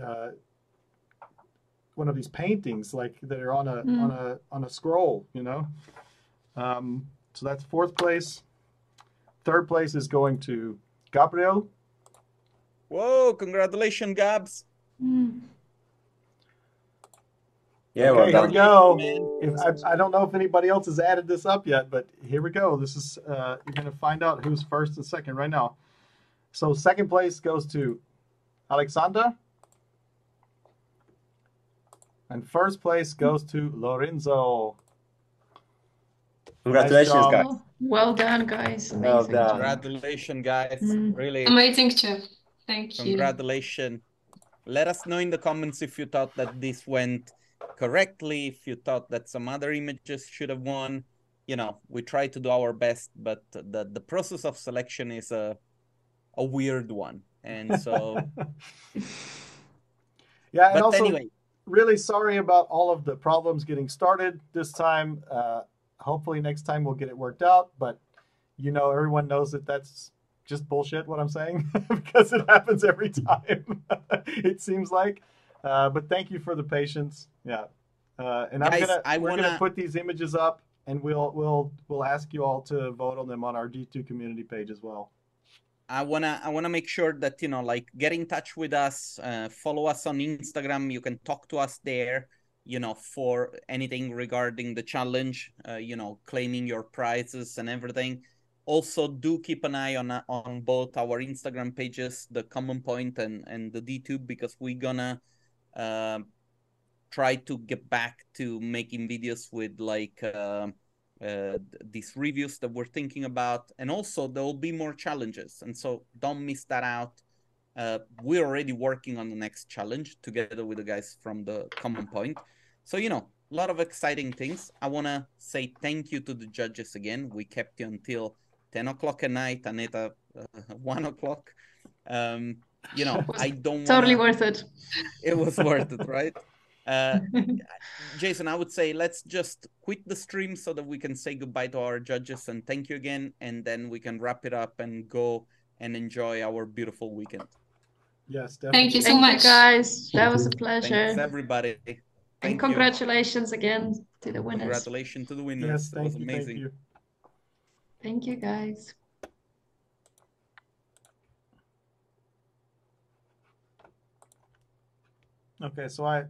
uh, one of these paintings, like that are on a Mm. on a on a scroll, you know. Um, so that's fourth place. Third place is going to Gabriel. Whoa, congratulations, Gabs. Mm. Yeah, Okay, well here we go. Man. If, I, I don't know if anybody else has added this up yet, but here we go. This is uh, you're gonna find out who's first and second right now. So second place goes to Alexander, and first place goes to Lorenzo. Congratulations, job. guys. Well done, guys. Amazing. Well done. Congratulations, guys. Mm. Really, Amazing, Chef. Thank you. congratulations. Let us know in the comments if you thought that this went correctly, if you thought that some other images should have won. You know, we try to do our best, but the the process of selection is a a weird one. And so, Yeah, and but also anyway, really sorry about all of the problems getting started this time. Uh, hopefully next time we'll get it worked out. But you know, everyone knows that that's just bullshit. What I'm saying because it happens every time. it seems like. Uh, but thank you for the patience. Yeah, uh, and I'm gonna I we're gonna wanna- put these images up, and we'll we'll we'll ask you all to vote on them on our D2 community page as well. I wanna I wanna make sure that you know, like, get in touch with us, uh, follow us on Instagram. You can talk to us there. You know, for anything regarding the challenge. Uh, you know, claiming your prizes and everything. Also, do keep an eye on uh, on both our Instagram pages, the Commonpoint and and the D2, because we're gonna uh, try to get back to making videos with like. Uh, uh, these reviews that we're thinking about, and also there will be more challenges, and so don't miss that out. Uh, we're already working on the next challenge together with the guys from the Commonpoint, so you know a lot of exciting things. I wanna say thank you to the judges again. We kept you until ten o'clock at night, Aneta, uh, one o'clock. Um, you know, I don't Totally wanna- worth it. it was worth it, right? Uh, Jason, I would say let's just quit the stream so that we can say goodbye to our judges and thank you again, and then we can wrap it up and go and enjoy our beautiful weekend. Yes, definitely. Thank you so Thank you, much. guys. That was a pleasure. Thanks, everybody. and Thank you. congratulations again to the winners. Congratulations to the winners. Yes, that was thank you, amazing. thank you. Thank you, guys. Okay, so I